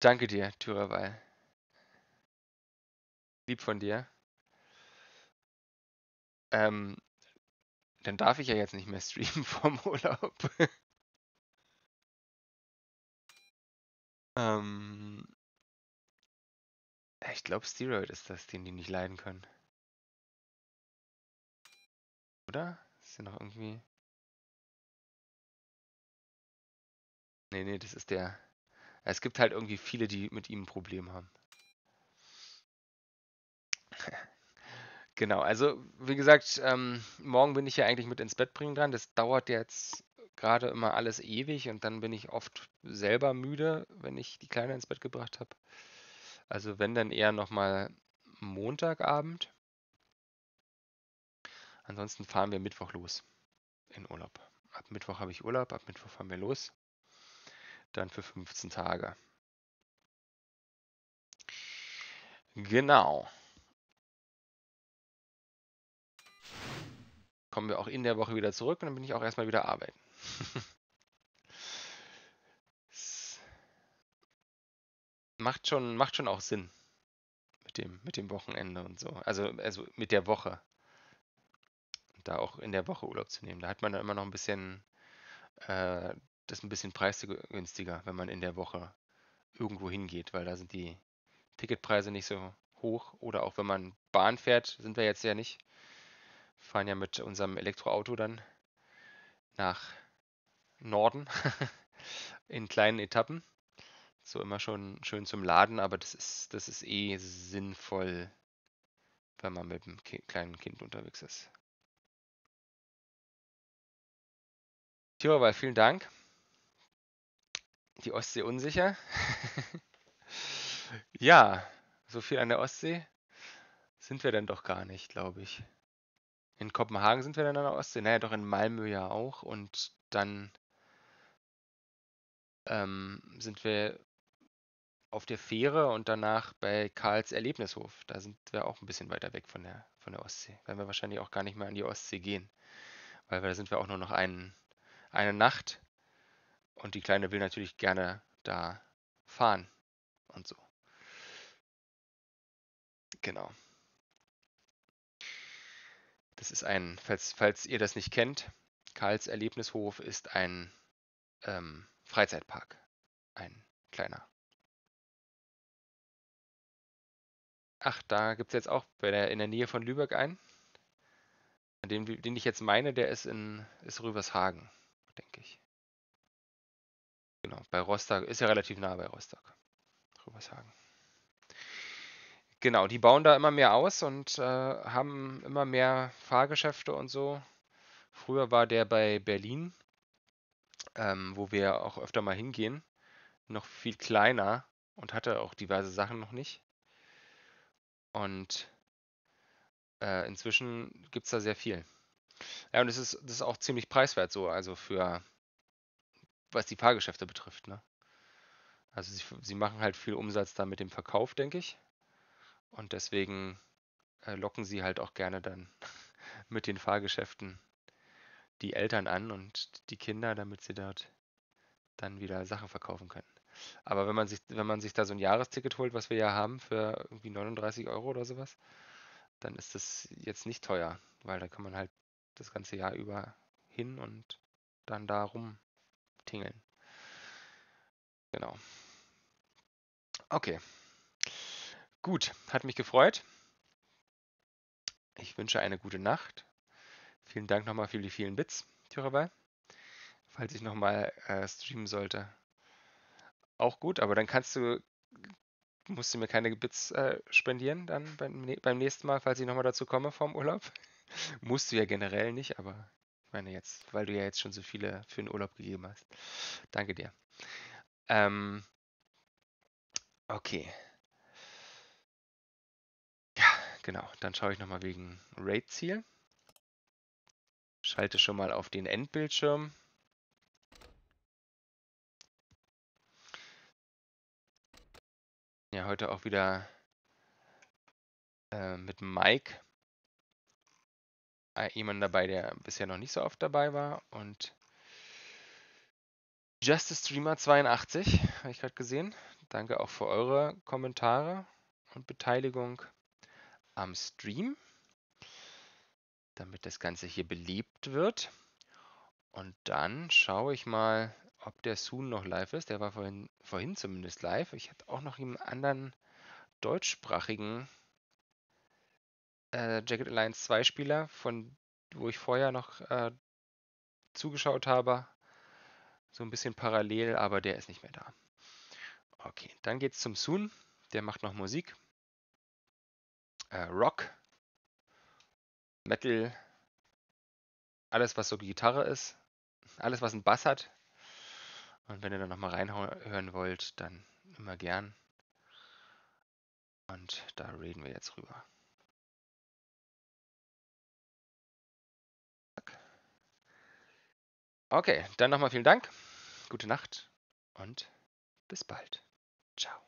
Danke dir, Thürerwall. Lieb von dir. Ähm, dann darf ich ja jetzt nicht mehr streamen <laughs> vom Urlaub. ähm, ich glaube, Steroid ist das, den die nicht leiden können. Oder? Ist ja noch irgendwie. Nee, nee, das ist der. Es gibt halt irgendwie viele, die mit ihm ein Problem haben. <laughs> Genau, also wie gesagt, ähm, morgen bin ich ja eigentlich mit ins Bett bringen dran. Das dauert jetzt gerade immer alles ewig und dann bin ich oft selber müde, wenn ich die Kleine ins Bett gebracht habe. Also wenn dann eher nochmal Montagabend. Ansonsten fahren wir Mittwoch los in Urlaub. Ab Mittwoch habe ich Urlaub, ab Mittwoch fahren wir los. Dann für 15 Tage. Genau. Kommen wir auch in der Woche wieder zurück und dann bin ich auch erstmal wieder arbeiten. <laughs> macht schon, macht schon auch Sinn mit dem, mit dem Wochenende und so. Also, also mit der Woche. Da auch in der Woche Urlaub zu nehmen. Da hat man dann immer noch ein bisschen, äh, das ein bisschen preisgünstiger, wenn man in der Woche irgendwo hingeht, weil da sind die Ticketpreise nicht so hoch. Oder auch wenn man Bahn fährt, sind wir jetzt ja nicht. Wir fahren ja mit unserem Elektroauto dann nach Norden <laughs> in kleinen Etappen. So immer schon schön zum Laden, aber das ist, das ist eh sinnvoll, wenn man mit einem ki kleinen Kind unterwegs ist. Tja, vielen Dank. Die Ostsee unsicher. <laughs> ja, so viel an der Ostsee sind wir dann doch gar nicht, glaube ich. In Kopenhagen sind wir dann an der Ostsee. Naja, doch in Malmö ja auch. Und dann ähm, sind wir auf der Fähre und danach bei Karls Erlebnishof. Da sind wir auch ein bisschen weiter weg von der, von der Ostsee. Werden wir wahrscheinlich auch gar nicht mehr an die Ostsee gehen. Weil da sind wir auch nur noch ein, eine Nacht. Und die Kleine will natürlich gerne da fahren und so. Genau. Das ist ein, falls, falls ihr das nicht kennt, Karls Erlebnishof ist ein ähm, Freizeitpark. Ein kleiner. Ach, da gibt es jetzt auch bei der, in der Nähe von Lübeck einen. Den, den ich jetzt meine, der ist in ist Rübershagen, denke ich. Genau, bei Rostock, ist ja relativ nah bei Rostock. Rübershagen. Genau, die bauen da immer mehr aus und äh, haben immer mehr Fahrgeschäfte und so. Früher war der bei Berlin, ähm, wo wir auch öfter mal hingehen, noch viel kleiner und hatte auch diverse Sachen noch nicht. Und äh, inzwischen gibt es da sehr viel. Ja, und es ist, das ist auch ziemlich preiswert so, also für was die Fahrgeschäfte betrifft, ne? Also sie, sie machen halt viel Umsatz da mit dem Verkauf, denke ich. Und deswegen äh, locken sie halt auch gerne dann <laughs> mit den Fahrgeschäften die Eltern an und die Kinder, damit sie dort dann wieder Sachen verkaufen können. Aber wenn man sich, wenn man sich da so ein Jahresticket holt, was wir ja haben, für irgendwie 39 Euro oder sowas, dann ist das jetzt nicht teuer, weil da kann man halt das ganze Jahr über hin und dann da rumtingeln. Genau. Okay. Gut, hat mich gefreut. Ich wünsche eine gute Nacht. Vielen Dank nochmal für die vielen Bits, Tyrabei. Falls ich nochmal äh, streamen sollte. Auch gut, aber dann kannst du, musst du mir keine Bits äh, spendieren dann beim, beim nächsten Mal, falls ich nochmal dazu komme vom Urlaub. <laughs> musst du ja generell nicht, aber meine jetzt, weil du ja jetzt schon so viele für den Urlaub gegeben hast. Danke dir. Ähm, okay. Ja, genau. Dann schaue ich nochmal wegen Raid-Ziel. Schalte schon mal auf den Endbildschirm. Ja, heute auch wieder äh, mit Mike jemand dabei, der bisher noch nicht so oft dabei war. Und Justice Streamer 82, habe ich gerade gesehen. Danke auch für eure Kommentare und Beteiligung am Stream, damit das Ganze hier belebt wird. Und dann schaue ich mal, ob der Soon noch live ist. Der war vorhin, vorhin zumindest live. Ich hatte auch noch einen anderen deutschsprachigen äh, Jacket Alliance 2 Spieler, von wo ich vorher noch äh, zugeschaut habe. So ein bisschen parallel, aber der ist nicht mehr da. Okay, dann geht's zum Soon. Der macht noch Musik. Äh, Rock, Metal, alles was so Gitarre ist, alles was einen Bass hat. Und wenn ihr dann nochmal reinhören wollt, dann immer gern. Und da reden wir jetzt rüber. Okay, dann nochmal vielen Dank. Gute Nacht und bis bald. Ciao.